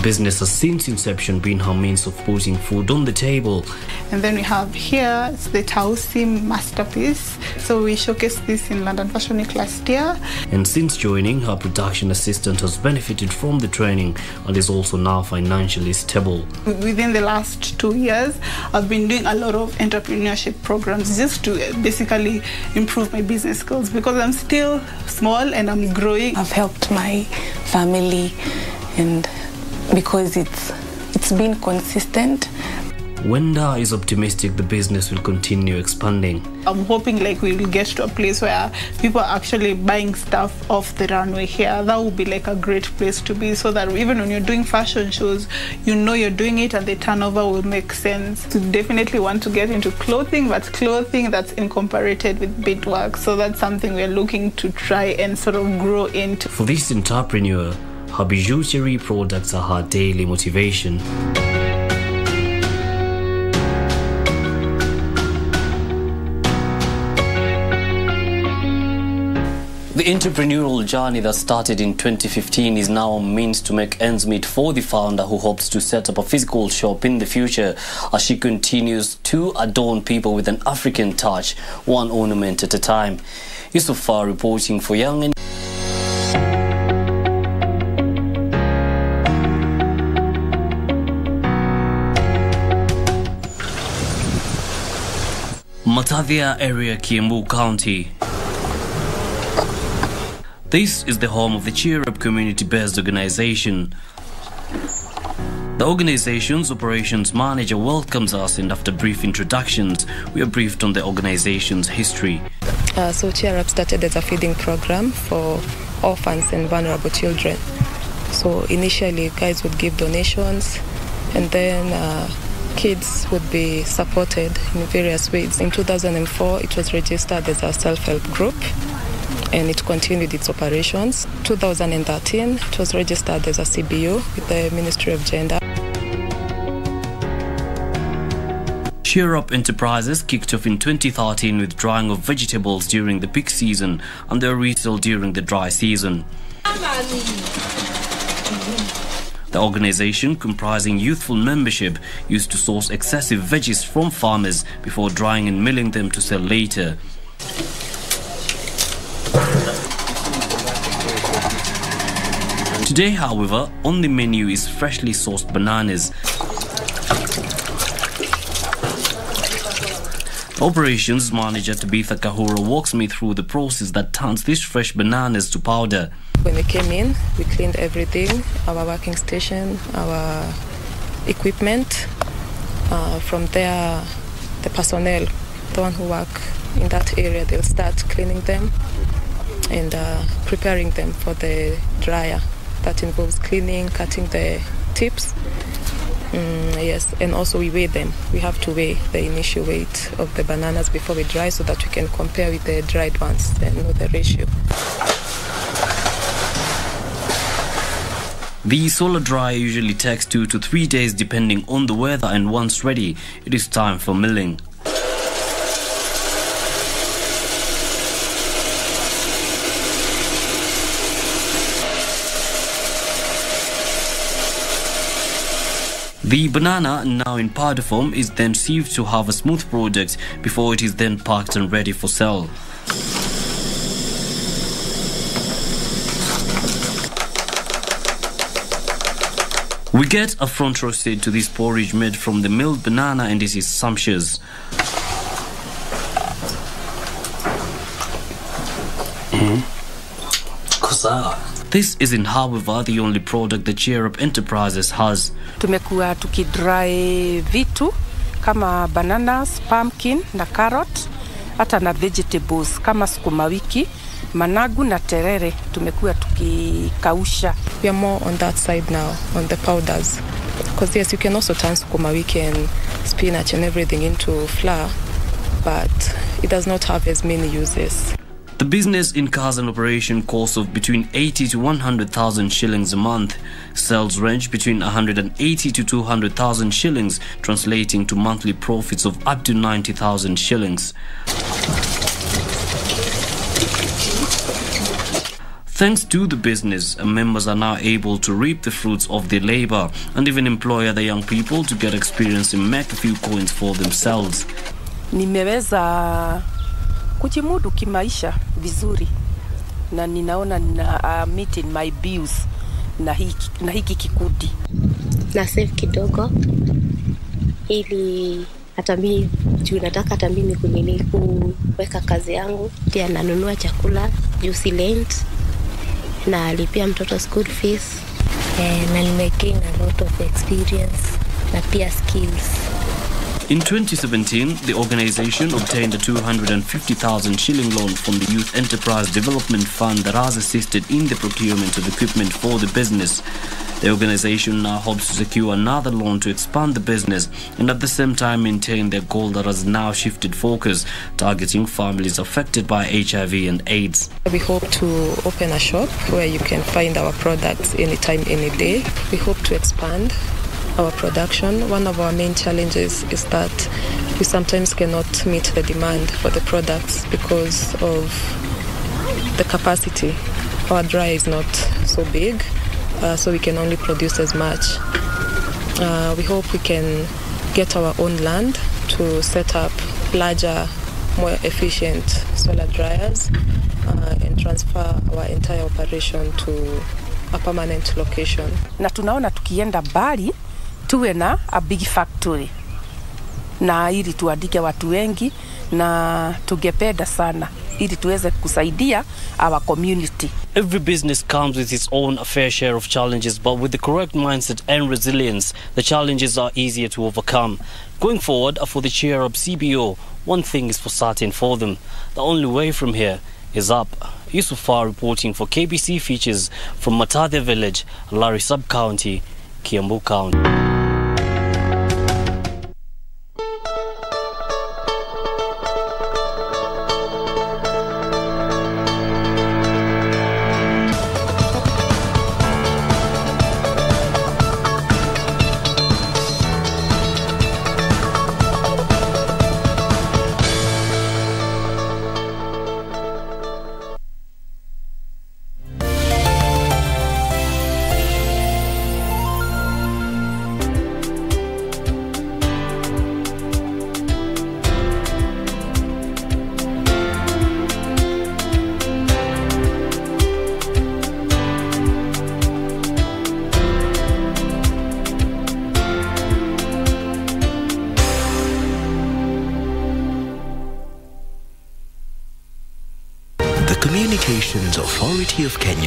Business has since inception been her means of putting food on the table. And then we have here it's the Tausim masterpiece. So we showcased this in London Fashion Week last year. And since joining, her production assistant has benefited from the training and is also now financially stable. Within the last two years, I've been doing a lot of entrepreneurship programs just to basically improve my business skills because I'm still small and I'm growing. I've helped my family and because it's it's been consistent. Wenda is optimistic the business will continue expanding. I'm hoping like we will get to a place where people are actually buying stuff off the runway here. That would be like a great place to be so that even when you're doing fashion shows, you know you're doing it and the turnover will make sense. To definitely want to get into clothing, but clothing that's incorporated with beadwork. So that's something we're looking to try and sort of grow into. For this entrepreneur, her bijouterie products are her daily motivation. The entrepreneurial journey that started in 2015 is now a means to make ends meet for the founder who hopes to set up a physical shop in the future as she continues to adorn people with an African touch, one ornament at a time. Yusufar reporting for Young and Matavia area, Kiambu County. This is the home of the Cheer Up community based organization. The organization's operations manager welcomes us, and after brief introductions, we are briefed on the organization's history. Uh, so Cheer Up started as a feeding program for orphans and vulnerable children. So initially, guys would give donations, and then uh, kids would be supported in various ways. In 2004, it was registered as a self-help group and it continued its operations. 2013, it was registered as a CBU with the Ministry of Gender. Cheer Up Enterprises kicked off in 2013 with drying of vegetables during the peak season and their retail during the dry season. The organization, comprising youthful membership, used to source excessive veggies from farmers before drying and milling them to sell later. Today, however, on the menu is freshly sourced bananas. Operations manager Tabitha Kahura walks me through the process that turns these fresh bananas to powder. When we came in, we cleaned everything our working station, our equipment. Uh, from there, the personnel, the one who work in that area, they'll start cleaning them and uh, preparing them for the dryer. That involves cleaning, cutting the tips. Mm, yes, and also we weigh them. We have to weigh the initial weight of the bananas before we dry so that we can compare with the dried ones and know the ratio. The solar dryer usually takes two to three days depending on the weather and once ready, it is time for milling. The banana, now in powder form, is then sieved to have a smooth product before it is then packed and ready for sale. We get a front row seat to this porridge made from the milled banana and this is sumptuous. Hmm? This isn't, however, the only product that Cheer Up Enterprises has. Tumekuwa tukidry vitu kama bananas, pumpkin na carrot, hata na vegetables kama sukuma wiki, managu na terere tumekuwa tukikausha. We are more on that side now, on the powders. Because yes, you can also turn sukuma wiki and spinach and everything into flour, but it does not have as many uses. The business incurs an operation cost of between 80 to 100,000 shillings a month. Sales range between 180 to 200,000 shillings, translating to monthly profits of up to 90,000 shillings. Thanks to the business, members are now able to reap the fruits of their labor and even employ other young people to get experience and make a few coins for themselves. Nimeweza kujimudu kimaisha vizuri na ninaona nina uh, meeting my bills na hiki, na hiki kikundi. Na save kidogo ili hata mi juu nataka hata mimi kunini kuweka kazi yangu. Pia nanunua chakula juu si lent na alipia mtoto school fees eh, na nimegain a lot of experience na pia skills In 2017, the organization obtained a 250,000 shilling loan from the Youth Enterprise Development Fund that has assisted in the procurement of equipment for the business. The organization now hopes to secure another loan to expand the business and at the same time maintain their goal that has now shifted focus, targeting families affected by HIV and AIDS. We hope to open a shop where you can find our products anytime, any day. We hope to expand our production. One of our main challenges is that we sometimes cannot meet the demand for the products because of the capacity. Our dry is not so big, uh, so we can only produce as much. Uh, we hope we can get our own land to set up larger, more efficient solar dryers uh, and transfer our entire operation to a permanent location. na tunaona tukienda mbali tuwe na a big factory na ili tuandike watu wengi na tungependa sana ili tuweze kusaidia our community. Every business comes with its own fair share of challenges, but with the correct mindset and resilience, the challenges are easier to overcome. Going forward, for the chair of CBO, one thing is for certain for them. The only way from here is up. Yusufar reporting for KBC Features from Matade Village, Larry Sub County, Kiambu County.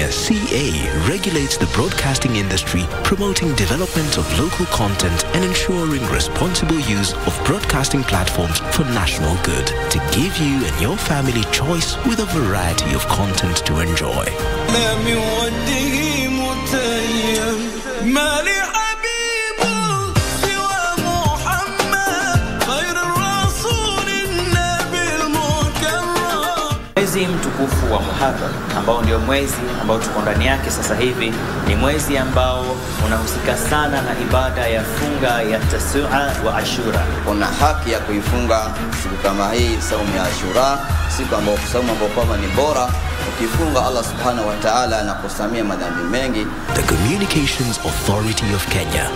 CA, regulates the broadcasting industry, promoting development of local content and ensuring responsible use of broadcasting platforms for national good to give you and your family choice with a variety of content to enjoy. Mtukufu wa Muharram ambao ndio mwezi ambao tuko ndani yake sasa hivi ni mwezi ambao unahusika sana na ibada ya funga ya Tasua wa Ashura. una haki ya kuifunga siku kama hii saumu ya Ashura, siku ambayo saumu ambayo kwamba ni bora. Ukifunga Allah subhanahu wa ta'ala anakusamia madhambi mengi. The Communications Authority of Kenya,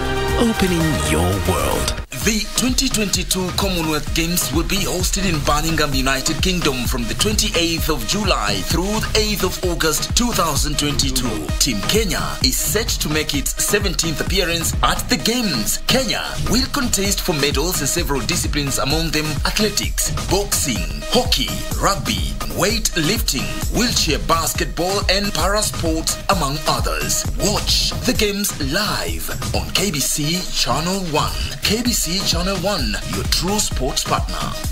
opening your world. The 2022 Commonwealth Games will be hosted in Birmingham, United Kingdom from the 28th of July through the 8th of August 2022. Team Kenya is set to make its 17th appearance at the Games. Kenya will contest for medals in several disciplines, among them athletics, boxing, hockey, rugby, weightlifting, wheelchair basketball, and para sports, among others. Watch the Games live on KBC Channel 1. KBC Channel 1, your true sports partner.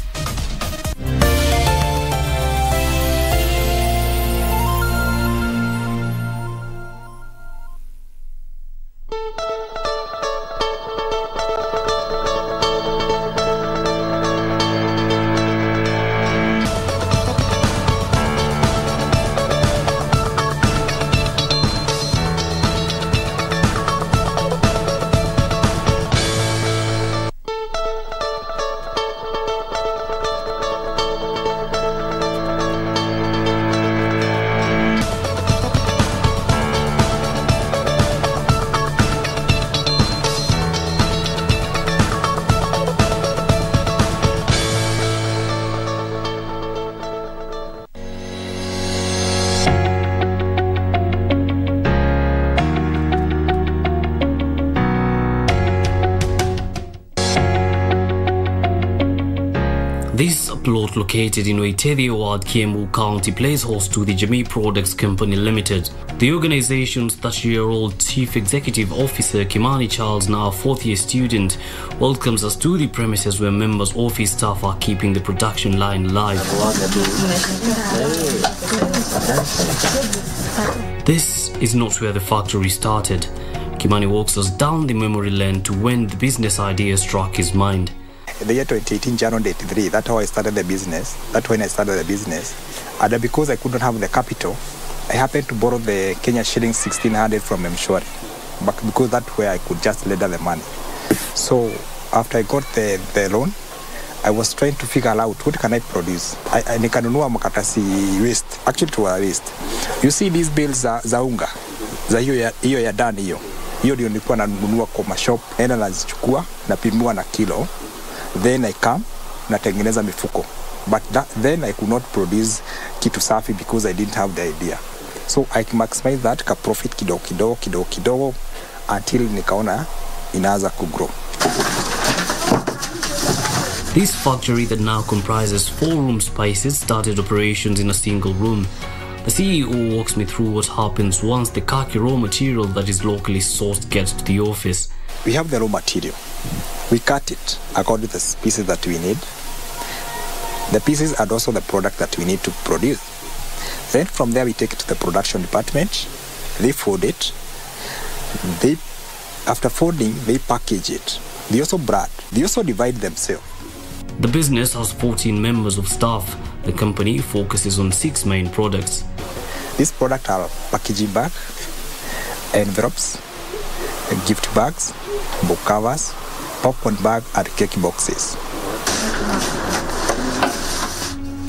Located in Waitedhi Ward, Kiambu County plays host to the Jamii Products Company Limited. The organization's 30-year-old Chief Executive Officer Kimani Charles, now a fourth-year student, welcomes us to the premises where members of his staff are keeping the production line live. This is not where the factory started. Kimani walks us down the memory lane to when the business idea struck his mind. The year 2018 January 83 that's how I started the business that's when I started the business. And because I couldn't have the capital I happened to borrow the Kenya shilling 1600 from Mshwari but because that's where I could just lend the money. So after I got the, the loan I was trying to figure out what can I produce. I, I, nikanunua makatasi waste actually to waste. You see these bills za, za unga za hiyo ya, hiyo ya dani hiyo. Hiyo ndio nilikuwa nanunua kwa mashop naenda nazichukua napimiwa na kilo then I come natengeneza mifuko but that, then I could not produce kitu safi because I didn't have the idea so I maximize that ka profit kidogo kidogo kidogo kidogo until nikaona inaanza kugrow This factory that now comprises four room spaces started operations in a single room. The CEO walks me through what happens once the khaki raw material that is locally sourced gets to the office. we have the raw material we cut it according to the pieces that we need. The pieces are also the product that we need to produce. Then from there we take it to the production department. They fold it. They after folding they package it. They also brand. They also divide themselves. The business has 14 members of staff. The company focuses on six main products. These products are packaging bag, envelopes, gift bags, book covers, popcorn bag, and cake boxes.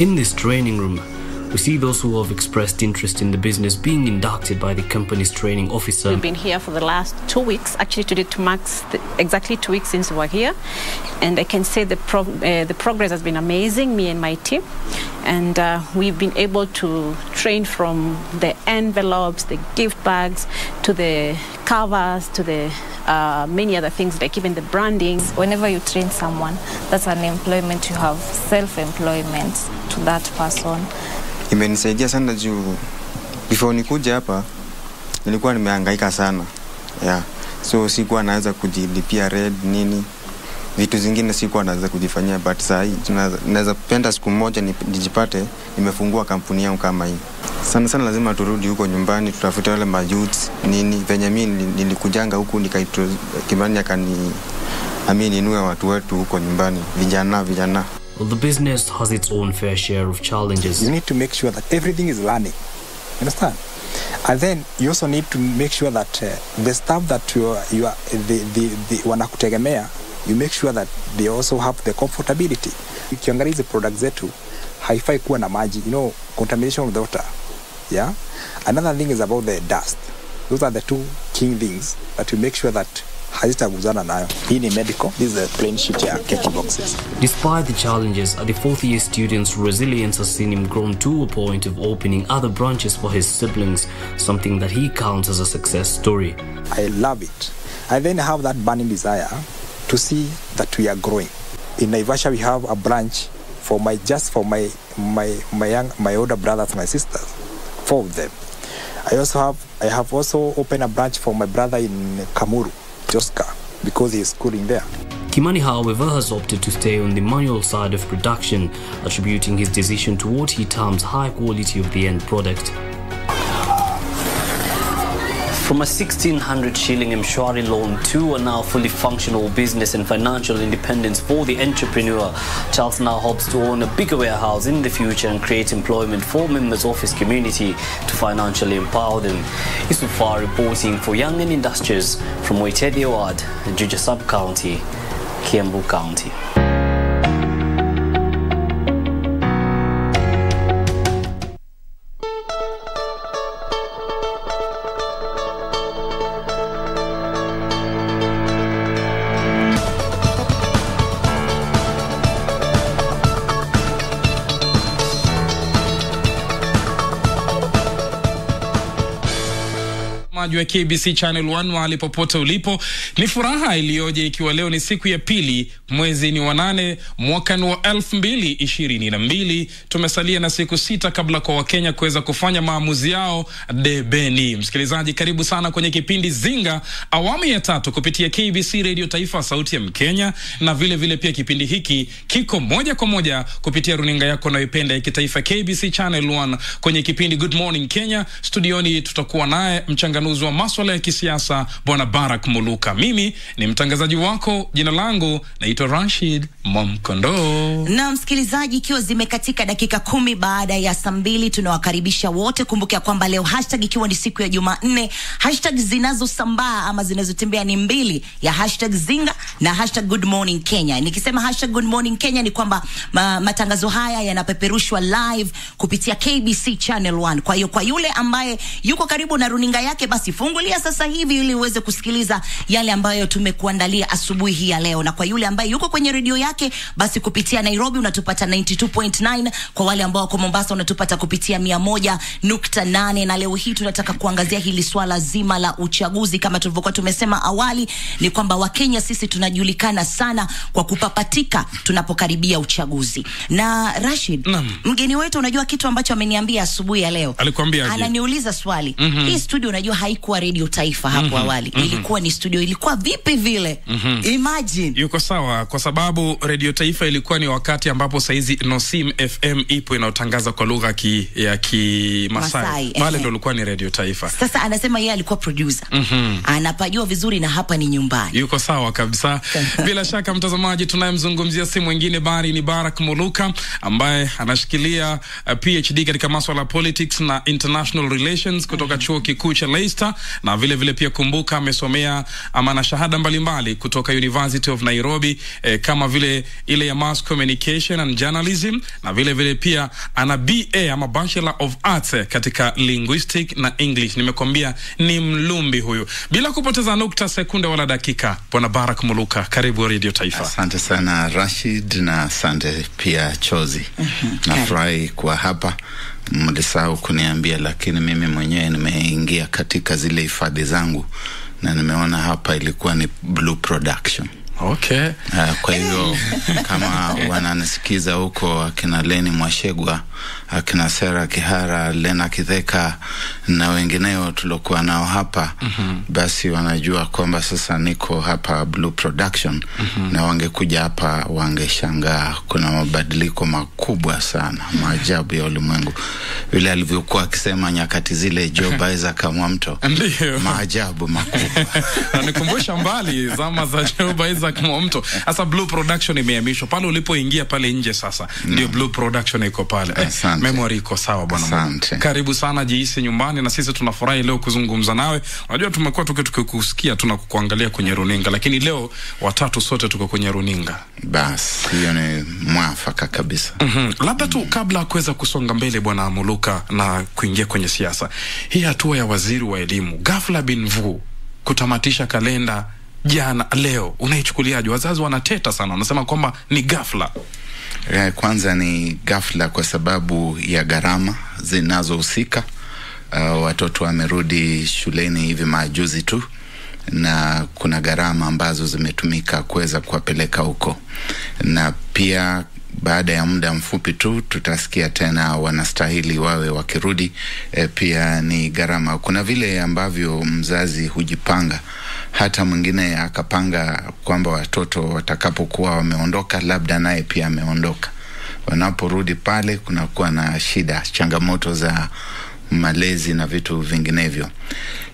In this training room, we see those who have expressed interest in the business being inducted by the company's training officer. We've been here for the last two weeks. Actually, today to marks the, exactly two weeks since we were here, and I can say the pro, uh, the progress has been amazing. Me and my team, and uh, we've been able to train from the envelopes, the gift bags, to the covers, to the uh, many other things like even the branding. Whenever you train someone, that's an employment. You have self-employment to that person. Imenisaidia sana juu before nikuja hapa nilikuwa nimehangaika sana yeah. so sikuwa naweza kujilipia red nini. Vitu zingine sikuwa naweza kujifanyia but saa hii naweza penda siku moja nijipate nimefungua kampuni yangu kama hii. Sana sana lazima turudi huko nyumbani tutafute wale mayouths nini. Venye mi nilikujanga huku nikaitwa kimani akani amini ninue watu wetu huko nyumbani vijana vijana Well, the business has its own fair share of challenges. You need to make sure that everything is learning. Understand? And then you also need to make sure that uh, the staff that you are, you are the, the, the wanakutegemea you make sure that they also have the comfortability. Ukiangalia hizi product zetu haifai kuwa na maji, you know, contamination of the water. Yeah? Another thing is about the dust. Those are the two key things that you make sure that hazitaguzana nayo. Hii ni medical, this is a plain sheet ya keki boxes. Despite the challenges, the fourth year student's resilience has seen him grown to a point of opening other branches for his siblings, something that he counts as a success story. I love it. I then have that burning desire to see that we are growing. In Naivasha, we have a branch for my just for my my my young my older brothers, my sisters, four of them. I also have I have also opened a branch for my brother in Kamuru, Joska, because he is schooling there. Kimani, however, has opted to stay on the manual side of production, attributing his decision to what he terms high quality of the end product. From a 1600 shilling Mshwari loan to a now fully functional business and financial independence for the entrepreneur, Charles now hopes to own a bigger warehouse in the future and create employment for members of his community to financially empower them. Isufar reporting for Young and Industrious from Waitedi Ward, Juja Sub County, Kiambu County. Mtazamaji wa KBC Channel 1 mahali popote ulipo, ni furaha iliyoje ikiwa leo ni siku ya pili mwezi ni wa nane mwakani wa elfu mbili ishirini na mbili. Tumesalia na siku sita kabla kwa Wakenya kuweza kufanya maamuzi yao debeni. Msikilizaji, karibu sana kwenye kipindi Zinga awamu ya tatu kupitia KBC Radio Taifa, sauti ya Mkenya, na vile vile pia kipindi hiki kiko moja kwa moja kupitia runinga yako unayoipenda ya kitaifa KBC Channel 1 kwenye kipindi Good Morning Kenya. Studioni tutakuwa naye mchanganuzi wa maswala ya kisiasa Bwana Barak Muluka. Mimi ni mtangazaji wako, jina langu naitwa Rashid momkondo na msikilizaji, ikiwa zimekatika dakika kumi baada ya saa mbili, tunawakaribisha wote. Kumbuka kwamba leo hashtag ikiwa ni siku ya Jumanne, hashtag zinazosambaa ama zinazotembea ni mbili ya hashtag Zinga na hashtag Good Morning Kenya. Nikisema hashtag Good Morning Kenya ni kwamba ma, matangazo haya yanapeperushwa live kupitia KBC Channel 1. Kwa hiyo kwa yule ambaye yuko karibu na runinga yake, basi fungulia sasa hivi ili uweze kusikiliza yale ambayo tumekuandalia asubuhi hii ya leo, na kwa yule ambaye yuko kwenye redio yake, basi kupitia Nairobi unatupata 92.9. Kwa wale ambao wako Mombasa unatupata kupitia 100.8, na leo hii tunataka kuangazia hili swala zima la uchaguzi. Kama tulivyokuwa tumesema awali, ni kwamba Wakenya sisi tunajulikana sana kwa kupapatika tunapokaribia uchaguzi. Na Rashid, mgeni wetu, unajua kitu ambacho ameniambia asubuhi ya leo, ananiuliza swali mm -hmm. hii studio unajua haikuwa redio Taifa hapo mm -hmm, awali, mm -hmm. ilikuwa ni studio, ilikuwa vipi vile? mm -hmm. Imagine. Yuko sawa kwa sababu redio Taifa ilikuwa ni wakati ambapo saizi Nosim FM ipo inayotangaza kwa lugha ki, ya Kimasai. Pale ndo ilikuwa ni redio Taifa. Sasa anasema yeye alikuwa producer, mm -hmm. anapajua vizuri na hapa ni nyumbani. Yuko sawa kabisa. Bila shaka, mtazamaji, tunayemzungumzia si mwingine bali ni Barak Muluka ambaye anashikilia uh, PhD katika maswala ya politics na international relations kutoka mm -hmm. chuo kikuu cha Leicester, na vile vile pia kumbuka, amesomea ama na shahada mbalimbali kutoka University of Nairobi eh, kama vile ile ya mass communication and journalism, na vile vile pia ana BA ama Bachelor of Arts katika linguistic na English. Nimekwambia ni mlumbi huyu. Bila kupoteza nukta, sekunde wala dakika, Bwana Barak Muluka, karibu Radio Taifa. Asante sana Rashid na asante pia Chozi. Nafurahi kuwa hapa. Mlisahau kuniambia, lakini mimi mwenyewe nimeingia katika zile hifadhi zangu na nimeona hapa ilikuwa ni Blue Production. Okay. Uh, kwa hivyo kama wananisikiza huko akina Leni Mwashegwa, akina Sera Kihara, Lena Kidheka na wengineo tuliokuwa nao hapa mm -hmm. basi wanajua kwamba sasa niko hapa Blue Production mm -hmm. na wangekuja hapa wangeshangaa. Kuna mabadiliko makubwa sana, maajabu ya ulimwengu, vile alivyokuwa akisema nyakati zile Joe Baeza Kamwamto, mto maajabu makubwa. nanikumbusha mbali zama za Joba Isaac Mwamto. Sasa Blue Production imehamishwa pale ulipoingia pale nje, sasa ndio Blue Production iko pale. Eh, memory iko sawa bwana. Karibu sana, jihisi nyumbani, na sisi tunafurahi leo kuzungumza nawe. Unajua tumekuwa tuki tukikusikia tuna kukuangalia kwenye runinga, lakini leo watatu sote tuko kwenye runinga. Bas, hiyo ni mwafaka kabisa. mm -hmm. Labda tu kabla ya kuweza kusonga mbele, bwana Muluka, na kuingia kwenye siasa, hii hatua ya waziri wa elimu ghafla bin vu kutamatisha kalenda jana leo, unaichukuliaje? Wazazi wanateta sana, wanasema kwamba ni ghafla. Eh, Kwanza ni ghafla kwa sababu ya gharama zinazohusika. Uh, watoto wamerudi shuleni hivi majuzi tu na kuna gharama ambazo zimetumika kuweza kuwapeleka huko, na pia baada ya muda mfupi tu tutasikia tena wanastahili wawe wakirudi. E, pia ni gharama. Kuna vile ambavyo mzazi hujipanga, hata mwingine akapanga kwamba watoto watakapokuwa wameondoka, labda naye pia ameondoka. Wanaporudi pale, kunakuwa na shida, changamoto za malezi na vitu vinginevyo.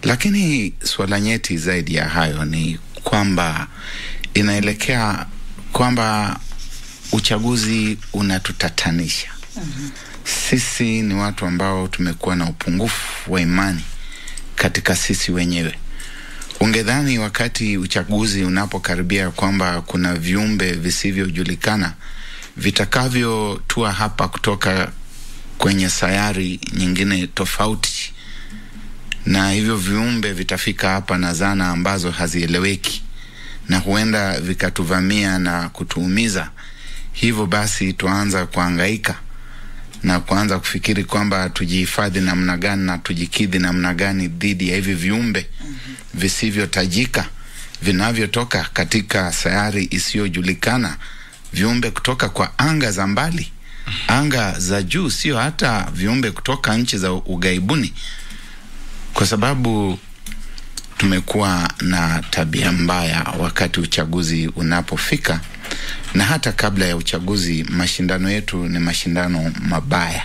Lakini suala nyeti zaidi ya hayo ni kwamba inaelekea kwamba uchaguzi unatutatanisha. Sisi ni watu ambao tumekuwa na upungufu wa imani katika sisi wenyewe. Ungedhani wakati uchaguzi unapokaribia kwamba kuna viumbe visivyojulikana vitakavyotua hapa kutoka kwenye sayari nyingine tofauti, na hivyo viumbe vitafika hapa na zana ambazo hazieleweki na huenda vikatuvamia na kutuumiza. Hivyo basi tuanza kuangaika na kuanza kufikiri kwamba tujihifadhi namna gani na tujikidhi namna gani dhidi ya hivi viumbe visivyotajika vinavyotoka katika sayari isiyojulikana, viumbe kutoka kwa anga za mbali, anga za juu, sio hata viumbe kutoka nchi za ughaibuni, kwa sababu tumekuwa na tabia mbaya wakati uchaguzi unapofika, na hata kabla ya uchaguzi, mashindano yetu ni mashindano mabaya,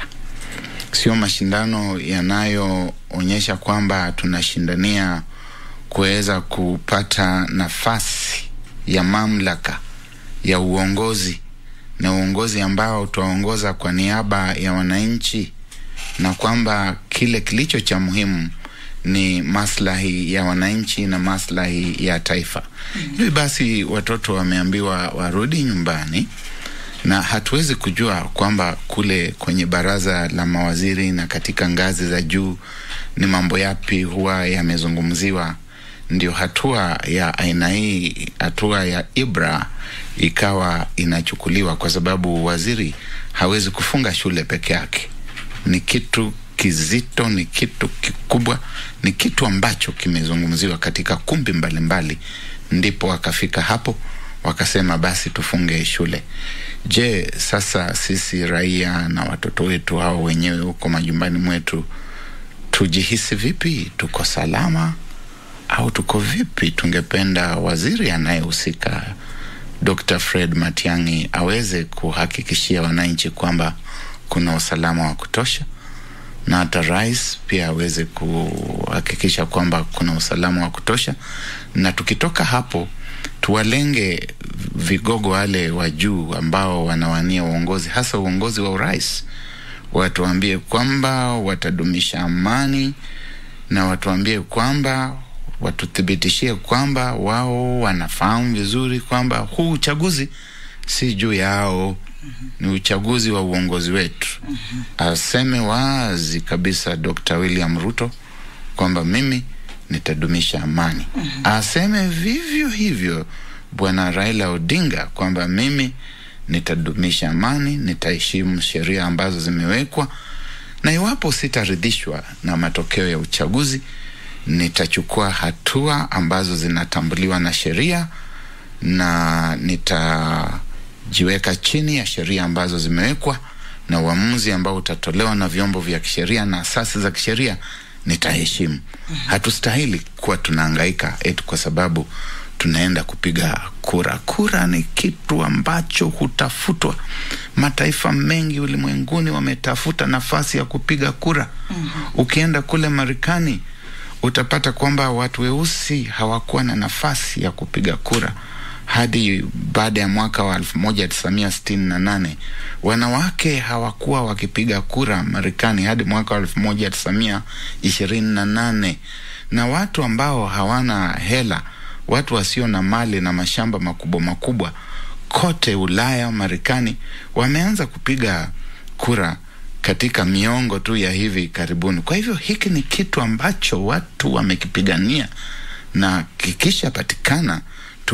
sio mashindano yanayoonyesha kwamba tunashindania kuweza kupata nafasi ya mamlaka ya uongozi na uongozi ambao twaongoza kwa niaba ya wananchi, na kwamba kile kilicho cha muhimu ni maslahi ya wananchi na maslahi ya taifa. Hivi basi watoto wameambiwa warudi nyumbani, na hatuwezi kujua kwamba kule kwenye baraza la mawaziri na katika ngazi za juu ni mambo yapi huwa yamezungumziwa ndio hatua ya aina hii, hatua ya Ibra ikawa inachukuliwa, kwa sababu waziri hawezi kufunga shule peke yake. Ni kitu kizito, ni kitu kikubwa, ni kitu ambacho kimezungumziwa katika kumbi mbalimbali, mbali. ndipo wakafika hapo wakasema basi tufunge shule. Je, sasa sisi raia na watoto wetu hao wenyewe huko majumbani mwetu tujihisi vipi? Tuko salama au tuko vipi? Tungependa waziri anayehusika Dr. Fred Matiang'i aweze kuhakikishia wananchi kwamba kuna usalama wa kutosha, na hata rais pia aweze kuhakikisha kwamba kuna usalama wa kutosha, na tukitoka hapo tuwalenge vigogo wale wa juu ambao wanawania uongozi, hasa uongozi wa urais, watuambie kwamba watadumisha amani na watuambie kwamba watuthibitishie kwamba wao wanafahamu vizuri kwamba huu uchaguzi si juu yao, ni uchaguzi wa uongozi wetu. Aseme wazi kabisa Dr. William Ruto kwamba mimi nitadumisha amani. Aseme vivyo hivyo Bwana Raila Odinga kwamba mimi nitadumisha amani, nitaheshimu sheria ambazo zimewekwa, na iwapo sitaridhishwa na matokeo ya uchaguzi nitachukua hatua ambazo zinatambuliwa na sheria na nitajiweka chini ya sheria ambazo zimewekwa na uamuzi ambao utatolewa na vyombo vya kisheria na asasi za kisheria nitaheshimu. Hatustahili kuwa tunahangaika eti kwa sababu tunaenda kupiga kura. Kura ni kitu ambacho hutafutwa. Mataifa mengi ulimwenguni wametafuta nafasi ya kupiga kura. Ukienda kule Marekani utapata kwamba watu weusi hawakuwa na nafasi ya kupiga kura hadi baada ya mwaka wa 1968. Wanawake hawakuwa wakipiga kura Marekani hadi mwaka wa 1928, na watu ambao hawana hela, watu wasio na mali na mashamba makubwa makubwa kote Ulaya, Marekani wameanza kupiga kura katika miongo tu ya hivi karibuni. Kwa hivyo hiki ni kitu ambacho watu wamekipigania na kikishapatikana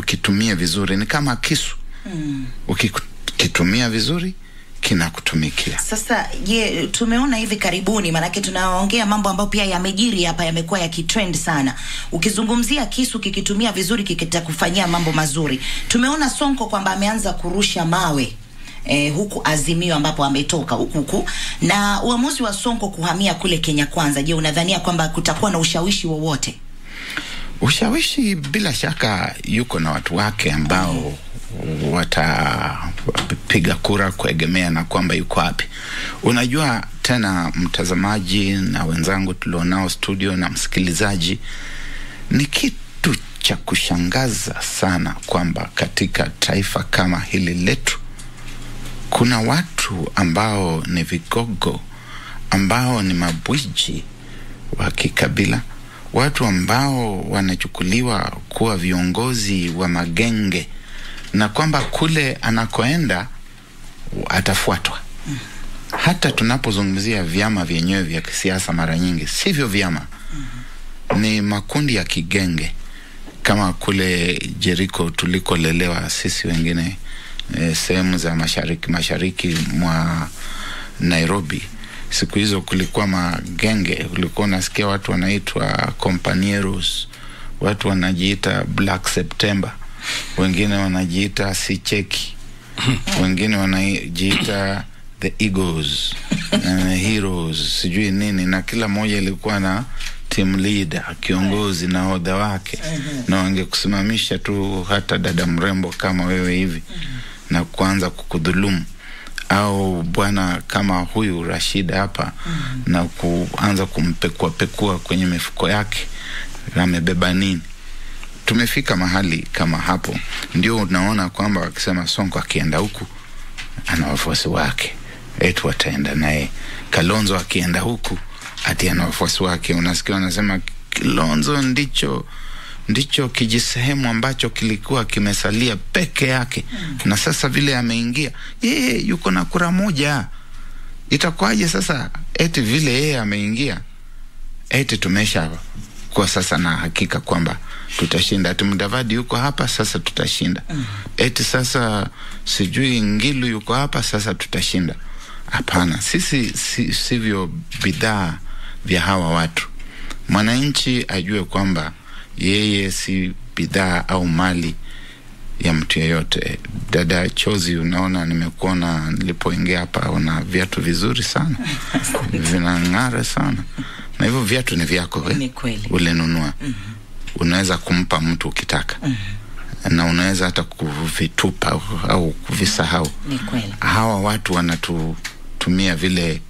tukitumie vizuri, ni kama kisu, Mm. ukikitumia vizuri kinakutumikia. Sasa je, tumeona hivi karibuni, maanake tunaongea mambo ambayo pia yamejiri hapa, yamekuwa yakitrend sana. Ukizungumzia kisu kikitumia vizuri, kikitakufanyia mambo mazuri. Tumeona Sonko kwamba ameanza kurusha mawe eh, huku Azimio ambapo ametoka huku huku, na uamuzi wa Sonko kuhamia kule Kenya Kwanza, je, unadhania kwamba kutakuwa na ushawishi wowote? Ushawishi bila shaka yuko na watu wake ambao watapiga kura kuegemea na kwamba yuko wapi. Unajua tena, mtazamaji na wenzangu tulionao studio na msikilizaji, ni kitu cha kushangaza sana kwamba katika taifa kama hili letu kuna watu ambao ni vigogo, ambao ni mabwiji wa kikabila, watu ambao wanachukuliwa kuwa viongozi wa magenge, na kwamba kule anakoenda atafuatwa. Hata tunapozungumzia vyama vyenyewe vya kisiasa, mara nyingi sivyo vyama, ni makundi ya kigenge, kama kule Jeriko tulikolelewa sisi wengine e, sehemu za mashariki mashariki mwa Nairobi. Siku hizo kulikuwa magenge, ulikuwa unasikia watu wanaitwa companeros, watu wanajiita Black September, wengine wanajiita Sicheki, wengine wanajiita the Eagles, uh, heroes, sijui nini, na kila moja ilikuwa na team leader, kiongozi na hodha wake, na wangekusimamisha tu hata dada mrembo kama wewe hivi na kuanza kukudhulumu au bwana kama huyu Rashid hapa mm -hmm. na kuanza kumpekua pekua kwenye mifuko yake amebeba nini. Tumefika mahali kama hapo, ndio unaona kwamba wakisema Sonko akienda huku ana wafuasi wake, eti wataenda naye. Kalonzo akienda huku ati ana wafuasi wake. Unasikia wanasema Kilonzo ndicho ndicho kijisehemu ambacho kilikuwa kimesalia peke yake. Mm. na sasa vile ameingia yeye yuko na kura moja. Itakuwaje sasa eti vile yeye ameingia? Eti tumesha kuwa sasa na hakika kwamba tutashinda. Ati mdavadi yuko hapa sasa tutashinda. Eti sasa sijui ngilu yuko hapa sasa tutashinda. Hapana sisi si, sivyo bidhaa vya hawa watu. Mwananchi ajue kwamba yeye si bidhaa au mali ya mtu yeyote. Dada Chozi, unaona nimekuona nilipoingia hapa, una viatu vizuri sana vinang'ara sana, na hivyo viatu ni vyako eh? Ni kweli. Ulinunua. Unaweza kumpa mtu ukitaka mm -hmm. na unaweza hata kuvitupa au, au kuvisahau. Ni kweli. Hawa watu wanatutumia vile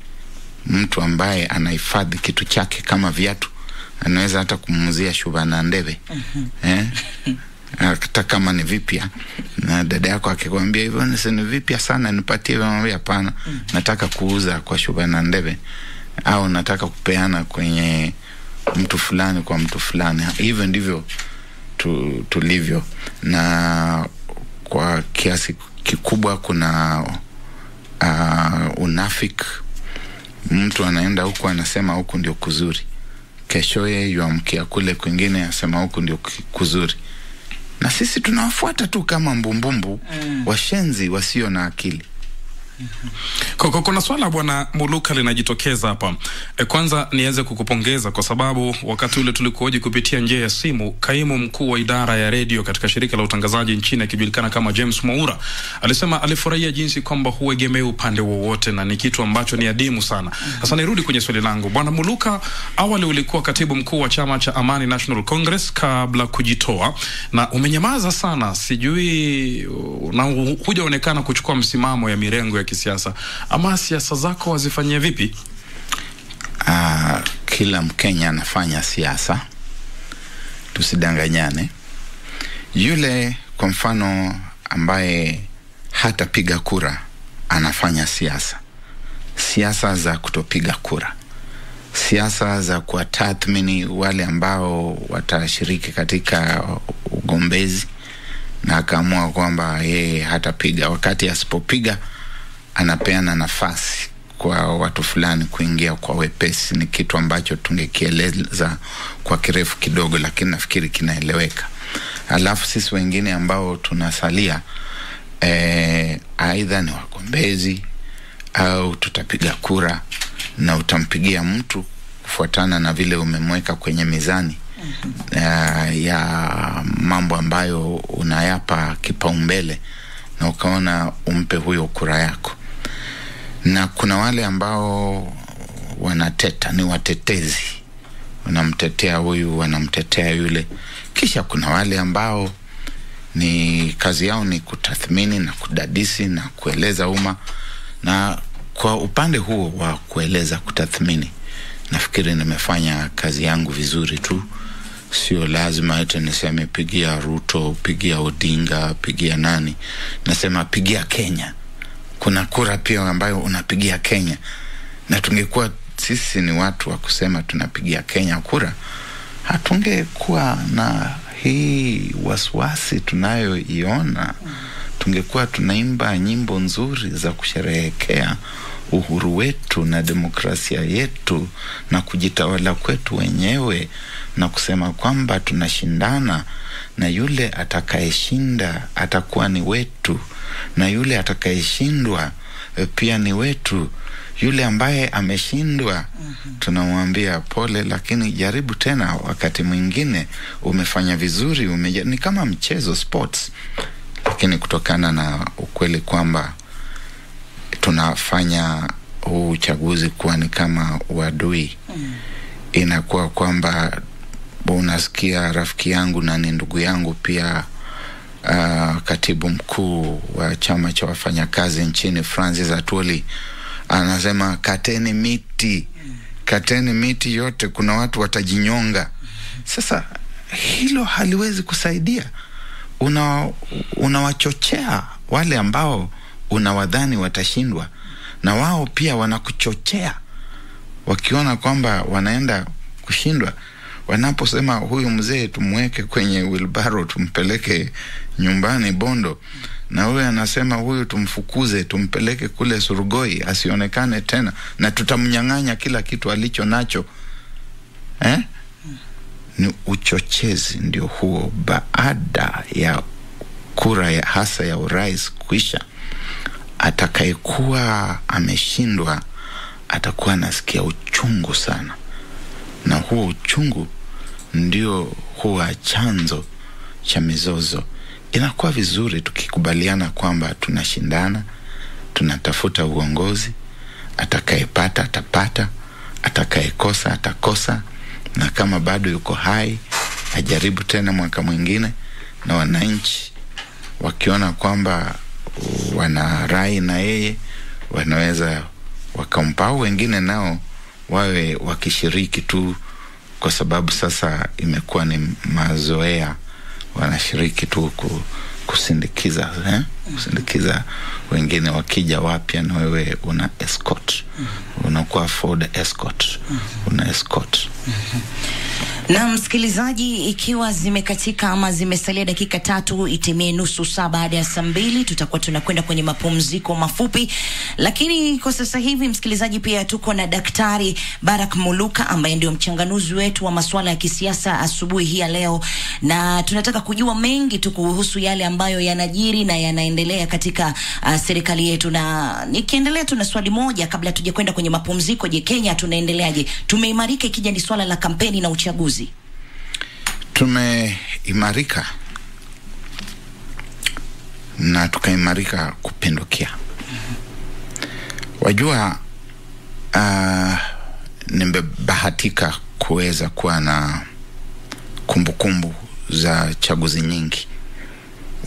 mtu ambaye anahifadhi kitu chake kama viatu anaweza hata kumuuzia shubana Ndebe. Eh? hata kama ni vipya. Na dada yako akikwambia hivyo ni vipya sana nipatie mwambie hapana nataka kuuza kwa shubana Ndebe. Au nataka kupeana kwenye mtu fulani kwa mtu fulani. Hivyo ndivyo tu, tulivyo. Na kwa kiasi kikubwa kuna uh, unafik mtu anaenda huku anasema huku ndio kuzuri keshoye yuamkia kule kwingine asema huku ndio kuzuri na sisi tunawafuata tu kama mbumbumbu mm. washenzi wasio na akili Koko, kuna swala bwana Muluka linajitokeza hapa. E, kwanza niweze kukupongeza kwa sababu wakati ule tulikuoji kupitia njia ya simu, kaimu mkuu wa idara ya redio katika shirika la utangazaji nchini akijulikana kama James Mwaura alisema alifurahia jinsi kwamba huegemei upande wowote na ni kitu ambacho ni adimu sana. Sasa nirudi kwenye swali langu, bwana Muluka, awali ulikuwa katibu mkuu wa chama cha Amani National Congress kabla kujitoa, na umenyamaza sana, sijui na hujaonekana kuchukua msimamo ya mirengo ya kisiasa, ama siasa zako wazifanyia vipi? uh, kila mkenya anafanya siasa. Tusidanganyane. Yule kwa mfano ambaye hatapiga kura anafanya siasa. Siasa za kutopiga kura. Siasa za kuwatathmini wale ambao watashiriki katika ugombezi na akaamua kwamba yeye hatapiga. Wakati asipopiga anapeana nafasi kwa watu fulani kuingia kwa wepesi ni kitu ambacho tungekieleza kwa kirefu kidogo lakini nafikiri kinaeleweka. Alafu sisi wengine ambao tunasalia e, aidha ni wagombezi au tutapiga kura na utampigia mtu kufuatana na vile umemweka kwenye mizani uh, ya mambo ambayo unayapa kipaumbele na ukaona umpe huyo kura yako na kuna wale ambao wanateta ni watetezi. Wanamtetea huyu wanamtetea yule. Kisha kuna wale ambao ni kazi yao ni kutathmini na kudadisi na kueleza umma. Na kwa upande huo wa kueleza kutathmini nafikiri nimefanya kazi yangu vizuri tu. Sio lazima ete niseme pigia ruto pigia odinga pigia nani. Nasema pigia kenya kuna kura pia ambayo unapigia kenya. Na tungekuwa sisi ni watu wa kusema tunapigia kenya kura hatungekuwa na hii wasiwasi tunayoiona. Tungekuwa tunaimba nyimbo nzuri za kusherehekea uhuru wetu na demokrasia yetu na kujitawala kwetu wenyewe na kusema kwamba tunashindana na yule atakayeshinda atakuwa ni wetu na yule atakayeshindwa eh, pia ni wetu. Yule ambaye ameshindwa mm -hmm. tunamwambia pole lakini jaribu tena wakati mwingine. Umefanya vizuri umeja... ni kama mchezo sports. Lakini kutokana na ukweli kwamba tunafanya huu uchaguzi kuwa ni kama uadui. Inakuwa kwamba unasikia rafiki yangu na ni ndugu yangu pia uh, katibu mkuu wa chama cha wafanyakazi nchini Francis Atwoli anasema kateni miti, kateni miti yote, kuna watu watajinyonga. Sasa hilo haliwezi kusaidia. Una unawachochea wale ambao unawadhani watashindwa, na wao pia wanakuchochea wakiona kwamba wanaenda kushindwa wanaposema huyu mzee tumweke kwenye wilbaro tumpeleke nyumbani bondo. Na huyu anasema huyu tumfukuze tumpeleke kule surugoi asionekane tena na tutamnyang'anya kila kitu alicho nacho. Eh? ni uchochezi ndio huo baada ya kura ya hasa ya urais kuisha. Atakayekuwa ameshindwa atakuwa anasikia uchungu sana. Na huo uchungu ndio huwa chanzo cha mizozo inakuwa vizuri tukikubaliana kwamba tunashindana tunatafuta uongozi atakayepata atapata atakayekosa atakosa na kama bado yuko hai ajaribu tena mwaka mwingine na wananchi wakiona kwamba wana rai na yeye wanaweza wakampa au wengine nao wawe wakishiriki tu kwa sababu sasa imekuwa ni mazoea wanashiriki tu kusindikiza eh? Kusindikiza wengine wakija wapya na wewe una escort. Unakuwa ford escort. Una escort. Na msikilizaji, ikiwa zimekatika ama zimesalia dakika tatu itimie nusu saa baada ya saa mbili, tutakuwa tunakwenda kwenye mapumziko mafupi, lakini kwa sasa hivi msikilizaji, pia tuko na Daktari Barak Muluka ambaye ndio mchanganuzi wetu wa masuala ya kisiasa asubuhi hii ya leo, na tunataka kujua mengi tu kuhusu yale ambayo yanajiri na yanaendelea katika uh, serikali yetu, na nikiendelea tu na swali moja kabla tuja kwenda kwenye mapumziko. Je, Kenya tunaendeleaje? Tumeimarika ikija ni swala la kampeni na uchaguzi? tumeimarika na tukaimarika kupindukia wajua uh, nimebahatika kuweza kuwa na kumbukumbu kumbu za chaguzi nyingi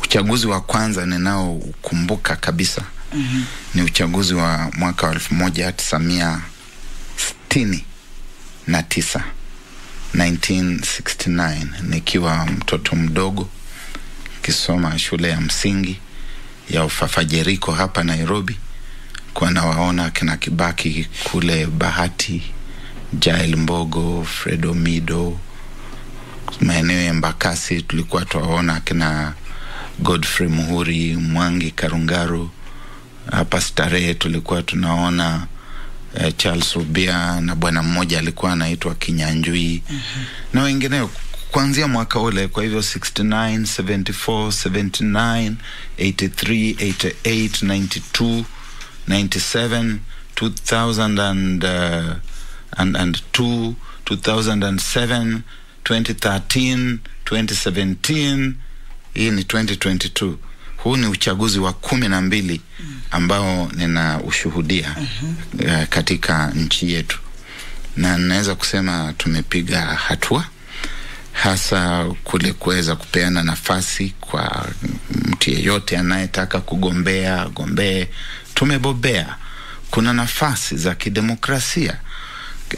uchaguzi wa kwanza ninaokumbuka kabisa mm -hmm. ni uchaguzi wa mwaka wa elfu moja tisamia sitini na tisa 1969 nikiwa mtoto mdogo kisoma shule ya msingi ya ufafajeriko hapa nairobi kuwa nawaona kina kibaki kule bahati jael mbogo fredo mido maeneo ya mbakasi tulikuwa twaona kina godfrey muhuri mwangi karungaru hapa starehe tulikuwa tunaona eh, charles rubia na bwana mmoja alikuwa anaitwa kinyanjui mm-hmm. na wengineo kuanzia mwaka ule kwa hivyo 69 74 79 83 88 92 97 2000 and, uh, and, and 2 2007 2013 2017 hii ni 2022 huu ni uchaguzi wa kumi na mbili ambao nina ushuhudia uh, katika nchi yetu. Na ninaweza kusema tumepiga hatua hasa kule kuweza kupeana nafasi kwa mtu yeyote anayetaka kugombea gombee. tumebobea. Kuna nafasi za kidemokrasia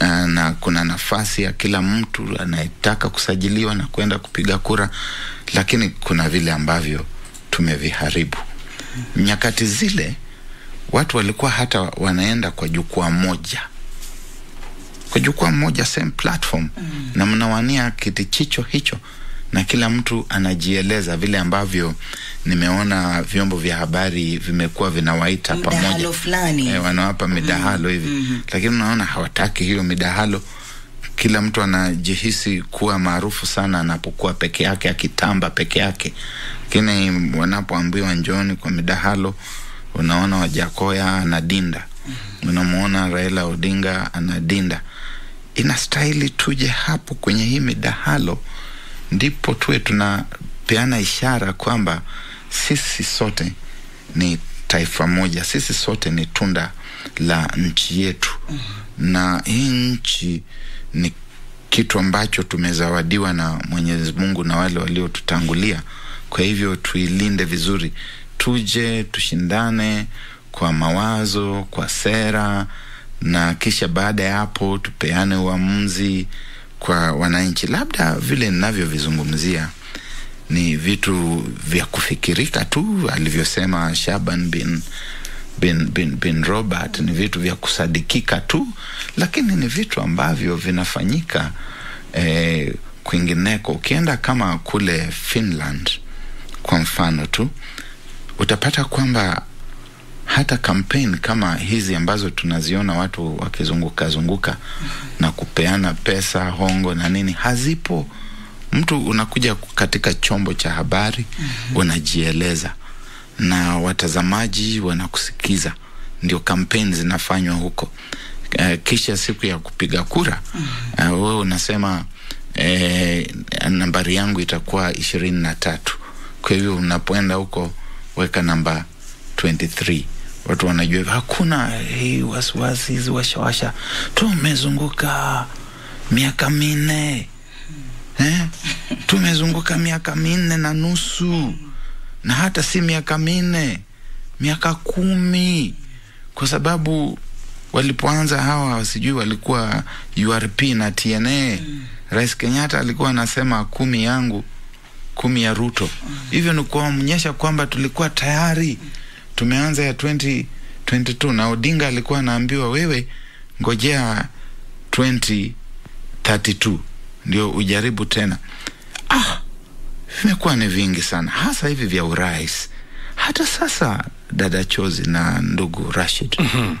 uh, na kuna nafasi ya kila mtu anayetaka kusajiliwa na kwenda kupiga kura lakini kuna vile ambavyo tumeviharibu. Nyakati zile watu walikuwa hata wanaenda kwa jukwaa moja. Kwa jukwaa moja same platform. Mm. na mnawania kiti chicho hicho. Na kila mtu anajieleza vile ambavyo nimeona vyombo vya habari vimekuwa vinawaita pamoja. E, wanawapa midahalo mm. hivi. Mm-hmm. lakini unaona hawataki hiyo midahalo kila mtu anajihisi kuwa maarufu sana anapokuwa peke yake akitamba peke yake. Lakini wanapoambiwa njoni kwa midahalo unaona wajakoya anadinda. Unamwona raila odinga anadinda. Inastahili tuje hapo kwenye hii midahalo ndipo tuwe tunapeana ishara kwamba sisi sote ni taifa moja sisi sote ni tunda la nchi yetu. Na hii nchi ni kitu ambacho tumezawadiwa na mwenyezi mungu na wale waliotutangulia. Kwa hivyo tuilinde vizuri. Tuje tushindane kwa mawazo kwa sera na kisha baada ya hapo tupeane uamuzi kwa wananchi. Labda vile ninavyovizungumzia ni vitu vya kufikirika tu alivyosema shaban bin bin, bin, bin robert ni vitu vya kusadikika tu lakini ni vitu ambavyo vinafanyika eh, kwingineko. Ukienda kama kule finland kwa mfano tu utapata kwamba hata kampeni kama hizi ambazo tunaziona watu wakizunguka zunguka na kupeana pesa hongo na nini hazipo. Mtu unakuja katika chombo cha habari mm-hmm. unajieleza na watazamaji wanakusikiza. Ndio kampeni zinafanywa huko. Uh, kisha siku ya kupiga kura mm-hmm. uh, wewe unasema eh, nambari yangu itakuwa ishirini na tatu. Kwa hivyo unapoenda huko weka namba 23 watu wanajua hakuna hii wasiwasi hizi washawasha. Tumezunguka miaka minne. Eh? tumezunguka miaka minne na nusu na hata si miaka minne miaka kumi. Kwa sababu walipoanza hawa sijui walikuwa urp na tna mm. rais kenyatta alikuwa anasema kumi yangu kumi ya ruto. Hivyo ni kuonyesha kwamba tulikuwa tayari. Tumeanza ya 2022 na odinga alikuwa anaambiwa wewe ngojea 2032 ndio ujaribu tena. Ah, vimekuwa ni vingi sana hasa hivi vya urais. Hata sasa dada chozi na ndugu rashid mm-hmm.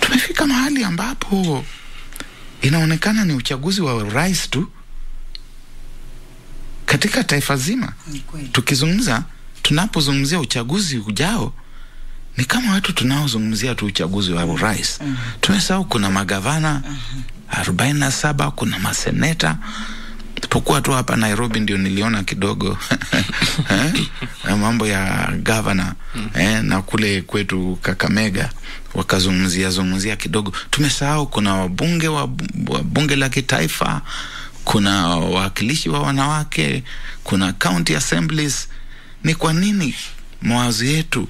tumefika mahali ambapo inaonekana ni uchaguzi wa urais tu katika taifa zima. Tukizungumza tunapozungumzia uchaguzi ujao ni kama watu tunaozungumzia tu uchaguzi wa urais. Mm-hmm. tumesahau kuna magavana arobaini na saba kuna maseneta pokuwa tu hapa nairobi ndio niliona kidogo. Eh, mambo ya gavana eh, na kule kwetu kakamega wakazungumzia zungumzia kidogo. Tumesahau kuna wabunge wa, wa bunge la kitaifa kuna wawakilishi wa wanawake kuna county assemblies. Ni kwa nini mawazo yetu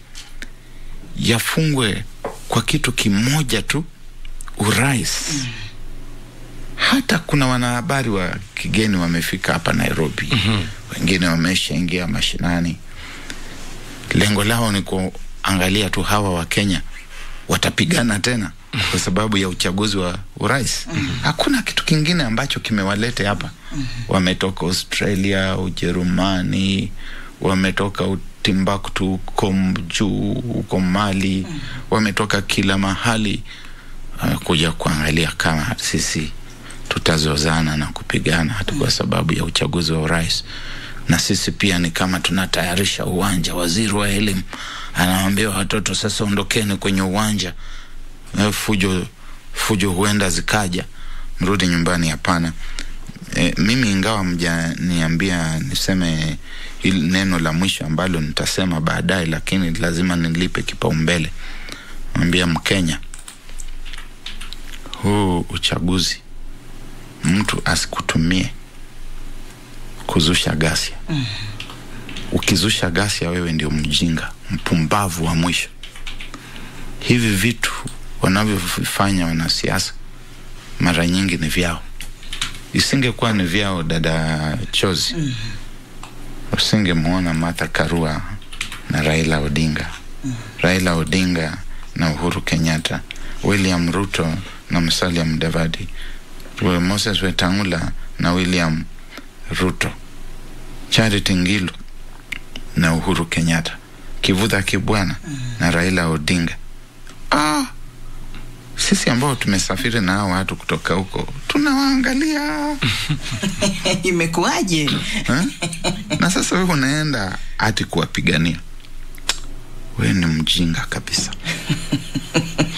yafungwe kwa kitu kimoja tu? Urais. mm. Hata kuna wanahabari wa kigeni wamefika hapa nairobi mm-hmm. wengine wameshaingia mashinani lengo lao ni kuangalia tu hawa wa kenya watapigana tena kwa sababu ya uchaguzi wa urais mm-hmm. hakuna kitu kingine ambacho kimewalete hapa mm-hmm. wametoka australia ujerumani wametoka timbuktu huko juu huko mali mm-hmm. wametoka kila mahali wamekuja kuangalia kama sisi tutazozana na kupigana hata kwa sababu ya uchaguzi wa urais. Na sisi pia ni kama tunatayarisha uwanja. Waziri wa elimu anawambia watoto sasa ondokeni kwenye uwanja. Eh, fujo fujo huenda zikaja. Mrudi nyumbani hapana. E, mimi ingawa mjaniambia niseme hili neno la mwisho ambalo nitasema baadaye lakini lazima nilipe kipaumbele. Ambia mkenya huu uchaguzi mtu asikutumie kuzusha gasia mm. ukizusha gasia wewe ndio mjinga mpumbavu wa mwisho hivi vitu wanavyovifanya wanasiasa mara nyingi ni vyao isingekuwa ni vyao dada chozi mm. usingemwona martha karua na raila odinga mm. raila odinga na uhuru kenyatta william ruto na musalia mudavadi moses wetangula na william ruto charity ngilu na uhuru kenyatta Kivutha kibwana na raila odinga. Ah, sisi ambao tumesafiri na hao watu kutoka huko tunawaangalia. Imekuwaje? Na sasa wewe unaenda hati kuwapigania? Wewe ni mjinga kabisa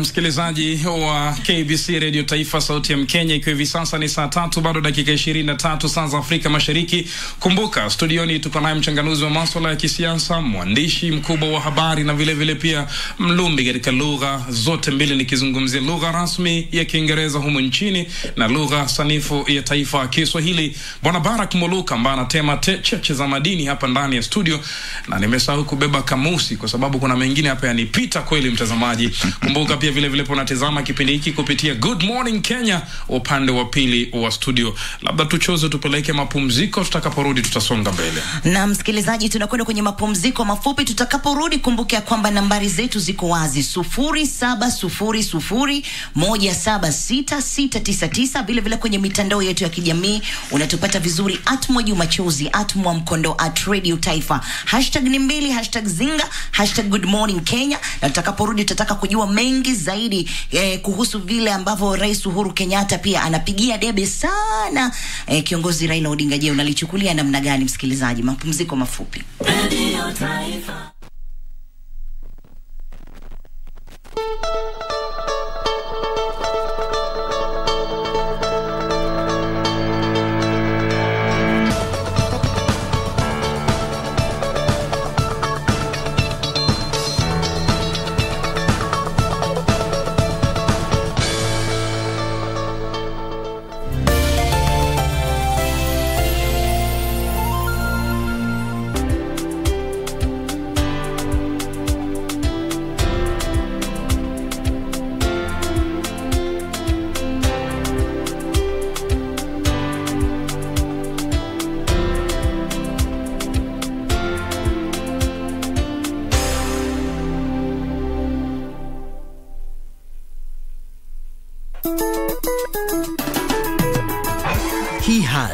msikilizaji wa KBC Radio Taifa, sauti ya Mkenya, ikiwa hivi sasa ni saa tatu bado dakika ishirini na tatu saa za Afrika Mashariki. Kumbuka studioni tuko naye mchanganuzi wa maswala ya kisiasa, mwandishi mkubwa wa habari na vile vile pia mlumbi katika lugha zote mbili, nikizungumzia lugha rasmi ya Kiingereza humu nchini na lugha sanifu ya taifa Kiswahili, Bwana Barak Muluka ambaye anatema te- cheche za madini hapa ndani ya studio, na nimesahau kubeba kamusi kwa sababu kuna mengine hapa yanipita kweli, mtazamaji. Kumbuka pia vile vile unatazama kipindi hiki kupitia Good Morning Kenya upande wa pili wa studio. Labda tuchoze tupeleke mapumziko, tutakaporudi tutasonga mbele. na msikilizaji tunakwenda kwenye mapumziko mafupi. Tutakaporudi kumbuke ya kwamba nambari zetu ziko wazi. Sufuri saba sufuri sufuri moja saba sita sita tisa tisa. Vile vile kwenye mitandao yetu ya kijamii unatupata vizuri. At mwajuma Machozi at mwamkondo at radio taifa. Hashtag ni mbili hashtag zinga hashtag good morning kenya. Na tutakaporudi tutataka kujua mengi zaidi eh, kuhusu vile ambavyo rais uhuru kenyatta pia anapigia debe sana eh, kiongozi raila odinga. Je unalichukulia namna gani msikilizaji? Mapumziko mafupi. He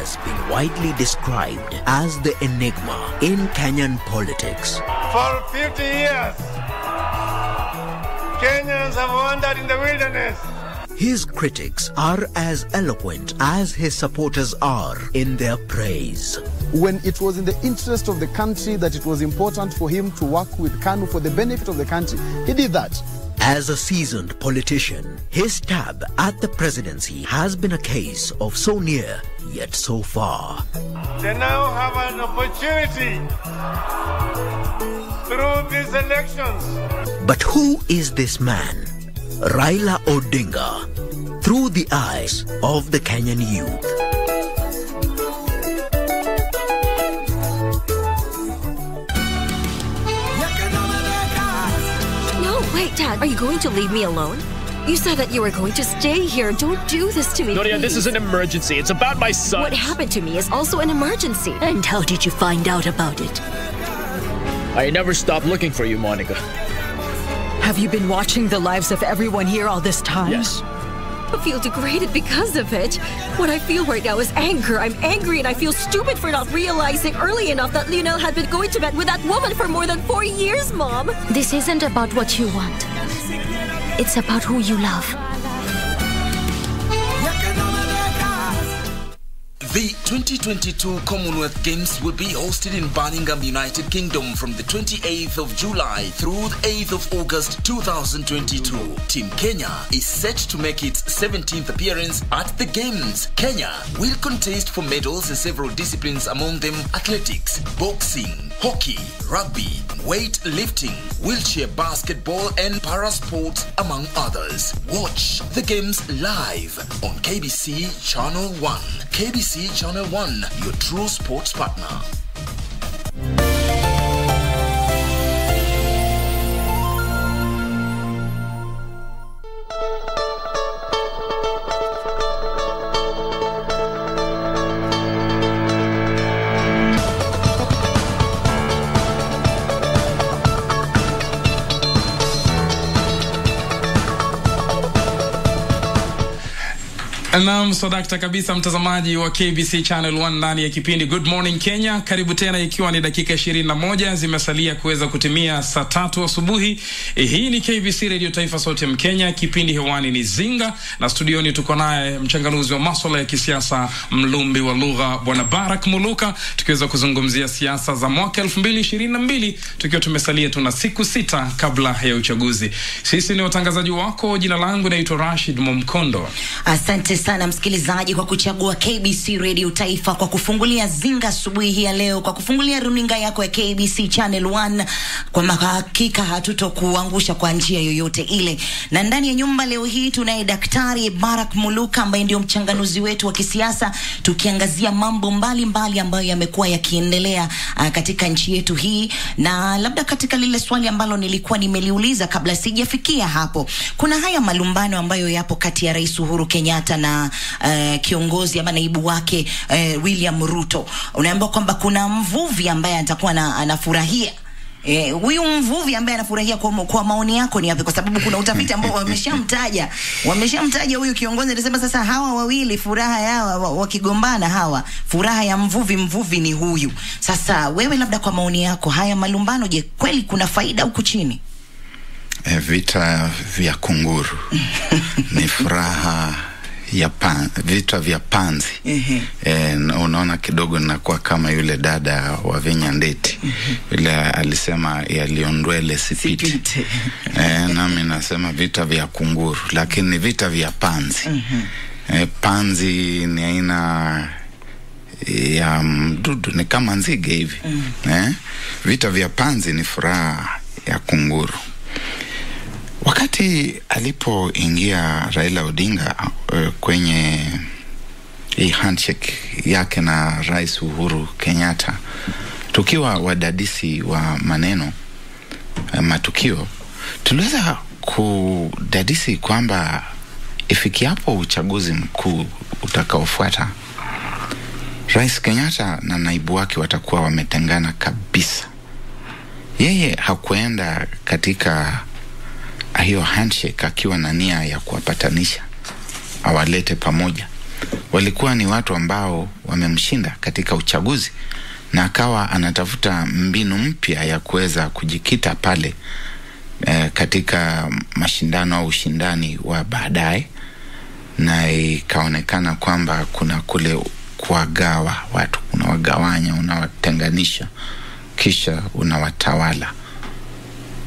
has been widely described as the enigma in Kenyan politics. For 50 years, Kenyans have wandered in the wilderness. His critics are as eloquent as his supporters are in their praise. when it was in the interest of the country that it was important for him to work with KANU for the benefit of the country, he did that. As a seasoned politician, his stab at the presidency has been a case of so near yet so far. They now have an opportunity through these elections But who is this man? Raila Odinga, through the eyes of the Kenyan youth. Wait, Dad. Are you going to leave me alone? You said that you were going to stay here. Don't do this to me. Noria, this is an emergency. It's about my son. What happened to me is also an emergency. And how did you find out about it? I never stopped looking for you, Monica. Have you been watching the lives of everyone here all this time? Yes. I feel degraded because of it. What I feel right now is anger. I'm angry and I feel stupid for not realizing early enough that Lionel had been going to bed with that woman for more than four years, Mom. This isn't about what you want. It's about who you love. The 2022 Commonwealth Games will be hosted in Birmingham, United Kingdom from the 28th of July through the 8th of August 2022. Team Kenya is set to make its 17th appearance at the Games. Kenya will contest for medals in several disciplines, among them athletics, boxing, hockey, rugby, weightlifting, wheelchair basketball, and para sports, among others. Watch the games live on KBC Channel 1. KBC Channel 1, your true sports partner. Naam, swadakta kabisa, mtazamaji wa KBC Channel 1 ndani ya kipindi Good Morning Kenya. Karibu tena, ikiwa ni dakika ishirini na moja zimesalia kuweza kutimia saa tatu asubuhi. Eh, Hii ni KBC Radio Taifa, sauti ya Mkenya. Kipindi hewani ni Zinga na studioni tuko naye mchanganuzi wa maswala ya kisiasa, mlumbi wa lugha, Bwana Barak Muluka, tukiweza kuzungumzia siasa za mwaka elfu mbili ishirini na mbili tukiwa tumesalia tuna siku sita kabla ya uchaguzi. Sisi ni watangazaji wako, jina langu naitwa Rashid Momkondo. Asante sana msikilizaji kwa kuchagua KBC Radio Taifa, kwa kufungulia zinga asubuhi hii ya leo, kwa kufungulia runinga yako ya KBC Channel 1. Kwa hakika hatutokuangusha kwa njia yoyote ile. Na ndani ya nyumba leo hii tunaye Daktari Barak Muluka ambaye ndio mchanganuzi wetu wa kisiasa, tukiangazia mambo mbalimbali mbali ambayo yamekuwa yakiendelea uh, katika nchi yetu hii, na labda katika lile swali ambalo nilikuwa nimeliuliza kabla sijafikia hapo, kuna haya malumbano ambayo yapo kati ya Rais Uhuru Kenyatta na uh, kiongozi ama naibu wake uh, William Ruto. Unaambiwa kwamba kuna mvuvi ambaye atakuwa na, anafurahia Eh, huyu mvuvi ambaye anafurahia kwa, kwa maoni yako ni yapi? Kwa sababu kuna utafiti ambao wameshamtaja wameshamtaja huyu kiongozi, anasema sasa hawa wawili furaha yao wakigombana, hawa furaha ya mvuvi mvuvi ni huyu. Sasa wewe, labda kwa maoni yako, haya malumbano, je, kweli kuna faida huku chini? E, vita vya kunguru ni furaha ya pan, vitwa vya panzi mm-hmm. e, unaona kidogo nakuwa kama yule dada wa Vinya Ndeti yule alisema yaliondwele sipiti e, nami nasema vita vya kunguru, lakini ni vita vya panzi mm-hmm. e, panzi ni aina ya mdudu, ni kama nzige hivi mm. eh? Vita vya panzi ni furaha ya kunguru. Wakati alipoingia Raila Odinga uh, kwenye hii handshake yake na Rais Uhuru Kenyatta, tukiwa wadadisi wa maneno uh, matukio, tuliweza kudadisi kwamba ifikiapo uchaguzi mkuu utakaofuata, Rais Kenyatta na naibu wake watakuwa wametengana kabisa. Yeye hakuenda katika hiyo handshake akiwa na nia ya kuwapatanisha awalete pamoja. Walikuwa ni watu ambao wamemshinda katika uchaguzi, na akawa anatafuta mbinu mpya ya kuweza kujikita pale e, katika mashindano au ushindani wa baadaye, na ikaonekana kwamba kuna kule kuwagawa watu, unawagawanya, unawatenganisha, kisha unawatawala,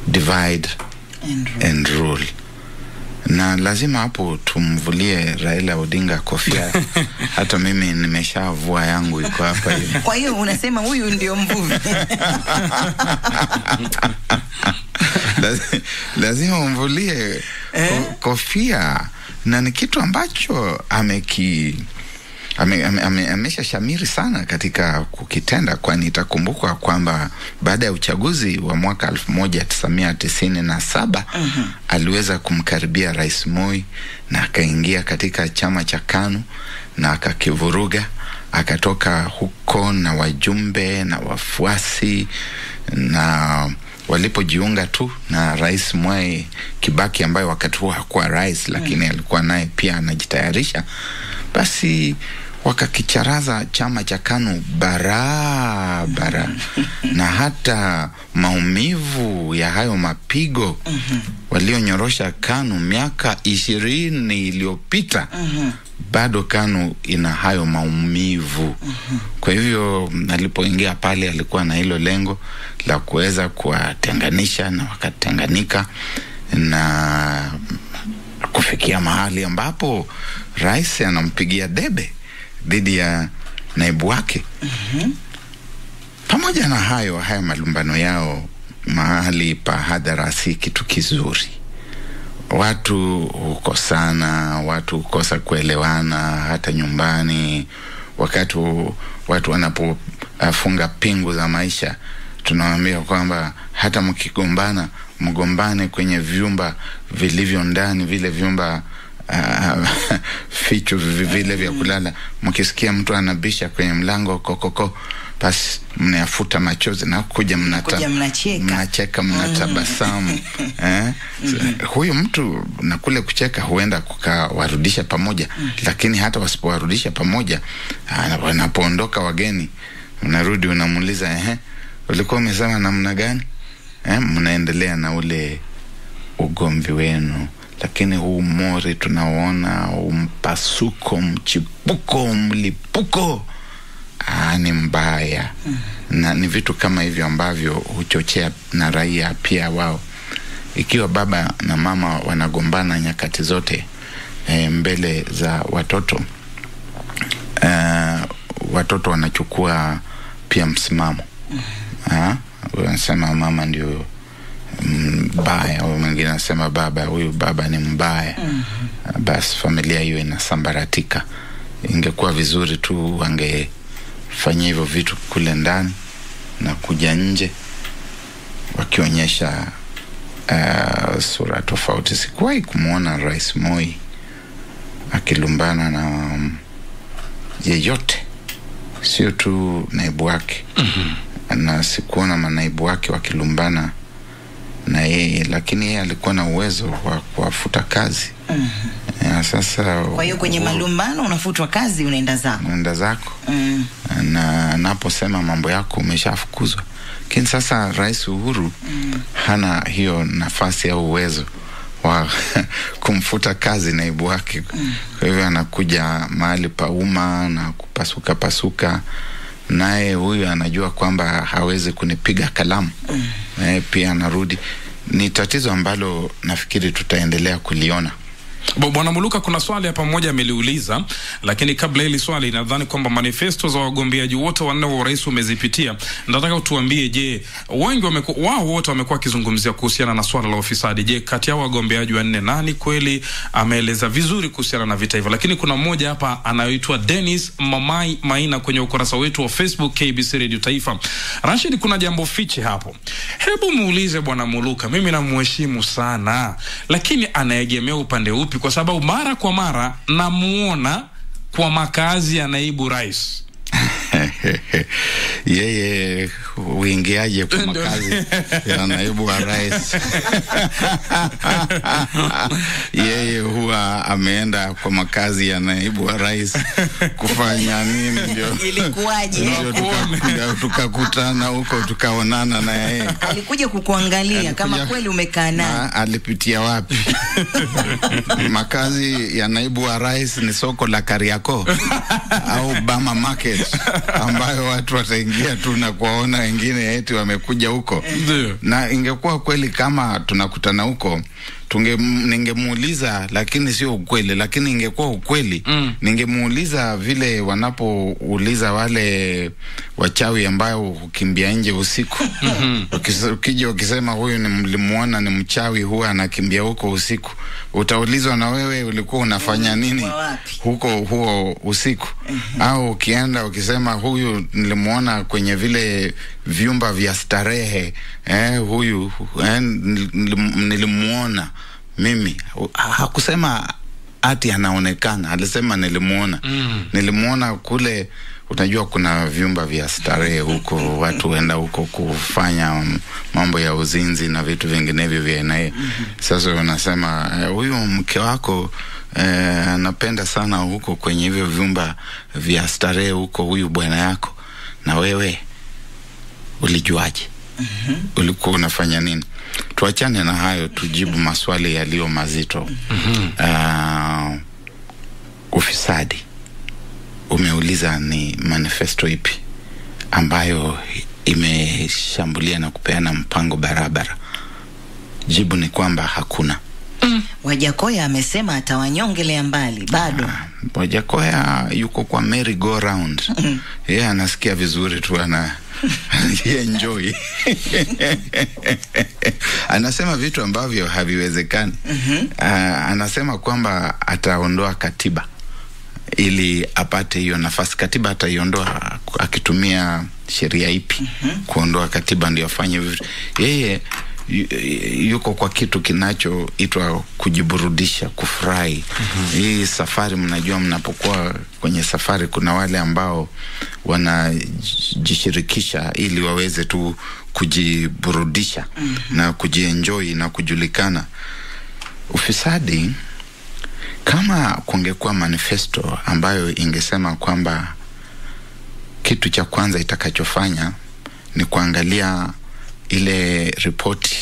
divide and rule. Na lazima hapo tumvulie Raila Odinga kofia. Hata mimi nimeshavua yangu iko hapa hivi. Kwa hiyo unasema huyu ndio mvuvi. Lazima umvulie eh, kofia. Na ni kitu ambacho ameki ame, ame, ame, amesha shamiri sana katika kukitenda, kwani itakumbukwa kwamba baada ya uchaguzi wa mwaka elfu moja tisamia tisini na saba aliweza kumkaribia Rais Moi na akaingia katika chama cha KANU na akakivuruga, akatoka huko na wajumbe na wafuasi na walipojiunga tu na Rais Mwai Kibaki ambaye wakati huo hakuwa rais, lakini mm. alikuwa naye pia anajitayarisha, basi wakakicharaza chama cha KANU barabara. Na hata maumivu ya hayo mapigo walionyorosha KANU miaka ishirini iliyopita bado KANU ina hayo maumivu. Kwa hivyo alipoingia pale alikuwa na hilo lengo la kuweza kuwatenganisha na wakatenganika na kufikia mahali ambapo rais anampigia debe dhidi ya naibu wake. Pamoja na hayo, haya malumbano yao mahali pa hadhara si kitu kizuri. Watu hukosana, watu hukosa kuelewana hata nyumbani. Wakati watu wanapofunga pingu za maisha, tunawaambia kwamba hata mkigombana, mgombane kwenye vyumba vilivyo ndani, vile vyumba uh, vile vya kulala. Mkisikia mtu anabisha kwenye mlango kokoko, basi mnayafuta machozi na kuja mnata, mnacheka. mnatabasamu eh? So, huyu mtu na kule kucheka huenda kukawarudisha pamoja mm -hmm. lakini hata wasipowarudisha pamoja anapoondoka wanapoondoka wageni unarudi unamuuliza ehe ulikuwa umesema namna gani eh? mnaendelea na ule ugomvi wenu lakini huu mori tunaona umpasuko mpasuko mchipuko mlipuko ah, ni mbaya. Na ni vitu kama hivyo ambavyo huchochea na raia pia wao. Ikiwa baba na mama wanagombana nyakati zote e, mbele za watoto e, watoto wanachukua pia msimamo. Ah, wanasema mama ndio mbaya au mwingine anasema baba huyu baba ni mbaya. Mm -hmm. basi familia hiyo inasambaratika. Ingekuwa vizuri tu wangefanyia hivyo vitu kule ndani na kuja nje wakionyesha uh, sura tofauti. Sikuwahi kumwona rais moi akilumbana na um, yeyote. Sio tu naibu wake. Mm-hmm. na sikuona manaibu wake wakilumbana na yeye lakini yeye alikuwa na uwezo wa kuwafuta kazi mm -hmm. ya, sasa Kwa hiyo kwenye malumbano unafutwa kazi, unaenda zako. unaenda zako Mm. na anaposema mambo yako umeshafukuzwa lakini sasa rais uhuru Mm. hana hiyo nafasi au uwezo wa kumfuta kazi naibu wake mm. kwa hivyo anakuja mahali pa umma na kupasuka pasuka naye huyu anajua kwamba hawezi kunipiga kalamu. Mm. naye pia anarudi. Ni tatizo ambalo nafikiri tutaendelea kuliona Bwana Muluka, kuna swali hapa mmoja ameliuliza, lakini kabla hili swali, nadhani kwamba manifesto za wagombeaji wote wanne wa urais umezipitia. Nataka utuambie, je, wengi wameku, wao wote wamekuwa wakizungumzia kuhusiana na swala la ufisadi. Je, kati yao wagombeaji wanne nani kweli ameeleza vizuri kuhusiana na vita hivyo? Lakini kuna mmoja hapa anayoitwa Dennis Mamai Maina kwenye ukurasa wetu wa Facebook KBC Radio Taifa. Rashid, kuna jambo fiche hapo. Hebu muulize Bwana Muluka, mimi namheshimu sana, lakini anaegemea upande upi? Kwa sababu mara kwa mara namuona kwa makazi ya naibu rais. yeye uingiaje kwa makazi ya naibu wa rais? Yeye huwa ameenda kwa makazi ya naibu wa rais kufanya nini? Ndio. Ilikuwaje? ndio tuka- tukakutana huko tukaonana na yeye. Alikuja kukuangalia kama kweli umekaa naye. alipitia wapi? Makazi ya naibu wa rais ni soko la kariako au bama market ambayo watu wataingia tu na kuwaona wengine eti wamekuja huko. Na ingekuwa kweli kama tunakutana huko tunge ningemuuliza lakini sio ukweli lakini ingekuwa ukweli mm. ningemuuliza vile wanapouliza wale wachawi ambayo hukimbia nje usiku. Ukis- ukija ukisema huyu ni mlimuona ni mchawi huwa anakimbia huko usiku. Utaulizwa na wewe ulikuwa unafanya nini huko huo usiku? Au ukienda ukisema huyu nilimuona kwenye vile vyumba vya starehe eh, huyu eh, nilimwona mimi. Hakusema ati anaonekana alisema nilimwona. Mm. Nilimwona kule unajua kuna vyumba vya starehe huko watu huenda huko kufanya mambo ya uzinzi na vitu vinginevyo vya aina hiyo. Sasa unasema eh, huyu mke wako eh, anapenda sana huko kwenye hivyo vyumba vya starehe huko huyu bwana yako. Na wewe ulijuaje? Mm -hmm. ulikuwa unafanya nini? Tuachane na hayo tujibu maswali yaliyo mazito. Mm -hmm. uh, ufisadi. Umeuliza ni manifesto ipi ambayo imeshambulia na kupeana mpango barabara? Jibu ni kwamba hakuna Wajakoya amesema atawanyongelea mbali, bado. Ah, Wajakoya yuko kwa merry go round. Yeye yeah, anasikia vizuri tu ana enjoy. Anasema vitu ambavyo haviwezekani. Mm -hmm. uh, anasema kwamba ataondoa katiba ili apate hiyo nafasi. Katiba ataiondoa akitumia sheria ipi? Mm -hmm. kuondoa katiba ndio afanye vitu yeye yuko kwa kitu kinachoitwa kujiburudisha, kufurahi. mm-hmm. Hii safari, mnajua, mnapokuwa kwenye safari, kuna wale ambao wanajishirikisha ili waweze tu kujiburudisha mm-hmm. na kujienjoi na kujulikana. Ufisadi kama kungekuwa manifesto ambayo ingesema kwamba kitu cha kwanza itakachofanya ni kuangalia ile ripoti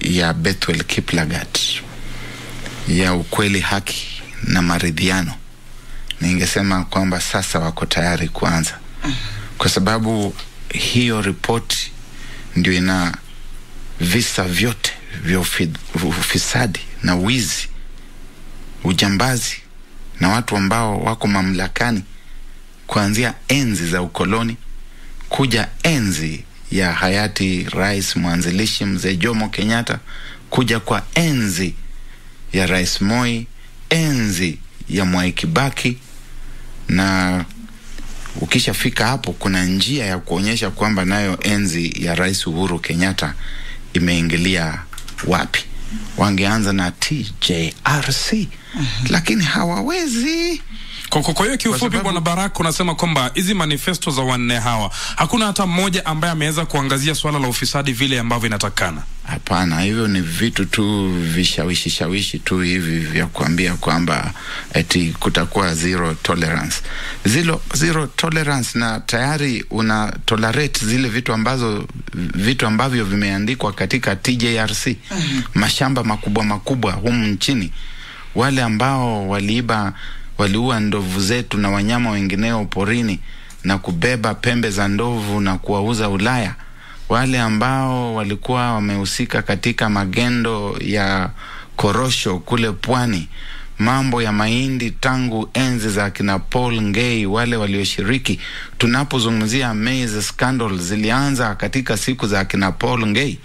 ya Bethwel Kiplagat ya ukweli, haki na maridhiano, ningesema kwamba sasa wako tayari kuanza, kwa sababu hiyo ripoti ndio ina visa vyote vya ufisadi na wizi, ujambazi na watu ambao wako mamlakani kuanzia enzi za ukoloni kuja enzi ya hayati rais mwanzilishi mzee Jomo Kenyatta, kuja kwa enzi ya rais Moi, enzi ya Mwai Kibaki, na ukishafika hapo, kuna njia ya kuonyesha kwamba nayo enzi ya rais Uhuru Kenyatta imeingilia wapi. Wangeanza na TJRC, lakini hawawezi. Kwa, hiyo kiufupi, bwana Baraka, unasema kwamba hizi manifesto za wanne hawa hakuna hata mmoja ambaye ameweza kuangazia swala la ufisadi vile ambavyo inatakana. Hapana, hivyo ni vitu tu vishawishi shawishi tu hivi vya kuambia kwamba eti kutakuwa zero tolerance. Zero, zero tolerance na tayari una tolerate zile vitu ambazo vitu ambavyo vimeandikwa katika TJRC mm-hmm. mashamba makubwa makubwa humu nchini, wale ambao waliiba waliua ndovu zetu na wanyama wengineo porini na kubeba pembe za ndovu na kuwauza Ulaya wale ambao walikuwa wamehusika katika magendo ya korosho kule pwani, mambo ya mahindi tangu enzi za kina Paul Ngei, wale walioshiriki. Tunapozungumzia maize scandal zilianza katika siku za kina Paul Ngei,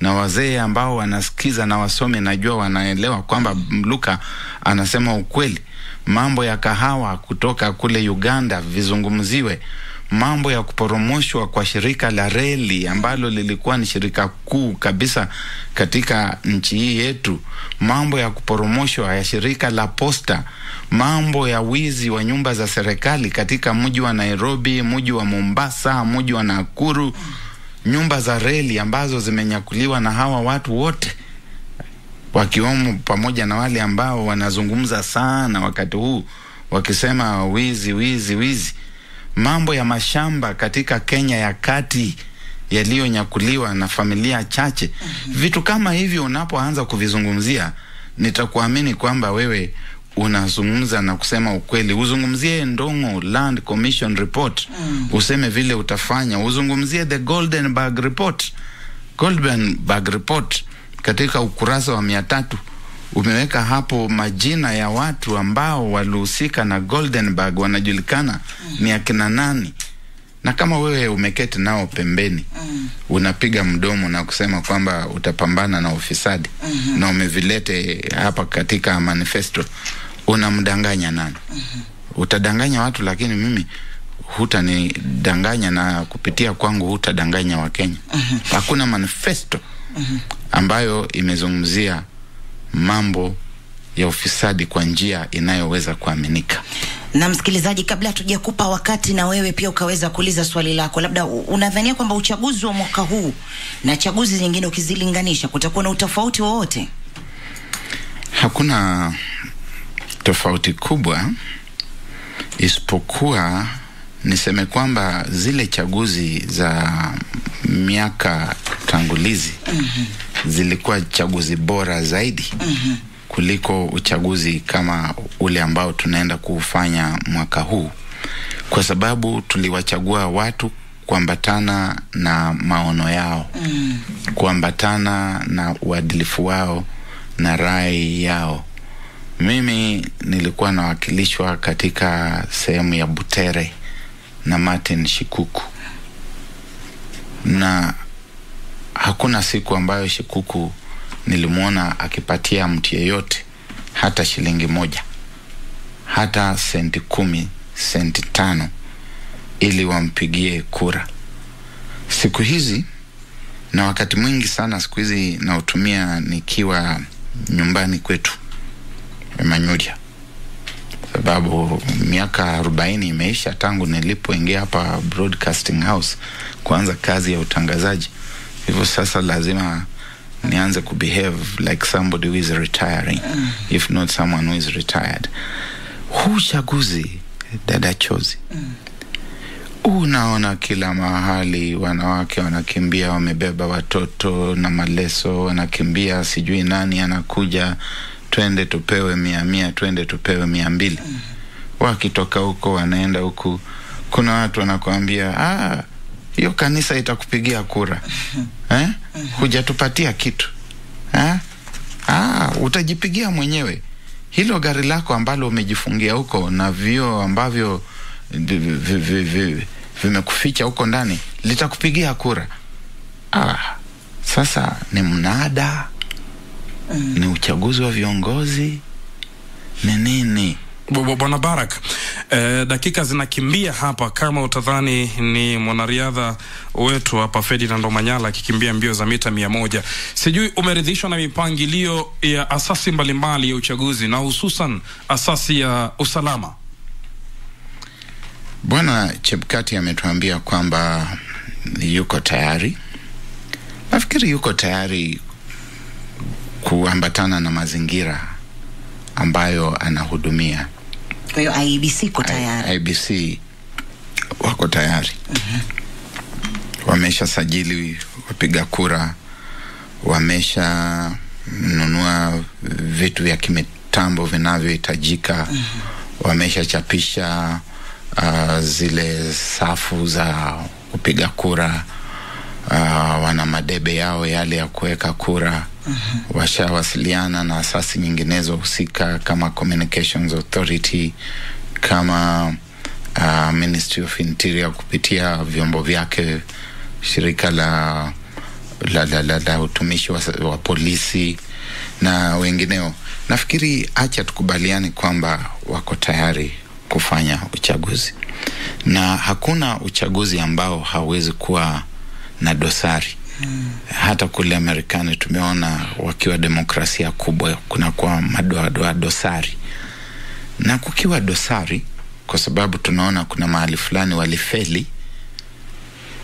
na wazee ambao wanasikiza na wasomi, najua wanaelewa kwamba Luka anasema ukweli. Mambo ya kahawa kutoka kule Uganda vizungumziwe. Mambo ya kuporomoshwa kwa shirika la reli ambalo lilikuwa ni shirika kuu kabisa katika nchi hii yetu, mambo ya kuporomoshwa ya shirika la posta, mambo ya wizi wa nyumba za serikali katika mji wa Nairobi, mji wa Mombasa, mji wa Nakuru, nyumba za reli ambazo zimenyakuliwa na hawa watu wote wakiwemo pamoja na wale ambao wanazungumza sana wakati huu wakisema wizi wizi wizi mambo ya mashamba katika Kenya ya kati yaliyonyakuliwa na familia chache. mm-hmm. Vitu kama hivyo unapoanza kuvizungumzia, nitakuamini kwamba wewe unazungumza na kusema ukweli. Uzungumzie Ndongo Land Commission report mm. useme vile utafanya. Uzungumzie the Goldenberg report, Goldenberg report katika ukurasa wa mia tatu umeweka hapo majina ya watu ambao walihusika na Goldenberg wanajulikana mm. ni akina nani, na kama wewe umeketi nao pembeni mm. unapiga mdomo na kusema kwamba utapambana na ufisadi mm-hmm. na umevilete hapa katika manifesto, unamdanganya nani? mm-hmm. Utadanganya watu, lakini mimi hutanidanganya na kupitia kwangu hutadanganya Wakenya. mm-hmm. Hakuna manifesto. Ambayo imezungumzia mambo ya ufisadi kwa njia inayoweza kuaminika. na msikilizaji, kabla hatujakupa wakati na wewe pia ukaweza kuuliza swali lako, labda unadhania kwamba uchaguzi wa mwaka huu na chaguzi nyingine ukizilinganisha kutakuwa na utofauti wowote? Hakuna tofauti kubwa, isipokuwa niseme kwamba zile chaguzi za miaka tangulizi mm -hmm. zilikuwa chaguzi bora zaidi mm -hmm. kuliko uchaguzi kama ule ambao tunaenda kuufanya mwaka huu, kwa sababu tuliwachagua watu kuambatana na maono yao Mm. kuambatana na uadilifu wao na rai yao. Mimi nilikuwa nawakilishwa katika sehemu ya Butere na Martin Shikuku, na hakuna siku ambayo Shikuku nilimwona akipatia mtu yeyote hata shilingi moja, hata senti kumi, senti tano ili wampigie kura. Siku hizi na wakati mwingi sana siku hizi nautumia nikiwa nyumbani kwetu Emanyuria, sababu miaka arobaini imeisha tangu nilipoingia hapa Broadcasting House kuanza kazi ya utangazaji. Hivyo sasa lazima nianze kubehave like somebody who is retiring if not someone who is retired. Huu uchaguzi dada Chozi, unaona kila mahali wanawake wanakimbia wamebeba watoto na maleso, wanakimbia sijui nani anakuja, twende tupewe mia mia, twende tupewe mia mbili. Wakitoka huko wanaenda huku, kuna watu wanakuambia ah, hiyo kanisa itakupigia kura eh? hujatupatia kitu eh? ah, utajipigia mwenyewe hilo gari lako ambalo umejifungia huko na vioo ambavyo vi- vi- vi- vi- vimekuficha huko ndani litakupigia kura ah, sasa ni mnada ni uchaguzi wa viongozi ni nini Bwana Barak, eh, dakika zinakimbia hapa. Kama utadhani ni mwanariadha wetu hapa Ferdinand Omanyala akikimbia mbio za mita mia moja, sijui umeridhishwa na mipangilio ya asasi mbalimbali ya uchaguzi na hususan asasi ya usalama? Bwana chepkati ametuambia kwamba yuko tayari. Nafikiri yuko tayari kuambatana na mazingira ambayo anahudumia. Kwa hiyo IEBC iko tayari. IBC wako tayari, wamesha sajili wapiga kura, wamesha nunua vitu vya kimitambo vinavyohitajika, wameshachapisha uh, zile safu za kupiga kura uh, wana madebe yao yale ya kuweka kura uh -huh. washawasiliana na asasi nyinginezo husika kama Communications Authority kama uh, Ministry of Interior kupitia vyombo vyake, shirika la la, la, la, la utumishi wa, wa polisi na wengineo. Nafikiri acha tukubaliane kwamba wako tayari kufanya uchaguzi, na hakuna uchaguzi ambao hauwezi kuwa na dosari mm. hata kule Marekani tumeona wakiwa demokrasia kubwa kunakuwa madoadoa dosari, na kukiwa dosari, kwa sababu tunaona kuna mahali fulani walifeli,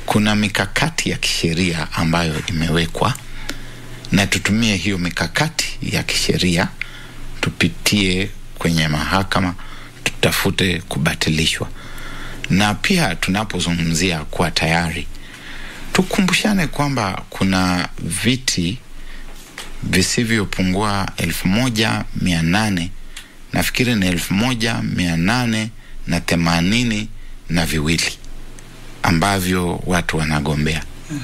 kuna mikakati ya kisheria ambayo imewekwa, na tutumie hiyo mikakati ya kisheria, tupitie kwenye mahakama, tutafute kubatilishwa. Na pia tunapozungumzia kuwa tayari tukumbushane kwamba kuna viti visivyopungua elfu moja mia nane nafikiri ni elfu moja mia nane na themanini na viwili ambavyo watu wanagombea. mm.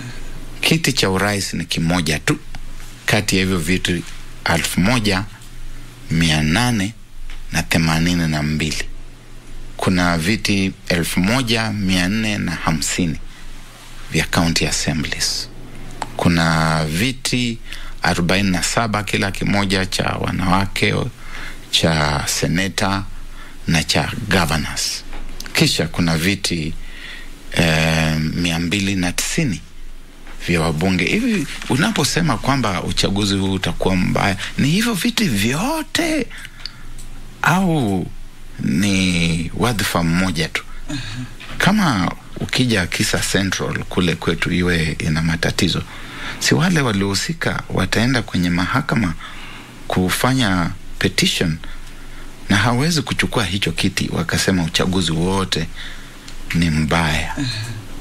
Kiti cha urais ni kimoja tu kati ya hivyo vitu elfu moja mia nane na themanini na mbili. Kuna viti elfu moja mia nne na hamsini vya county assemblies. Kuna viti 47 kila kimoja cha wanawake, cha seneta na cha governors. Kisha kuna viti eh, mia mbili na tisini vya wabunge. Hivi unaposema kwamba uchaguzi huu utakuwa mbaya, ni hivyo viti vyote au ni wadhifa mmoja tu? Kama ukija kisa Central kule kwetu iwe ina matatizo, si wale waliohusika wataenda kwenye mahakama kufanya petition, na hawezi kuchukua hicho kiti wakasema uchaguzi wote ni mbaya.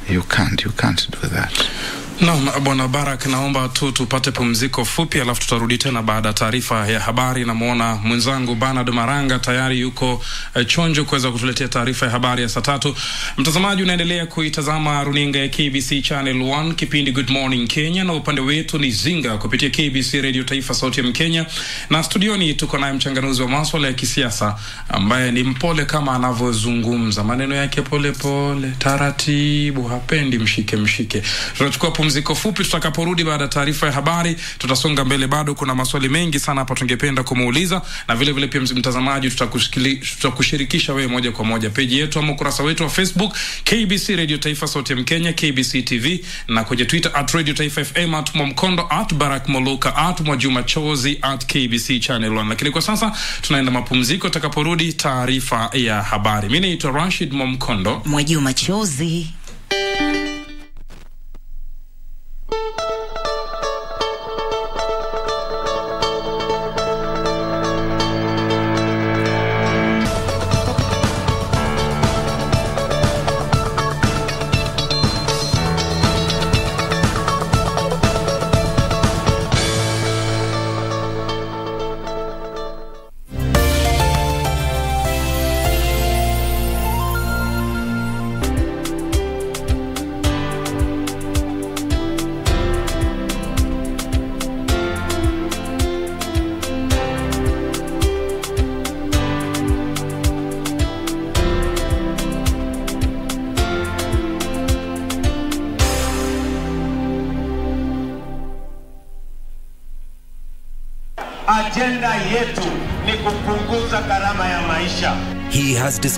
You can't, you can't do that. Naam, Bwana Barak, naomba tu tupate pumziko fupi, alafu tutarudi tena baada ya taarifa ya habari. Namwona mwenzangu Bernard Maranga tayari yuko eh, chonjo kuweza kutuletea taarifa ya habari ya saa tatu. Mtazamaji, unaendelea kuitazama runinga ya KBC Channel 1 kipindi Good Morning Kenya, na upande wetu ni Zinga kupitia KBC Radio Taifa Sauti ya Mkenya, na studioni tuko naye mchanganuzi wa maswala ya kisiasa ambaye ni mpole kama anavyozungumza, maneno yake pole pole, taratibu, hapendi mshike mshike. Tunachukua pumziko fupi. Tutakaporudi baada ya taarifa ya habari, tutasonga mbele. Bado kuna maswali mengi sana hapa tungependa kumuuliza, na vile vile pia mtazamaji, tutakushirikisha wewe moja kwa moja peji yetu ama ukurasa wetu wa Facebook KBC Radio Taifa Sauti ya Mkenya, KBC TV na kwenye Twitter at Radio Taifa FM at Mwamkondo at Barak Moluka at Mwajuma Chozi at KBC Channel 1. Lakini kwa sasa tunaenda mapumziko, tutakaporudi taarifa ya habari. Mimi naitwa Rashid Mwamkondo. Mwajuma Chozi.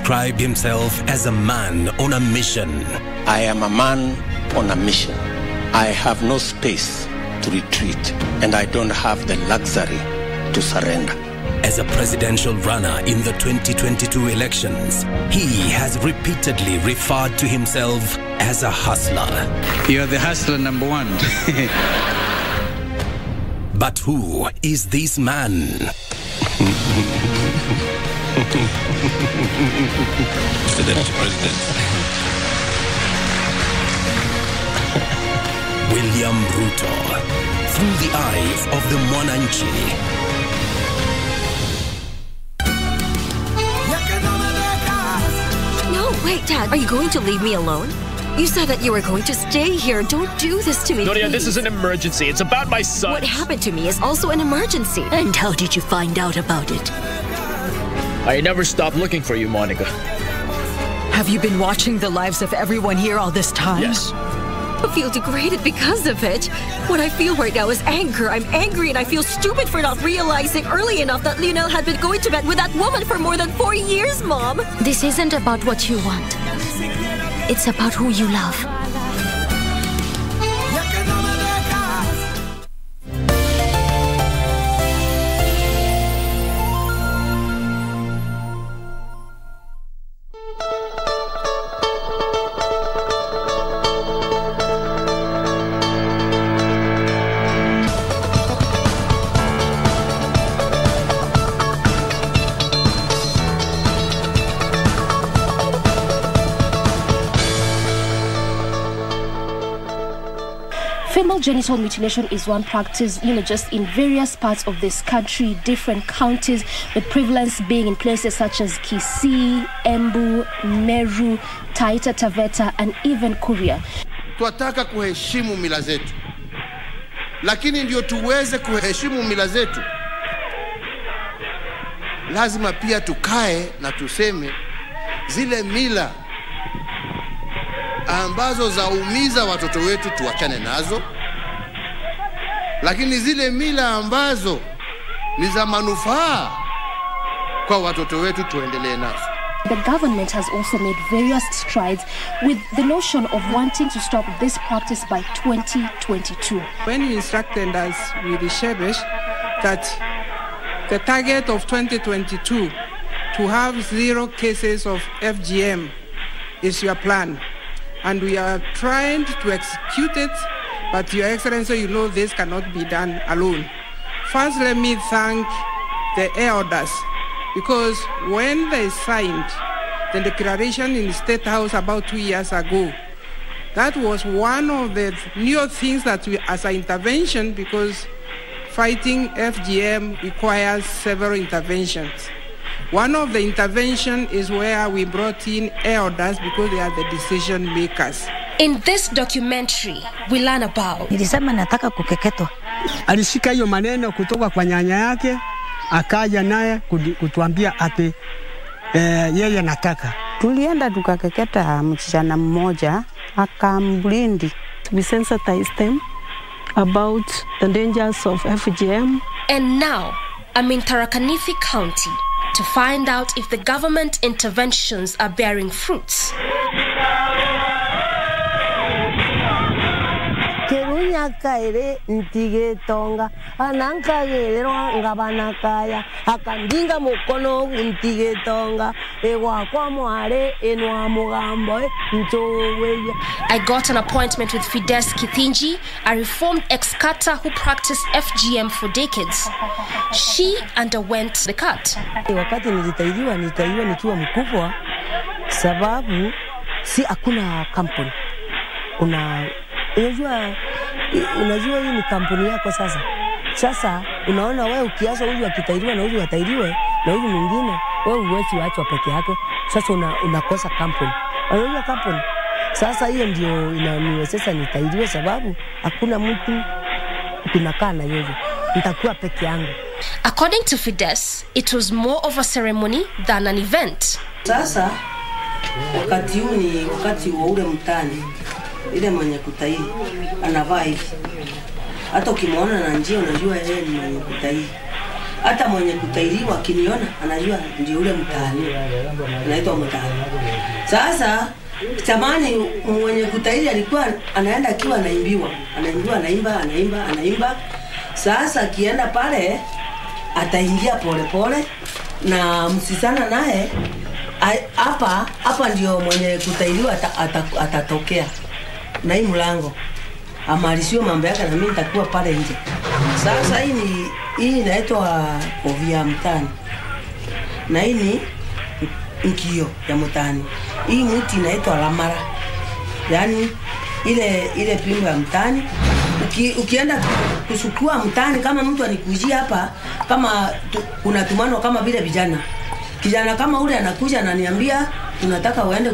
Described himself as a man on a mission. I am a man on a mission. I have no space to retreat and I don't have the luxury to surrender. As a presidential runner in the 2022 elections, he has repeatedly referred to himself as a hustler. You're the hustler number one. But who is this man? President, president. William Ruto. Through the eyes of the Mwananchi. No, wait, Dad. Are you going to leave me alone? You said that you were going to stay here. Don't do this to me. Noria, this is an emergency. It's about my son. What happened to me is also an emergency. And how did you find out about it? I never stopped looking for you, Monica. Have you been watching the lives of everyone here all this time? Yes. I feel degraded because of it. What I feel right now is anger. I'm angry and I feel stupid for not realizing early enough that Lionel had been going to bed with that woman for more than four years, Mom. This isn't about what you want. It's about who you love. Genital mutilation is one practice, you know, just in various parts of this country, different counties, with prevalence being in places such as Kisii, Embu, Meru, Taita Taveta, and even Kuria. Twataka kuheshimu mila zetu, lakini ndio tuweze kuheshimu mila zetu, lazima pia tukae na tuseme zile mila ambazo zaumiza watoto wetu tuachane nazo, lakini zile mila ambazo ni za manufaa kwa watoto wetu tuendelee nazo. The government has also made various strides with the notion of wanting to stop this practice by 2022. When you instructed us with the Shebesh that the target of 2022 to have zero cases of FGM is your plan. And we are trying to execute it, but Your Excellency, you know this cannot be done alone. First, let me thank the elders because when they signed the declaration in the State House about two years ago, that was one of the new things that we, as an intervention, because fighting FGM requires several interventions. One of the intervention is where we brought in elders because they are the decision makers. In this documentary, we learn about Nilisema nataka kukeketwa. alishika hiyo maneno kutoka kwa nyanya yake, akaja naye kudi- kutuambia ati eh, yeye nataka Tulienda tukakeketa msichana mmoja akamblindi We sensitize them about the dangers of FGM. And now, I'm in Tarakanithi County to find out if the government interventions are bearing fruits. Ntigetonga anankagererwa ah, ngabanakaya akandinga mukono egwakwa mware enwa mugambo I got an appointment with Fides Kithinji, a reformed ex-cutter who practiced FGM for decades. She underwent the cut. wakati nilitahiriwa nikiwa mkubwa sababu si hakuna kampuni. Una unajua unajua hii ni kampuni yako sasa. Sasa unaona wewe ukiacha huyu akitairiwa na huyu atairiwe na huyu mwingine wewe uwezi wachwa peke yake sasa una, unakosa kampuni. Unajua kampuni? Sasa hiyo ndio inaniwezesha nitairiwe, sababu hakuna mtu tunakaa na yeye. Nitakuwa peke yangu. According to Fides, it was more of a ceremony than an event. Sasa wakati huu ni wakati wa ule mtani, ile mwenye kutai anavaa hivi, hata ukimwona na njia unajua yeye ni mwenye kutai. Hata mwenye kutahiriwa akiniona anajua ndio ule mtaani, anaitwa mtaani. Sasa zamani mwenye kutahiri alikuwa anaenda akiwa anaimbiwa, anaimbiwa, anaimba, anaimba, anaimba. Sasa akienda pale ataingia polepole na msisana naye hapa hapa ndio mwenye kutairiwa ata, ata, atatokea na hii mlango amalishiwe mambo yake na mimi nitakuwa pale nje. Sasa hii ni hii inaitwa ovia mtani. Na hii ni nkio ya mtani. Hii mti inaitwa lamara, yaani ile ile pimbo ya mtani. Uki, ukienda kusukua mtani, kama mtu anikujia hapa, kama tu, kuna tumano kama vile vijana kijana kama ule anakuja ananiambia unataka uende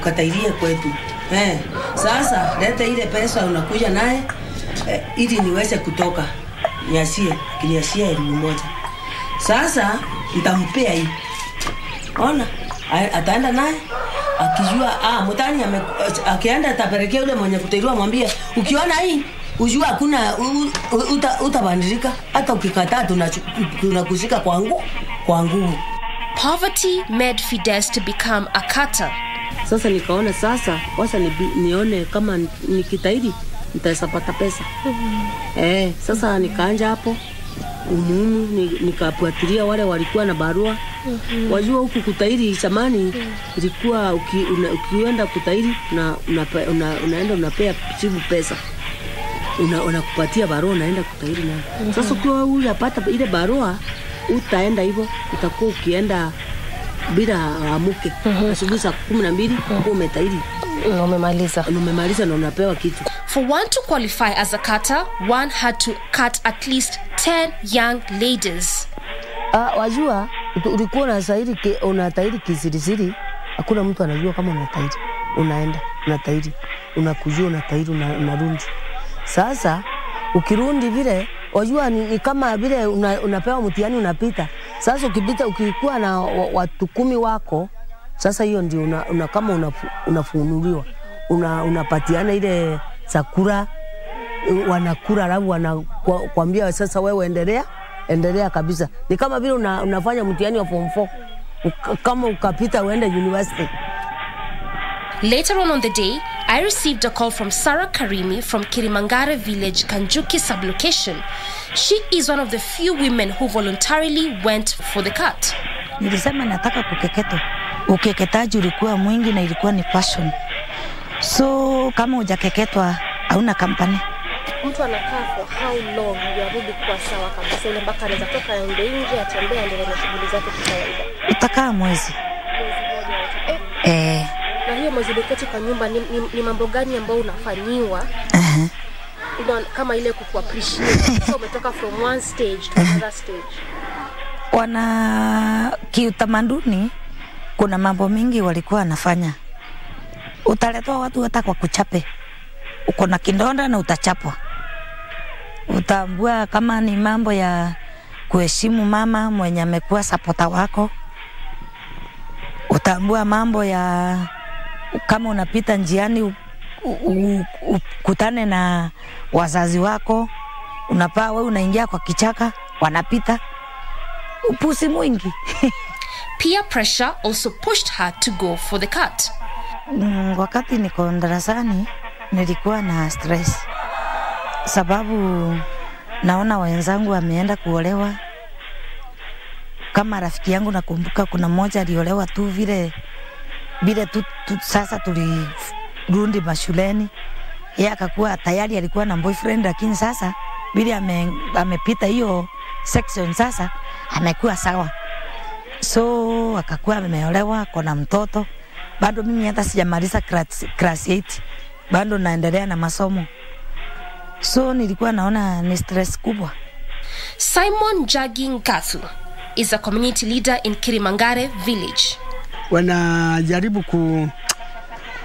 ukatairie kwetu eh. Sasa lete ile pesa unakuja naye eh, ili niweze kutoka niasie, kiniasia elfu moja. Sasa nitampea hii, ona ataenda naye akijua ah, mtani ame, akienda atapelekea yule mwenye kutairiwa, mwambie ukiona hii ujua hakuna u- u- uta, hata ukikataa tunakushika kwa nguvu kwa nguvu. Poverty made Fides to become a cutter. Sasa nikaona sasa wasa ni, nione kama nikitaidi nitaweza pata pesa eh. Sasa nikaanja hapo umuhimu ni- nikafuatilia wale walikuwa na barua Mhm. wajua huku kutairi zamani ilikuwa uki, una, ukienda kutairi una, una, una, unaenda unapea chibu pesa una, unakupatia barua unaenda kutairi nayo Mhm. sasa ukiwa unapata ile barua utaenda hivyo utakuwa ukienda bila amuke. Asubuhi saa kumi na mbili kuwa umetairi. Umemaliza. Umemaliza na unapewa kitu. For one to qualify as a cutter, one had to cut at least 10 young ladies. uh, wajua ulikuwa na ki- unatahiri kiziriziri, hakuna mtu anajua kama unatairi Unaenda unatairi unakujua unatahiri, una- Sasa ukirundi vile, wajua ni, ni kama vile una, unapewa mtihani unapita. Sasa ukipita ukikuwa na wa- watu kumi wako, sasa hiyo ndio una, una, kama unafu, unafunuliwa. Una, unapatiana ile sakura wanakula, alafu wanakwambia sasa wewe endelea endelea kabisa. Ni kama vile una, unafanya mtihani wa form 4 kama ukapita uende university Later on on the day, I received a call from Sarah Karimi from Kirimangare village, Kanjuki sublocation. She is one of the few women who voluntarily went for the cut. Nilisema nataka kukeketwa. Ukeketaji ulikuwa mwingi na ilikuwa ni passion, so kama hujakeketwa hauna kampani. mtu anakaa for how long ndio arudi kuwa sawa kabisa ile mpaka anaweza toka aende nje atembee aendelee na shughuli zake kikawaida Utakaa mwezi mwezi mmoja yote. eh, eh, na hiyo mwezi umeketi kwa nyumba ni, ni, ni mambo gani ambayo unafanyiwa uh-huh. Una, kama ile kuku appreciate so umetoka from one stage to another stage wana kiutamaduni, kuna mambo mingi walikuwa wanafanya. Utaletwa watu hata kwa kuchape, uko na kidonda na utachapwa. Utaambua kama ni mambo ya kuheshimu mama mwenye amekuwa sapota wako. Utaambua mambo ya kama unapita njiani ukutane na wazazi wako, unapaa wewe unaingia kwa kichaka, wanapita upusi mwingi Peer pressure also pushed her to go for the cut. Mm, wakati niko darasani nilikuwa na stress sababu naona wenzangu wameenda kuolewa. Kama rafiki yangu nakumbuka kuna mmoja aliolewa tu vile vile tu, tu sasa tulirudi mashuleni, yeye akakuwa tayari alikuwa na boyfriend, lakini sasa vile ame, amepita hiyo section sasa amekuwa sawa, so akakuwa ameolewa, kona mtoto. Bado mimi hata sijamaliza class class 8 bado naendelea na masomo, so nilikuwa naona ni stress kubwa. Simon Jagi Ngathu is a community leader in Kirimangare village. Wanajaribu ku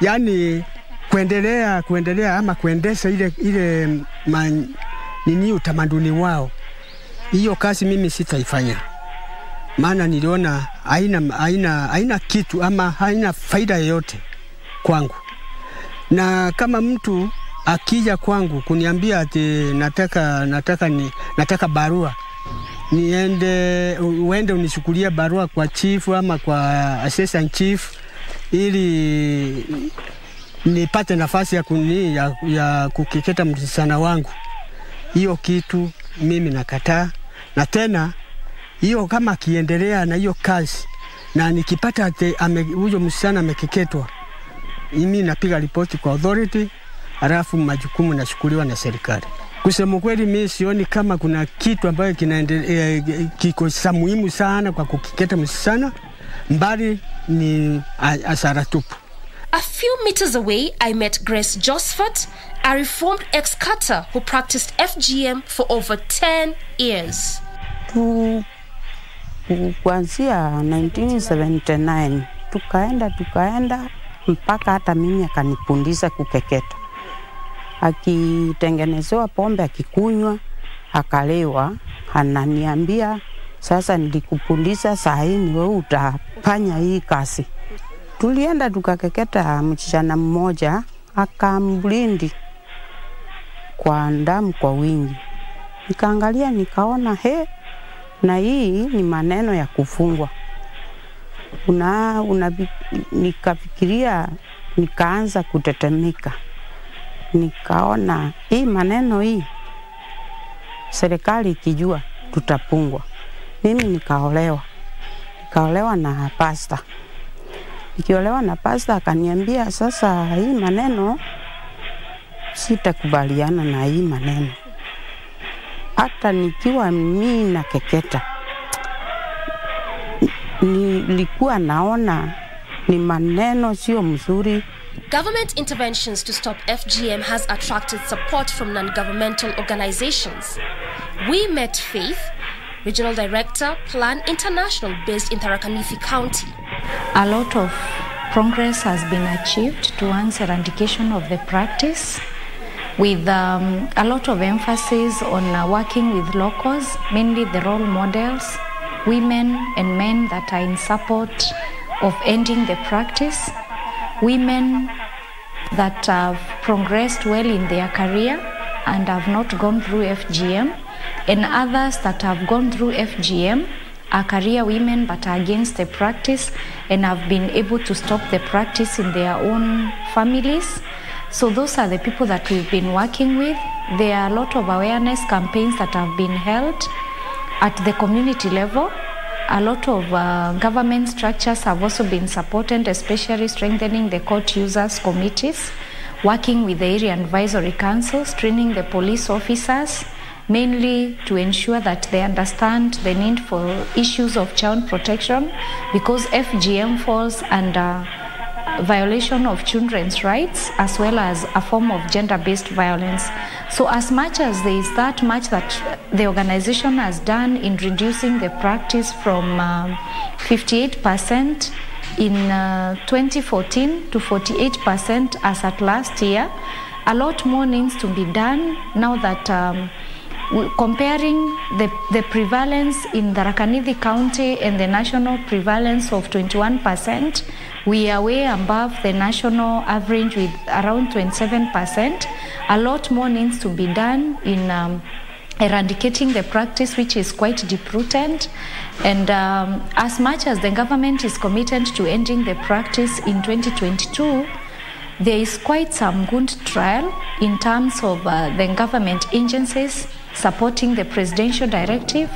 yani kuendelea kuendelea ama kuendesha ile ile man, nini utamaduni wao. Hiyo kazi mimi sitaifanya, maana niliona haina, haina, haina kitu ama haina faida yoyote kwangu, na kama mtu akija kwangu kuniambia ati nataka, nataka, ni, nataka barua niende uende unichukulie barua kwa chief ama kwa assistant chief ili nipate nafasi ya, kuni, ya, ya kukeketa msichana wangu. Hiyo kitu mimi nakataa, na tena hiyo kama akiendelea na hiyo kazi na nikipata huyo msichana amekeketwa, mimi napiga ripoti kwa authority, halafu majukumu nashukuliwa na serikali. Kusema kweli, mimi sioni kama kuna kitu ambayo kinaendelea eh, kiko cha muhimu sana kwa kukiketa msichana, mbali ni asara hasara tupu. A few meters away, I met Grace Josephat, a reformed ex-cutter who practiced FGM for over 10 years. Tu, kuanzia 1979 tukaenda tukaenda mpaka hata mimi akanifundisha kukeketa, akitengenezewa pombe akikunywa akalewa, ananiambia sasa, nilikupundisa saa hii ni wewe utafanya hii kazi. Tulienda tukakeketa msichana mmoja akamblindi kwa damu kwa wingi, nikaangalia nikaona he, na hii ni maneno ya kufungwa. Una, una, nikafikiria nikaanza kutetemeka, nikaona hii maneno hii serikali ikijua tutapungwa. Mimi nikaolewa, nikaolewa na pasta. Nikiolewa na pasta akaniambia, sasa hii maneno sitakubaliana na hii maneno hata nikiwa mimi na keketa nilikuwa naona ni maneno sio mzuri. Government interventions to stop FGM has attracted support from non-governmental organizations. We met Faith, Regional Director, Plan International based in Tharakanithi County. A lot of progress has been achieved towards eradication of the practice with um, a lot of emphasis on uh, working with locals, mainly the role models, women and men that are in support of ending the practice, women that have progressed well in their career and have not gone through FGM, and others that have gone through FGM are career women but are against the practice and have been able to stop the practice in their own families. So those are the people that we've been working with. There are a lot of awareness campaigns that have been held at the community level. A lot of uh, government structures have also been supported, especially strengthening the court users committees, working with the area advisory councils, training the police officers, mainly to ensure that they understand the need for issues of child protection because FGM falls under violation of children's rights as well as a form of gender based violence. So, as much as there is that much that the organization has done in reducing the practice from um, 58% in uh, 2014 to 48% as at last year, a lot more needs to be done now that. Um, comparing the, the prevalence in the Rakanidi County and the national prevalence of 21%, we are way above the national average with around 27%. A lot more needs to be done in um, eradicating the practice which is quite deep-rooted and um, as much as the government is committed to ending the practice in 2022 there is quite some good trial in terms of uh, the government agencies supporting the presidential directive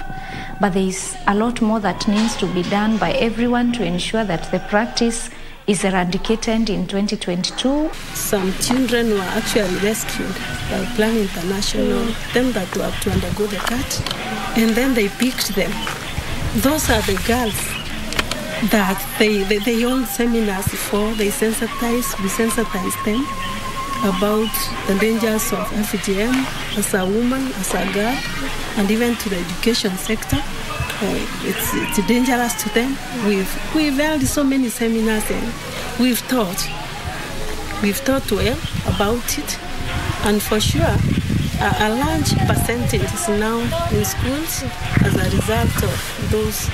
but there is a lot more that needs to be done by everyone to ensure that the practice is eradicated in 2022 Some children were actually rescued by Plan International, them that were to undergo the cut, and then they picked them. Those are the girls that they, they, they hold seminars for, they sensitize, we sensitize them about the dangers of FGM as a woman, as a girl, and even to the education sector. Uh, it's, it's dangerous to them. We've, we've held so many seminars and we've taught. We've taught well about it, and for sure, a, a large percentage is now in schools as a result of those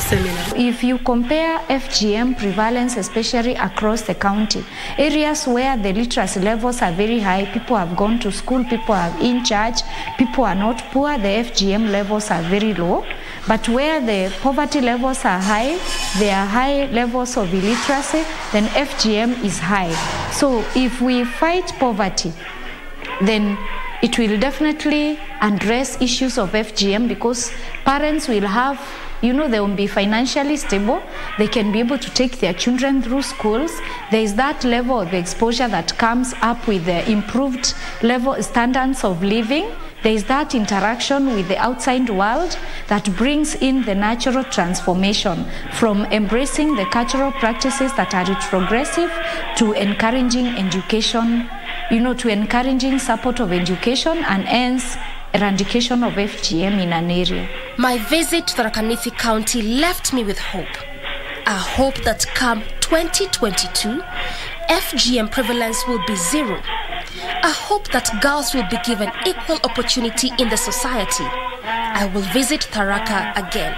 seminars. If you compare FGM prevalence, especially across the county, areas where the literacy levels are very high, people have gone to school, people are in charge, people are not poor, the FGM levels are very low. But where the poverty levels are high, there are high levels of illiteracy, then FGM is high. So if we fight poverty, then it will definitely address issues of FGM because parents will have, you know, they will be financially stable. They can be able to take their children through schools. There is that level of exposure that comes up with the improved level standards of living. There is that interaction with the outside world that brings in the natural transformation from embracing the cultural practices that are retrogressive to encouraging education you know, to encouraging support of education and hence eradication of FGM in an area. My visit to Rakanithi County left me with hope. A hope that come 2022, FGM prevalence will be zero. A hope that girls will be given equal opportunity in the society. I will visit Tharaka again.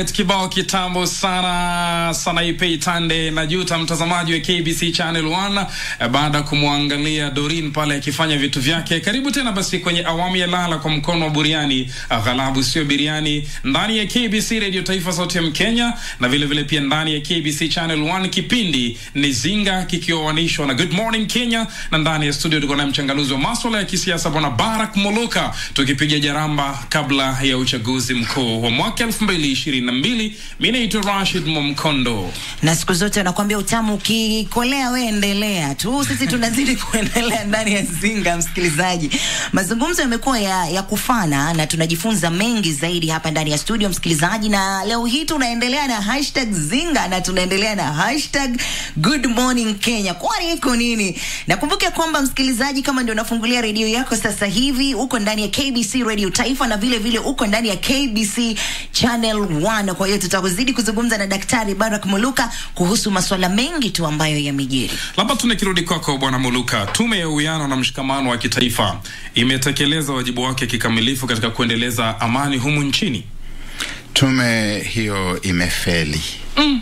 Alright, kibao kitambo sana sana ipe itande na juta mtazamaji wa KBC Channel 1 eh, baada kumwangalia Dorin pale akifanya vitu vyake. Karibu tena basi kwenye awamu ya lala kwa mkono wa buriani, ghalabu sio biriani, ndani ya KBC Radio Taifa Sauti ya Mkenya na vile vile pia ndani ya KBC Channel 1 kipindi ni Zinga kikioanishwa na Good Morning Kenya, na ndani ya studio tuko na mchanganuzi wa masuala ya kisiasa bwana Barak Moluka tukipiga jaramba kabla ya uchaguzi mkuu wa mwaka 2022. Mi naitwa Rashid Momkondo. na siku zote anakuambia utamu ukikolea we endelea tu. Sisi tunazidi kuendelea ndani ya zinga msikilizaji. Mazungumzo yamekuwa ya, ya kufana na tunajifunza mengi zaidi hapa ndani ya studio msikilizaji. Na leo hii tunaendelea na hashtag zinga na tunaendelea na hashtag good morning kenya. Kwani iko nini? Nakumbuke kwamba msikilizaji kama ndio unafungulia redio yako sasa hivi uko ndani ya kbc radio taifa na vile vile uko ndani ya kbc channel 1 kwa hiyo tutazidi kuzungumza na daktari barak muluka kuhusu masuala mengi tu ambayo yamejiri Labda tunakirudi kwako bwana Muluka, tume ya uwiano na mshikamano wa kitaifa imetekeleza wajibu wake kikamilifu katika kuendeleza amani humu nchini. Tume hiyo imefeli. Mm.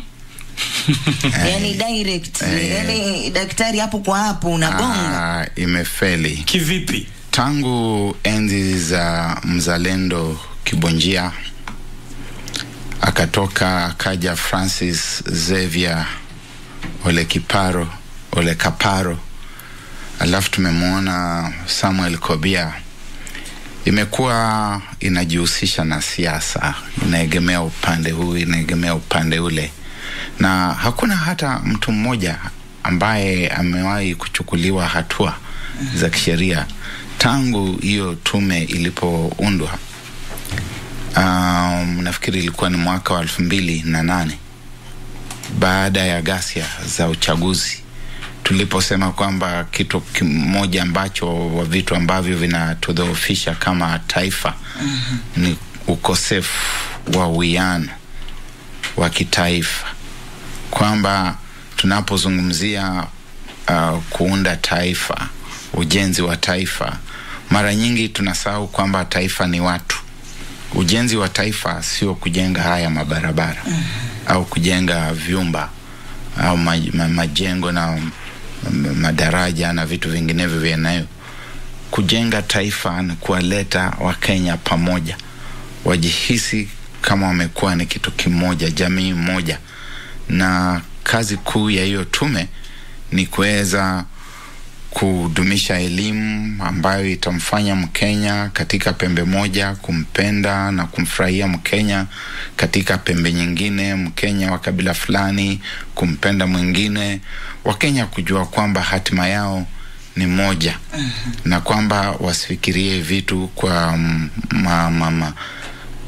yani direct yani daktari hapo kwa hapo unagonga Ah, imefeli. Kivipi? Tangu enzi za mzalendo Kibonjia akatoka akaja Francis Xavier Ole Kiparo Ole Kaparo, alafu tumemwona Samuel Kobia, imekuwa inajihusisha na siasa, inaegemea upande huu, inaegemea upande ule, na hakuna hata mtu mmoja ambaye amewahi kuchukuliwa hatua za kisheria tangu hiyo tume ilipoundwa. Um, nafikiri ilikuwa ni mwaka wa elfu mbili na nane baada ya ghasia za uchaguzi tuliposema kwamba kitu kimoja ambacho wa vitu ambavyo vinatudhoofisha kama taifa mm-hmm. ni ukosefu wa uwiano wa kitaifa, kwamba tunapozungumzia uh, kuunda taifa, ujenzi wa taifa, mara nyingi tunasahau kwamba taifa ni watu. Ujenzi wa taifa sio kujenga haya mabarabara mm -hmm. au kujenga vyumba au maj, ma, majengo na madaraja na vitu vinginevyo vyenayo. Kujenga taifa ni kuwaleta Wakenya pamoja, wajihisi kama wamekuwa ni kitu kimoja, jamii moja, na kazi kuu ya hiyo tume ni kuweza kudumisha elimu ambayo itamfanya Mkenya katika pembe moja kumpenda na kumfurahia Mkenya katika pembe nyingine, Mkenya wa kabila fulani kumpenda mwingine, Wakenya kujua kwamba hatima yao ni moja uh -huh. na kwamba wasifikirie vitu kwa ma, ma, ma,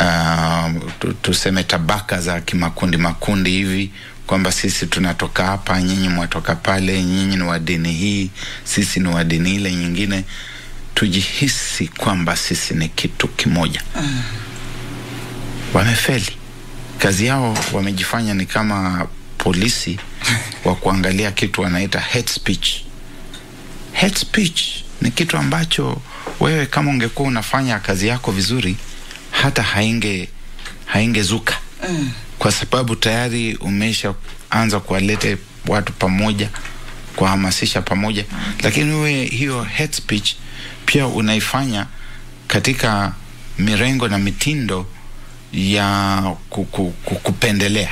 uh, tuseme tabaka za kimakundi makundi hivi kwamba sisi tunatoka hapa, nyinyi mwatoka pale, nyinyi ni wa dini hii, sisi ni wa dini ile nyingine. Tujihisi kwamba sisi ni kitu kimoja. mm. Wamefeli kazi yao, wamejifanya ni kama polisi wa kuangalia kitu wanaita hate speech. Hate speech ni kitu ambacho wewe kama ungekuwa unafanya kazi yako vizuri, hata hainge haingezuka mm kwa sababu tayari umeshaanza kuwalete watu pamoja, kuhamasisha pamoja, lakini uwe hiyo hate speech pia unaifanya katika mirengo na mitindo ya kupendelea.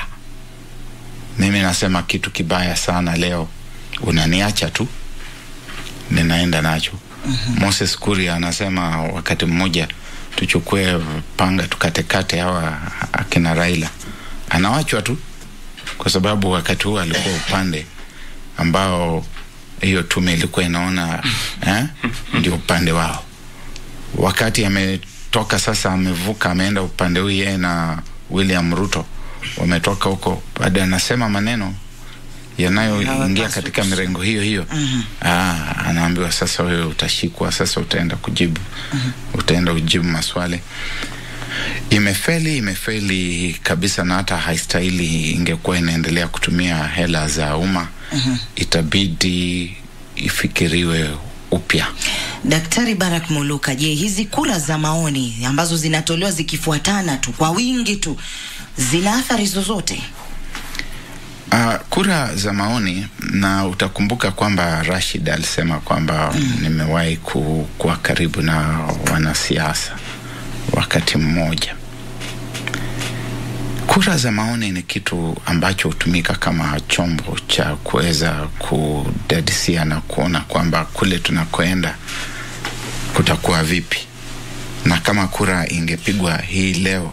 Mimi nasema kitu kibaya sana leo, unaniacha tu, ninaenda nacho. mm-hmm. Moses Kuria anasema wakati mmoja tuchukue panga tukatekate hawa akina Raila anawachwa tu kwa sababu wakati huo alikuwa upande ambao hiyo tume ilikuwa inaona eh, ndio upande wao. Wakati ametoka sasa, amevuka ameenda upande huu, yeye na William Ruto wametoka huko, baada anasema maneno yanayoingia katika mirengo hiyo hiyo. mm -hmm. Aa, anaambiwa sasa, wewe utashikwa sasa, utaenda kujibu mm -hmm. utaenda kujibu maswali imefeli imefeli kabisa, na hata haistahili. Ingekuwa inaendelea kutumia hela za umma uh-huh. itabidi ifikiriwe upya. Daktari Barak Muluka, je, hizi kura za maoni ambazo zinatolewa zikifuatana tu kwa wingi tu zina athari zozote? Uh, kura za maoni na utakumbuka kwamba Rashid alisema kwamba mm. nimewahi ku, kuwa karibu na wanasiasa wakati mmoja. Kura za maoni ni kitu ambacho hutumika kama chombo cha kuweza kudadisia na kuona kwamba kule tunakoenda kutakuwa vipi, na kama kura ingepigwa hii leo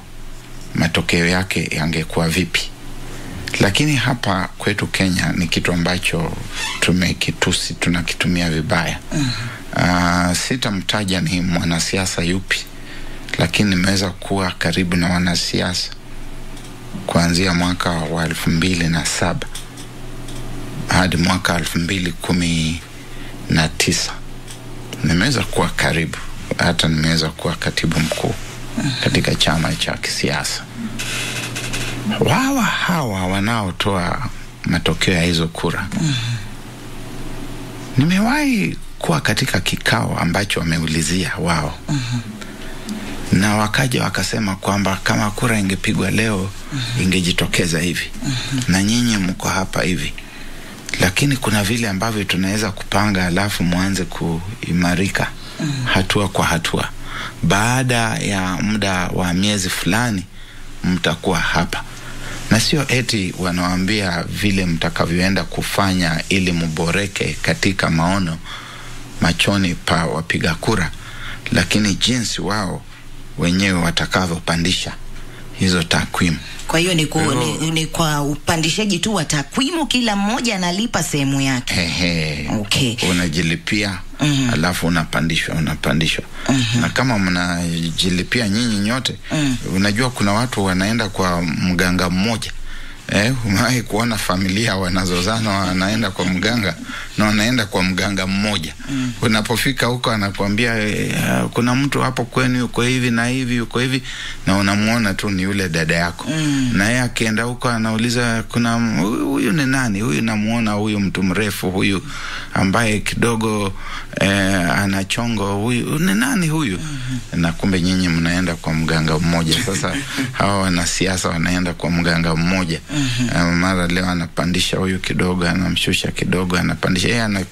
matokeo yake yangekuwa vipi. Lakini hapa kwetu Kenya ni kitu ambacho tumekitusi, tunakitumia vibaya. Uh, sitamtaja ni mwanasiasa yupi lakini nimeweza kuwa karibu na wanasiasa kuanzia mwaka wa elfu mbili na saba hadi mwaka elfu mbili kumi na tisa nimeweza kuwa karibu, hata nimeweza kuwa katibu mkuu katika chama cha kisiasa. Wawa hawa wanaotoa matokeo ya hizo kura, nimewahi kuwa katika kikao ambacho wameulizia wao na wakaja wakasema kwamba kama kura ingepigwa leo mm-hmm. ingejitokeza hivi mm-hmm. na nyinyi mko hapa hivi, lakini kuna vile ambavyo tunaweza kupanga, alafu mwanze kuimarika mm-hmm. hatua kwa hatua. Baada ya muda wa miezi fulani mtakuwa hapa, na sio eti wanawambia vile mtakavyoenda kufanya ili mboreke katika maono machoni pa wapiga kura, lakini jinsi wao wenyewe watakavyopandisha hizo takwimu. Kwa hiyo ni, ni, ni kwa upandishaji tu wa takwimu, kila mmoja analipa sehemu yake. Ehe, okay. Unajilipia mm -hmm. alafu unapandishwa unapandishwa mm -hmm. na kama mnajilipia nyinyi nyote mm -hmm. unajua kuna watu wanaenda kwa mganga mmoja Eh, umewahi kuona familia wanazozana wanaenda kwa mganga na wanaenda kwa mganga mmoja mm. Unapofika huko anakuambia eh, kuna mtu hapo kwenu yuko hivi na hivi yuko hivi, na unamwona tu ni yule dada yako mm. Na yeye akienda huko anauliza kuna huyu huyu ni nani huyu, namwona huyu mtu mrefu huyu ambaye kidogo eh, ana chongo huyu ni nani huyu mm-hmm. Na kumbe nyinyi mnaenda kwa mganga mmoja. Sasa hawa wanasiasa wanaenda kwa mganga mmoja mm-hmm. Eh, mara leo anapandisha huyu kidogo, anamshusha kidogo, anapandisha yeye ana,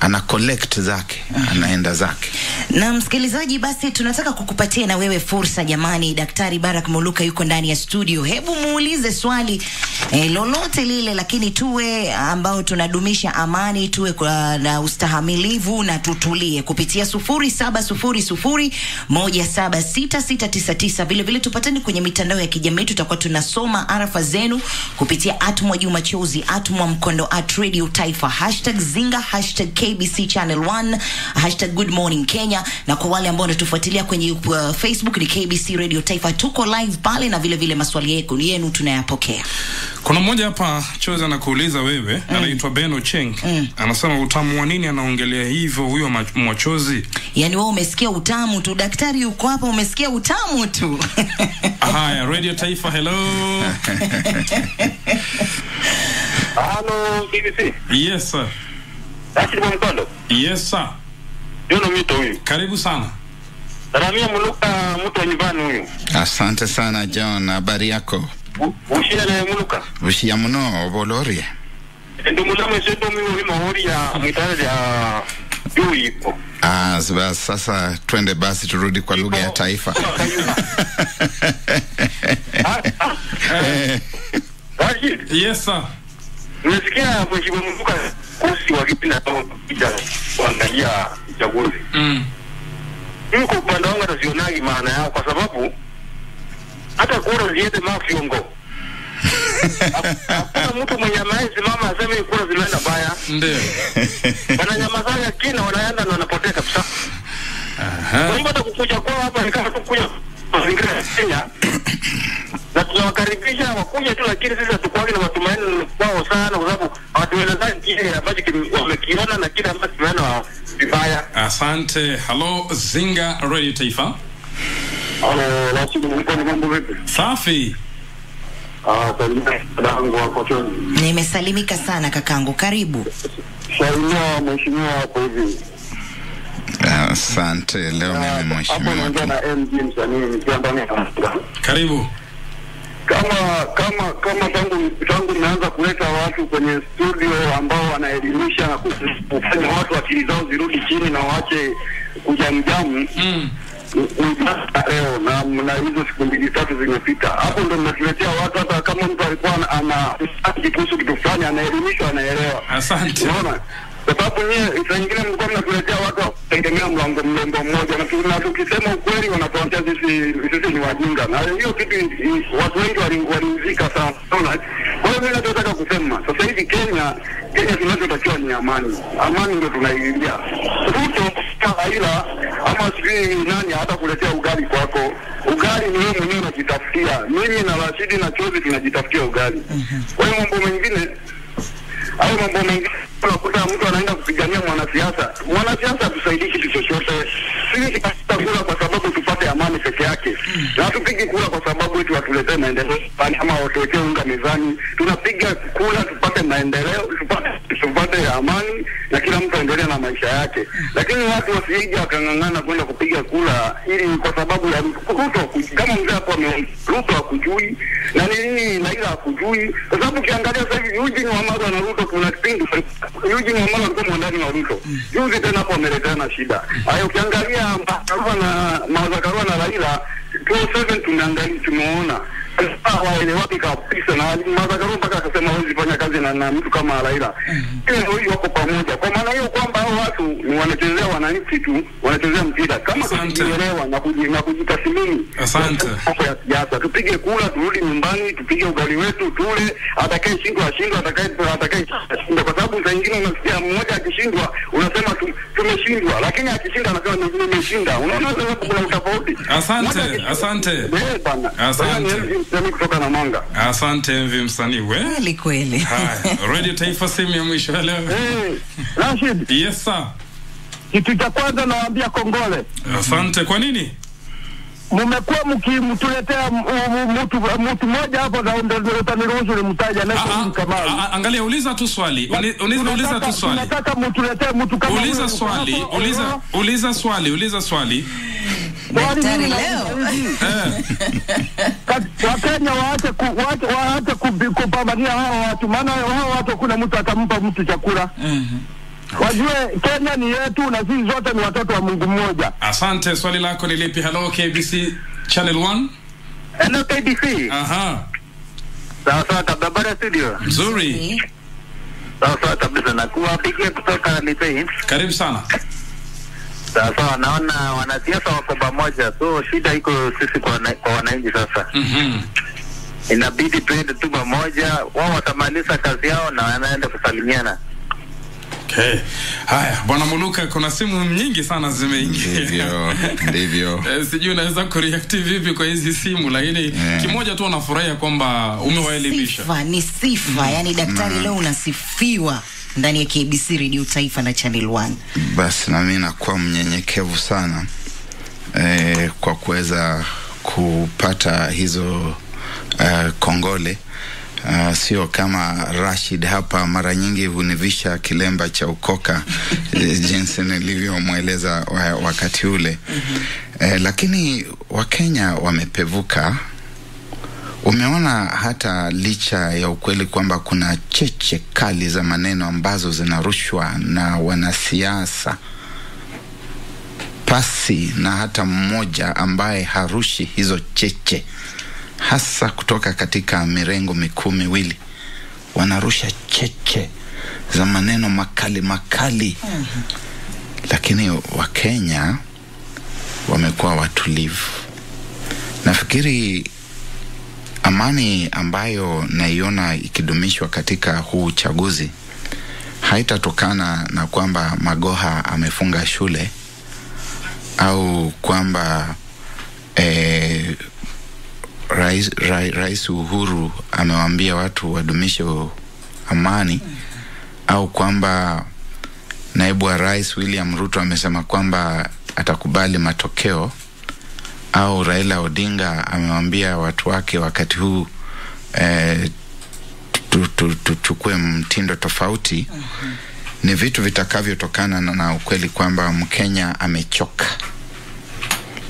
ana collect zake anaenda zake. na msikilizaji basi tunataka kukupatia na wewe fursa jamani. Daktari barak muluka yuko ndani ya studio. Hebu muulize swali eh, lolote lile lakini tuwe ambao tunadumisha amani tuwe kwa, na ustahamilivu na tutulie kupitia sufuri saba sufuri sufuri moja saba sita sita tisa tisa. Vile vile tupateni kwenye mitandao ya kijamii tutakuwa tunasoma arafa zenu kupitia atmwa juma chozi atmwa mkondo at radio taifa. Hashtag zinga hashtag kbc channel 1 hashtag good morning kenya na kwa wale ambao wanatufuatilia kwenye uh, facebook ni kbc radio taifa. Tuko live pale na vile vile maswali yeku- yenu tunayapokea. Kuna mmoja hapa choza anakuuliza wewe mm. anaitwa beno cheng. Mm. anasema utamu wa nini anaongelea hivyo huyo mwachozi? Yaani wewe umesikia utamu tu. Daktari yuko hapa umesikia utamu tu. Haya radio taifa hello. Hello BBC. yes sir Rashid Mkondo. yes sir Yono mito huyu. karibu sana Salamia muluka mtu wa nyumbani huyu. Asante sana John, habari yako? Ushia na muluka. Bushia muno obolorie. Ndio mimi mahori ya ya juu ipo. Ah, sasa, sasa twende basi turudi kwa lugha ya taifa. Yes sir. Nimesikia mheshimiwa muluka kusi wa kipindi ambao kuja kuangalia uchaguzi. Mm. Mimi kwa upande wangu atazionagi maana yao kwa sababu hata kura ziende mafyongo. Hakuna mtu mwenye anayesimama aseme kura zimeenda baya. Ndio. Wananyamazaga kina wanaenda na wanapotea kabisa. Kwa hivyo hata kukuja kwao hapa ni kama tu kuja mazingira ya Kenya na tunawakaribisha wakuja tu, lakini sisi hatukuwagi na matumaini kwao sana, kwa sababu hawatuelezani kile ambacho wamekiona na kile ambacho tumeona vibaya. asante. Halo zinga radio taifa. Halo, ni mambo vipi? safi. Ah, dadangu nimesalimika sana kakangu. Karibu. Salimia mheshimiwa hapo hivi. Asante, leo mimi Hapo mheshimiwa naongea na MG msanii nikiwa ndani ya karibu kama kama kama tangu tangu nimeanza kuleta watu kwenye studio ambao wanaelimisha na kufanya watu akili zao zirudi chini na waache kujamjamu mm. leo na, na hizo siku mbili tatu zimepita, hapo ndo mnatuletea watu. Hata kama mtu alikuwa ana- kuhusu kitu fulani, anaelimishwa, anaelewa. Asante. Unaona, kwa sababu nyie saa nyingine mlikuwa mnatuletea watu wa kutegemea mlango mlembo mmoja, na tu- tukisema ukweli wanatuambia sisi sisi ni wajinga, na hiyo kitu watu wengi wali- waliuzika sana. Kwa hiyo mimi nataka kusema sasa hivi Kenya, Kenya tunachotakiwa ni amani. Amani ndio tunailia. Ruto Raila ama sijui nani hata kuletea ugali kwako. Ugali ni wewe mwenyewe unajitafutia. Mimi na Rashidi na Chozi tunajitafutia ugali. Kwa hiyo mambo mengine hayo mambo mengine unakuta mtu anaenda kupigania mwanasiasa. Mwanasiasa atusaidii kitu chochote. Sisi tunatafuta kura kwa sababu tupate amani peke yake, na hatupigi kura kwa sababu eti watuletee maendeleo fulani ama watuwekee unga mezani. Tunapiga kura tupate maendeleo, tupate tupate amani na kila mtu aendelee na maisha yake, lakini watu wasije wakang'ang'ana kwenda kupiga kura ili kwa sababu ya Ruto. Kama mzee hapo ame Ruto hakujui na ni nini Raila hakujui, kwa sababu ukiangalia sasa hivi Eugene Wamalwa na Ruto kuna kipindi Eugene Wamalwa alikuwa mwandani wa Ruto, juzi tena hapo wameletana shida. Haya, ukiangalia Karua na mawazakarua na Raila 2007 tumeangalia tumeona hawaelewaki kabisa, na Martha Karua mpaka akasema hawezi fanya kazi na, na mtu kama Raila. Leo hii wako pamoja, kwa maana hiyo kwamba hao watu ni wanachezea wananchi tu, wanachezea mpira kama tukijielewa na kuji- na kujitathmini Asante. mambo ya siasa, tupige kura, turudi nyumbani, tupige ugali wetu tule, atakaye shindwa ashindwe, atakaye atakaye ashindwe, kwa sababu saa nyingine unasikia mmoja akishindwa unasema tu, tumeshindwa, lakini akishinda anasema nimeshinda. Unaona kuna utofauti. asante asante Eh. Asante. Kwa kutoka na Namanga. Asante Mvi msanii we. Kweli kweli. Haya, Radio Taifa simu ya mwisho leo. Eh, Rashid, Yes sir. kitu cha kwanza nawaambia kongole. Asante. Kwa nini? Mmekuwa mkimtuletea mtu mtu mmoja hapo utaniruhusu nimtaje anaitwa Idi Kamau. Angalia, uliza tu swali. Uliza, uliza tu swali. Nataka mtuletee mtu kama Uliza swali, uliza, uliza swali, uliza swali. Daktari leo. Wakenya waache ku, waache, waache kupambania hao watu, maana hao watu kuna mtu atampa mtu chakula. Wajue Kenya ni yetu na sisi zote ni watoto wa Mungu mmoja. Asante. Swali lako ni lipi? Hello KBC Channel 1. Hello KBC. Aha. Sawa sawa kabla bara studio. Nzuri. Sawa sawa kabisa na kuwapigia kutoka Lipei. Karibu sana. Sawa sawa, naona wanasiasa wako pamoja, so shida iko sisi kwa, wana- kwa wananchi sasa. Mhm. Inabidi tuende tu pamoja, wao watamaliza kazi yao na wanaenda kusalimiana. Okay. Haya, Bwana Muluka, kuna simu nyingi sana zimeingia. Ndivyo, ndivyo. Eh, sijui unaweza kureact vipi kwa hizi simu, lakini yeah. kimoja tu anafurahia kwamba umewaelimisha. Sifa ni sifa, mm. Yaani daktari leo unasifiwa ndani ya KBC Radio Taifa na Channel 1. Basi nami nakuwa mnyenyekevu sana eh, kwa kuweza kupata hizo eh, kongole Uh, sio kama Rashid hapa mara nyingi hunivisha kilemba cha ukoka eh, jinsi nilivyomweleza wa, wakati ule mm -hmm. eh, lakini Wakenya wamepevuka. Umeona hata licha ya ukweli kwamba kuna cheche kali za maneno ambazo zinarushwa na wanasiasa pasi na hata mmoja ambaye harushi hizo cheche, hasa kutoka katika mirengo mikuu miwili, wanarusha cheche za maneno makali makali, mm -hmm. lakini Wakenya wamekuwa watulivu. Nafikiri amani ambayo naiona ikidumishwa katika huu uchaguzi haitatokana na kwamba Magoha amefunga shule au kwamba eh, rais, rais, rais Uhuru amewaambia watu wadumishe amani au kwamba naibu wa rais William Ruto amesema kwamba atakubali matokeo au Raila Odinga amewaambia watu wake wakati huu eh, tu- tu- tuchukue mtindo tofauti ni vitu vitakavyotokana na, na ukweli kwamba Mkenya amechoka.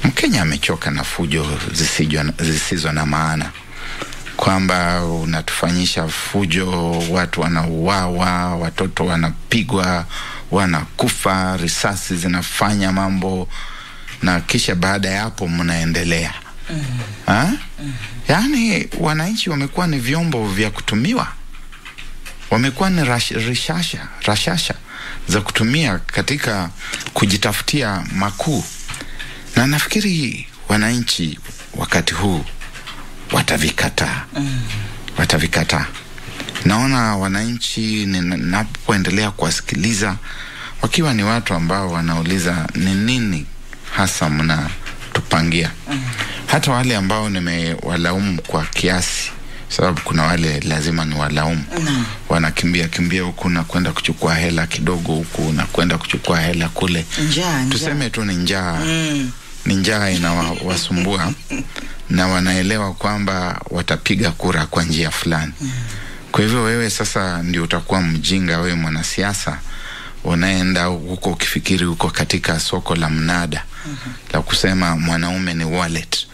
Mkenya amechoka na fujo zisizo, na maana, kwamba unatufanyisha fujo, watu wanauawa, watoto wanapigwa, wanakufa, risasi zinafanya mambo, na kisha baada ya hapo mnaendelea. Mm. ha? Yaani wananchi wamekuwa ni vyombo vya kutumiwa, wamekuwa ni rash, rishasha, rashasha za kutumia katika kujitafutia makuu, na nafikiri wananchi wakati huu watavikataa, watavikataa. Naona wananchi ninapoendelea kuwasikiliza wakiwa ni watu ambao wanauliza ni nini hasa mnatupangia hata wale ambao nimewalaumu kwa kiasi, sababu kuna wale lazima ni walaumu mm. wanakimbia kimbia huku na kwenda kuchukua hela kidogo huku na kwenda kuchukua hela kule. Njaa, njaa. Tuseme tu ni njaa ni njaa inawasumbua na wanaelewa kwamba watapiga kura kwa njia fulani. Kwa hivyo wewe sasa ndio utakuwa mjinga, wewe mwanasiasa unaenda huko ukifikiri huko katika soko la mnada la kusema mwanaume ni wallet.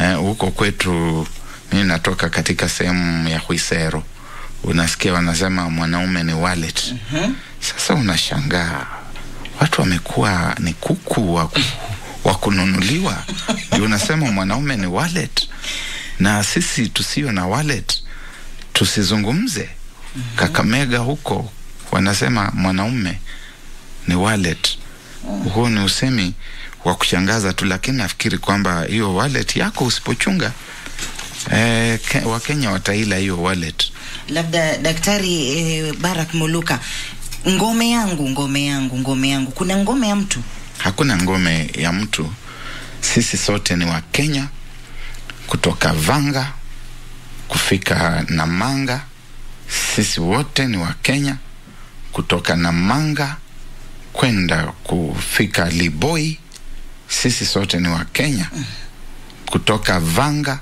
Eh, huko kwetu mimi natoka katika sehemu ya Huisero, unasikia wanasema mwanaume ni wallet. Sasa unashangaa watu wamekuwa ni kuku wa, ku- wa kununuliwa, ndio unasema mwanaume ni wallet, na sisi tusio na wallet tusizungumze. Mm -hmm. Kakamega huko wanasema mwanaume ni wallet. Mm -hmm. Huo ni usemi wa kushangaza tu, lakini nafikiri kwamba hiyo wallet yako usipochunga eh, ke, Wakenya wataila hiyo wallet. Labda Daktari eh, Barak Muluka, ngome yangu, ngome yangu, ngome yangu, kuna ngome ya mtu Hakuna ngome ya mtu, sisi sote ni Wakenya kutoka Vanga kufika Namanga, sisi wote ni wa Kenya. Kutoka Namanga kwenda kufika Liboi, sisi sote ni wa Kenya. Kutoka Vanga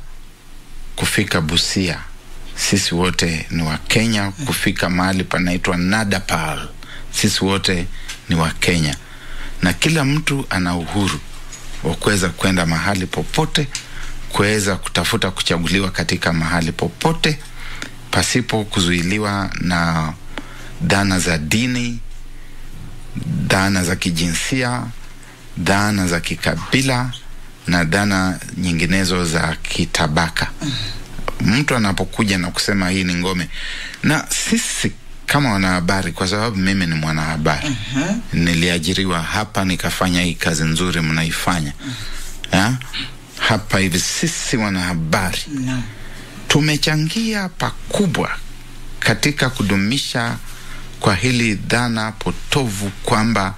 kufika Busia, sisi wote ni wa Kenya. Kufika mahali panaitwa Nadapal, sisi wote ni wa Kenya, na kila mtu ana uhuru wa kuweza kwenda mahali popote, kuweza kutafuta kuchaguliwa katika mahali popote pasipo kuzuiliwa na dhana za dini, dhana za kijinsia, dhana za kikabila na dhana nyinginezo za kitabaka. Mtu anapokuja na kusema hii ni ngome, na sisi kama wanahabari, kwa sababu mimi ni mwanahabari uh -huh. niliajiriwa hapa nikafanya hii kazi nzuri mnaifanya uh -huh. hapa hivi sisi wanahabari no. tumechangia pakubwa katika kudumisha kwa hili dhana potovu kwamba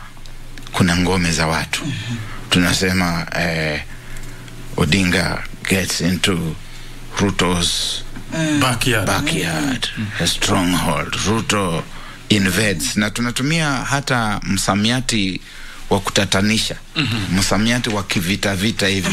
kuna ngome za watu uh -huh. tunasema eh, Odinga gets into Ruto's Backyard. backyard. Mm. a stronghold. Ruto invades. Na tunatumia hata msamiati wa kutatanisha. Msamiati wa kivita vita hivi.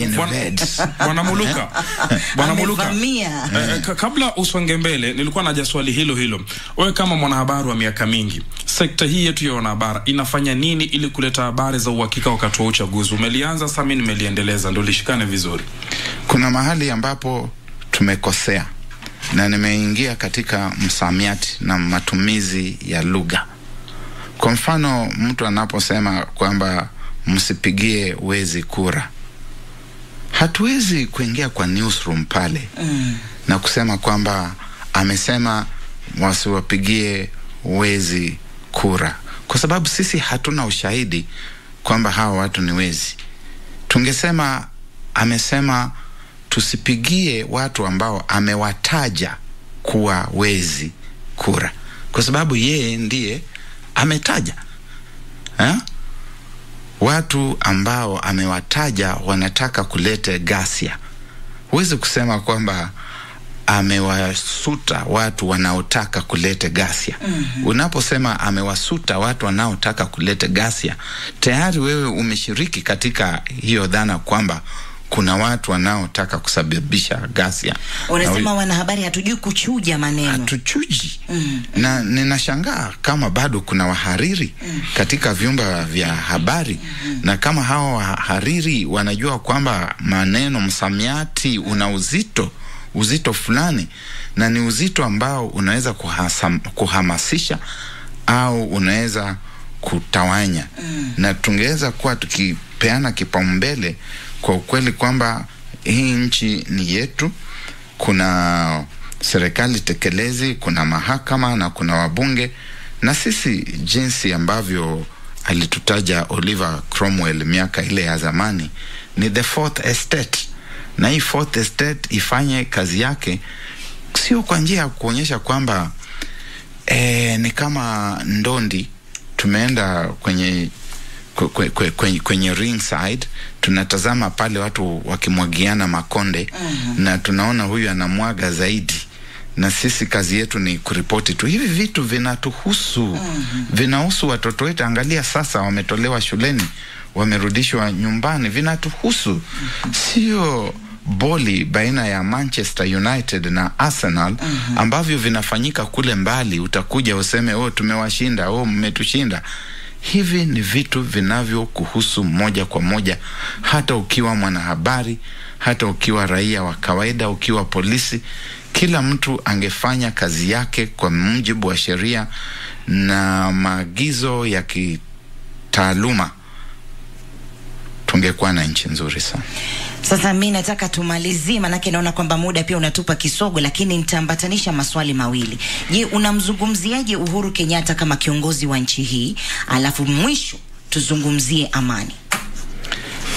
Invades. Bwana Muluka, Bwana Muluka, eh, kabla usonge mbele, nilikuwa naja swali hilo hilo. Wewe kama mwanahabari wa miaka mingi, sekta hii yetu ya wanahabari inafanya nini ili kuleta habari za uhakika wakati wa uchaguzi? Umelianza sasa, mimi nimeliendeleza, ndio lishikane vizuri. kuna mahali ambapo tumekosea na nimeingia katika msamiati na matumizi ya lugha. Kwa mfano, mtu anaposema kwamba msipigie wezi kura, hatuwezi kuingia kwa newsroom pale mm. na kusema kwamba amesema wasiwapigie wezi kura, kwa sababu sisi hatuna ushahidi kwamba hawa watu ni wezi. Tungesema amesema tusipigie watu ambao amewataja kuwa wezi kura, kwa sababu yeye ndiye ametaja ha? Watu ambao amewataja wanataka kulete ghasia. Huwezi kusema kwamba amewasuta watu wanaotaka kuleta ghasia. -hmm. Unaposema amewasuta watu wanaotaka kulete ghasia, tayari wewe umeshiriki katika hiyo dhana kwamba kuna watu wanaotaka kusababisha ghasia. Na Unasema na wanahabari hatujui kuchuja maneno. Hatuchuji. Mm. na ninashangaa kama bado kuna wahariri mm. katika vyumba vya habari mm. na kama hawa wahariri wanajua kwamba maneno msamiati una uzito uzito fulani na ni uzito ambao unaweza kuhasam, kuhamasisha au unaweza kutawanya mm. na tungeweza kuwa tukipeana kipaumbele kwa ukweli kwamba hii nchi ni yetu. Kuna serikali tekelezi, kuna mahakama na kuna wabunge, na sisi jinsi ambavyo alitutaja Oliver Cromwell miaka ile ya zamani ni the fourth estate, na hii fourth estate ifanye kazi yake, sio kwa njia ya kuonyesha kwamba e, ni kama ndondi. Tumeenda kwenye kwe- kwe- kwenye, kwenye ringside tunatazama pale watu wakimwagiana makonde uh -huh. na tunaona huyu anamwaga zaidi. Na sisi kazi yetu ni kuripoti tu. Hivi vitu vinatuhusu. Vinahusu watoto wetu. Angalia sasa wametolewa shuleni wamerudishwa nyumbani. Vinatuhusu. Sio boli baina ya Manchester United na Arsenal ambavyo vinafanyika kule mbali. Utakuja useme oh tumewashinda. Oh mmetushinda hivi ni vitu vinavyokuhusu moja kwa moja hata ukiwa mwanahabari hata ukiwa raia wa kawaida ukiwa polisi kila mtu angefanya kazi yake kwa mujibu wa sheria na maagizo ya kitaaluma. Tungekuwa na nchi nzuri sana Sasa mi nataka tumalizie, manake naona kwamba muda pia unatupa kisogo, lakini nitaambatanisha maswali mawili. Je, unamzungumziaje Uhuru Kenyatta kama kiongozi wa nchi hii? Alafu mwisho tuzungumzie amani.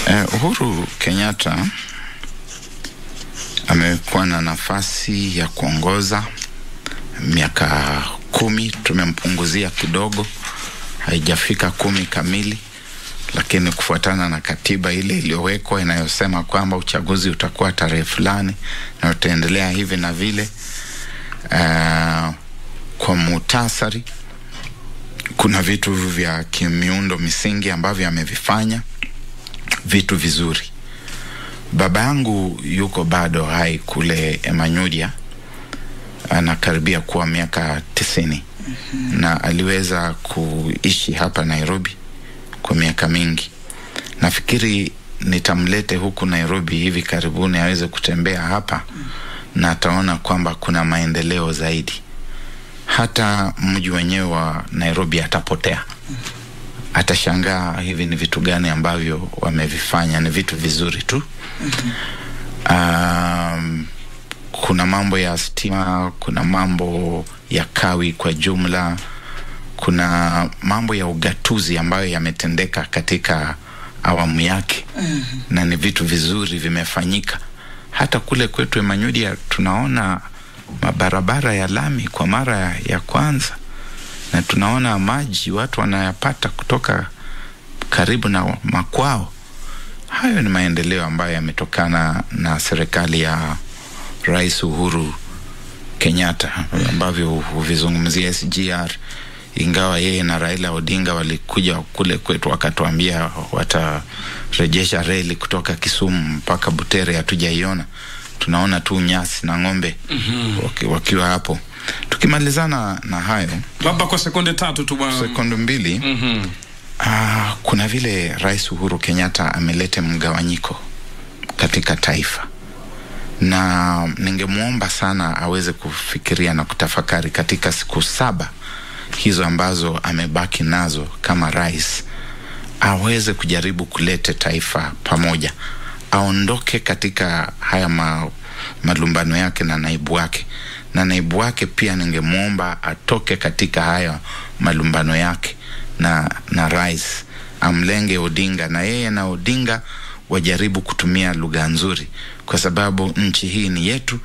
Eh, Uhuru Kenyatta amekuwa na nafasi ya kuongoza miaka kumi, tumempunguzia kidogo, haijafika kumi kamili, lakini kufuatana na katiba ile iliyowekwa inayosema kwamba uchaguzi utakuwa tarehe fulani na utaendelea hivi na vile. Uh, kwa muhtasari, kuna vitu vya kimiundo misingi ambavyo amevifanya vitu vizuri. Baba yangu yuko bado hai kule Emanyudia, anakaribia kuwa miaka tisini mm -hmm. na aliweza kuishi hapa Nairobi kwa miaka mingi. Nafikiri nitamlete huku Nairobi hivi karibuni aweze kutembea hapa na ataona kwamba kuna maendeleo zaidi. Hata mji wenyewe wa Nairobi atapotea, atashangaa hivi ni vitu gani ambavyo wamevifanya. Ni vitu vizuri tu. Um, kuna mambo ya stima, kuna mambo ya kawi kwa jumla, kuna mambo ya ugatuzi ambayo yametendeka katika awamu yake mm -hmm. na ni vitu vizuri vimefanyika. Hata kule kwetu Emanyudia tunaona mabarabara ya lami kwa mara ya kwanza, na tunaona maji watu wanayapata kutoka karibu na makwao. Hayo ni maendeleo ambayo yametokana na serikali ya Rais Uhuru Kenyatta ambavyo huvizungumzia SGR, ingawa yeye na Raila Odinga walikuja kule kwetu wakatuambia watarejesha reli kutoka Kisumu mpaka Butere, hatujaiona. Tunaona tu nyasi na ng'ombe mm -hmm. wakiwa hapo. Tukimalizana na hayo, labda kwa sekunde tatu tu bwana. sekunde mbili mm -hmm. Aa, kuna vile Rais Uhuru Kenyatta amelete mgawanyiko katika taifa, na ningemwomba sana aweze kufikiria na kutafakari katika siku saba hizo ambazo amebaki nazo kama rais, aweze kujaribu kulete taifa pamoja, aondoke katika haya ma, malumbano yake na naibu wake, na naibu wake pia ningemwomba atoke katika haya malumbano yake na, na rais amlenge Odinga na yeye na Odinga wajaribu kutumia lugha nzuri, kwa sababu nchi hii ni yetu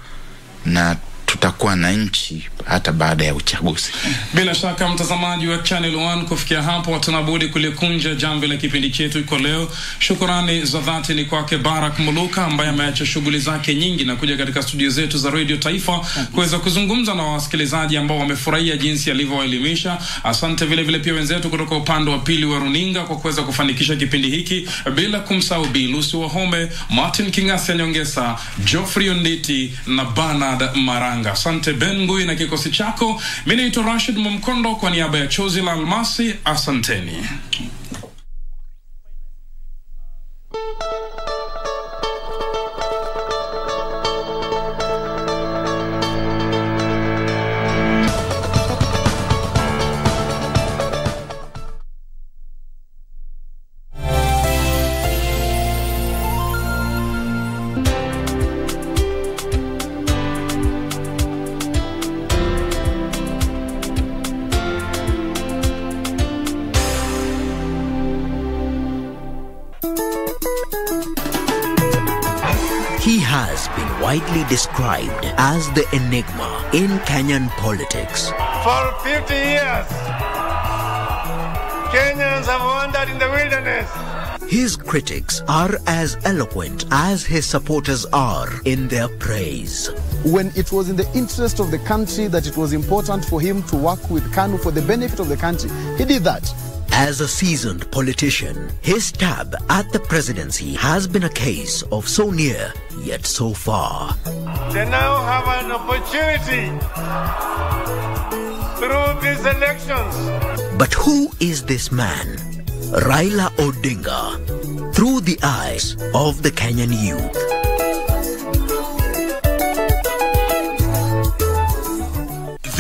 na tutakuwa na nchi hata baada ya uchaguzi. Bila shaka mtazamaji wa Channel One, kufikia hapo tunabudi kulikunja jambo la kipindi chetu kwa leo. Shukurani za dhati ni kwake Barak Muluka ambaye ameacha shughuli zake nyingi na kuja katika studio zetu za Radio Taifa kuweza kuzungumza na wasikilizaji ambao wamefurahia jinsi alivyowaelimisha. Asante vile vile pia wenzetu kutoka upande wa pili wa runinga kwa kuweza kufanikisha kipindi hiki, bila kumsahau Bi Lucy Wahome, Martin King'asi Nyongesa, Geoffrey Onditi na Bernard Maranga. Asante Ben Ngui na kikosi chako. Mi naitwa Rashid Mumkondo kwa niaba ya Chozi la Almasi, asanteni. Described as the enigma in Kenyan politics. For 50 years, Kenyans have wandered in the wilderness. His critics are as eloquent as his supporters are in their praise. when it was in the interest of the country that it was important for him to work with KANU for the benefit of the country, he did that. As a seasoned politician, his stab at the presidency has been a case of so near yet so far. They now have an opportunity through these elections. But who is this man? Raila Odinga, through the eyes of the Kenyan youth.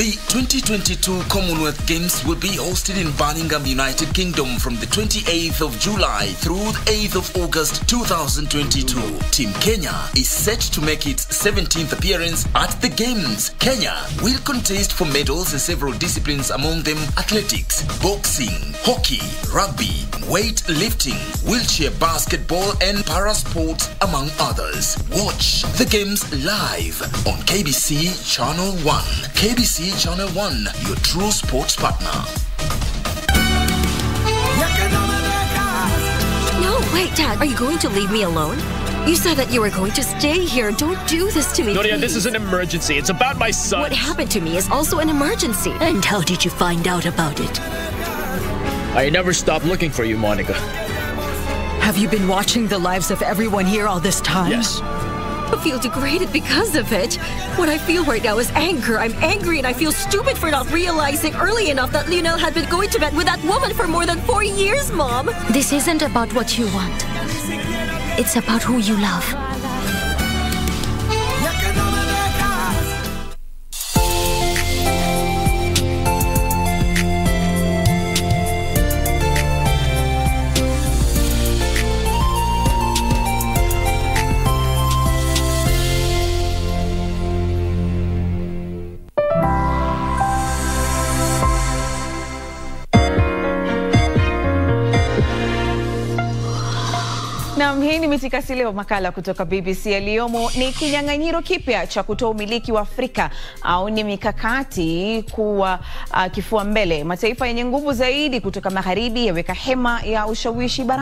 The 2022 Commonwealth Games will be hosted in Birmingham, United Kingdom from the 28th of July through the 8th of August 2022. Team Kenya is set to make its 17th appearance at the Games. Kenya will contest for medals in several disciplines, among them athletics, boxing, hockey, rugby, weightlifting, wheelchair basketball, and para sports, among others. Watch the games live on KBC Channel 1. KBC Channel 1, your true sports partner. No, wait, Dad, are you going to leave me alone? You said that you were going to stay here. Don't do this to me. Gloria, please. this is an emergency. It's about my son. What happened to me is also an emergency. And how did you find out about it? I never stopped looking for you, Monica. Have you been watching the lives of everyone here all this time? Yes. Feel degraded because of it. What I feel right now is anger. I'm angry and I feel stupid for not realizing early enough that Lionel had been going to bed with that woman for more than four years, Mom. This isn't about what you want. It's about who you love. Nam, hii ni mitikasi leo, makala kutoka BBC. Yaliyomo ni kinyang'anyiro kipya cha kutoa umiliki wa Afrika au ni mikakati kuwa uh, kifua mbele. Mataifa yenye nguvu zaidi kutoka magharibi yaweka hema ya ushawishi barani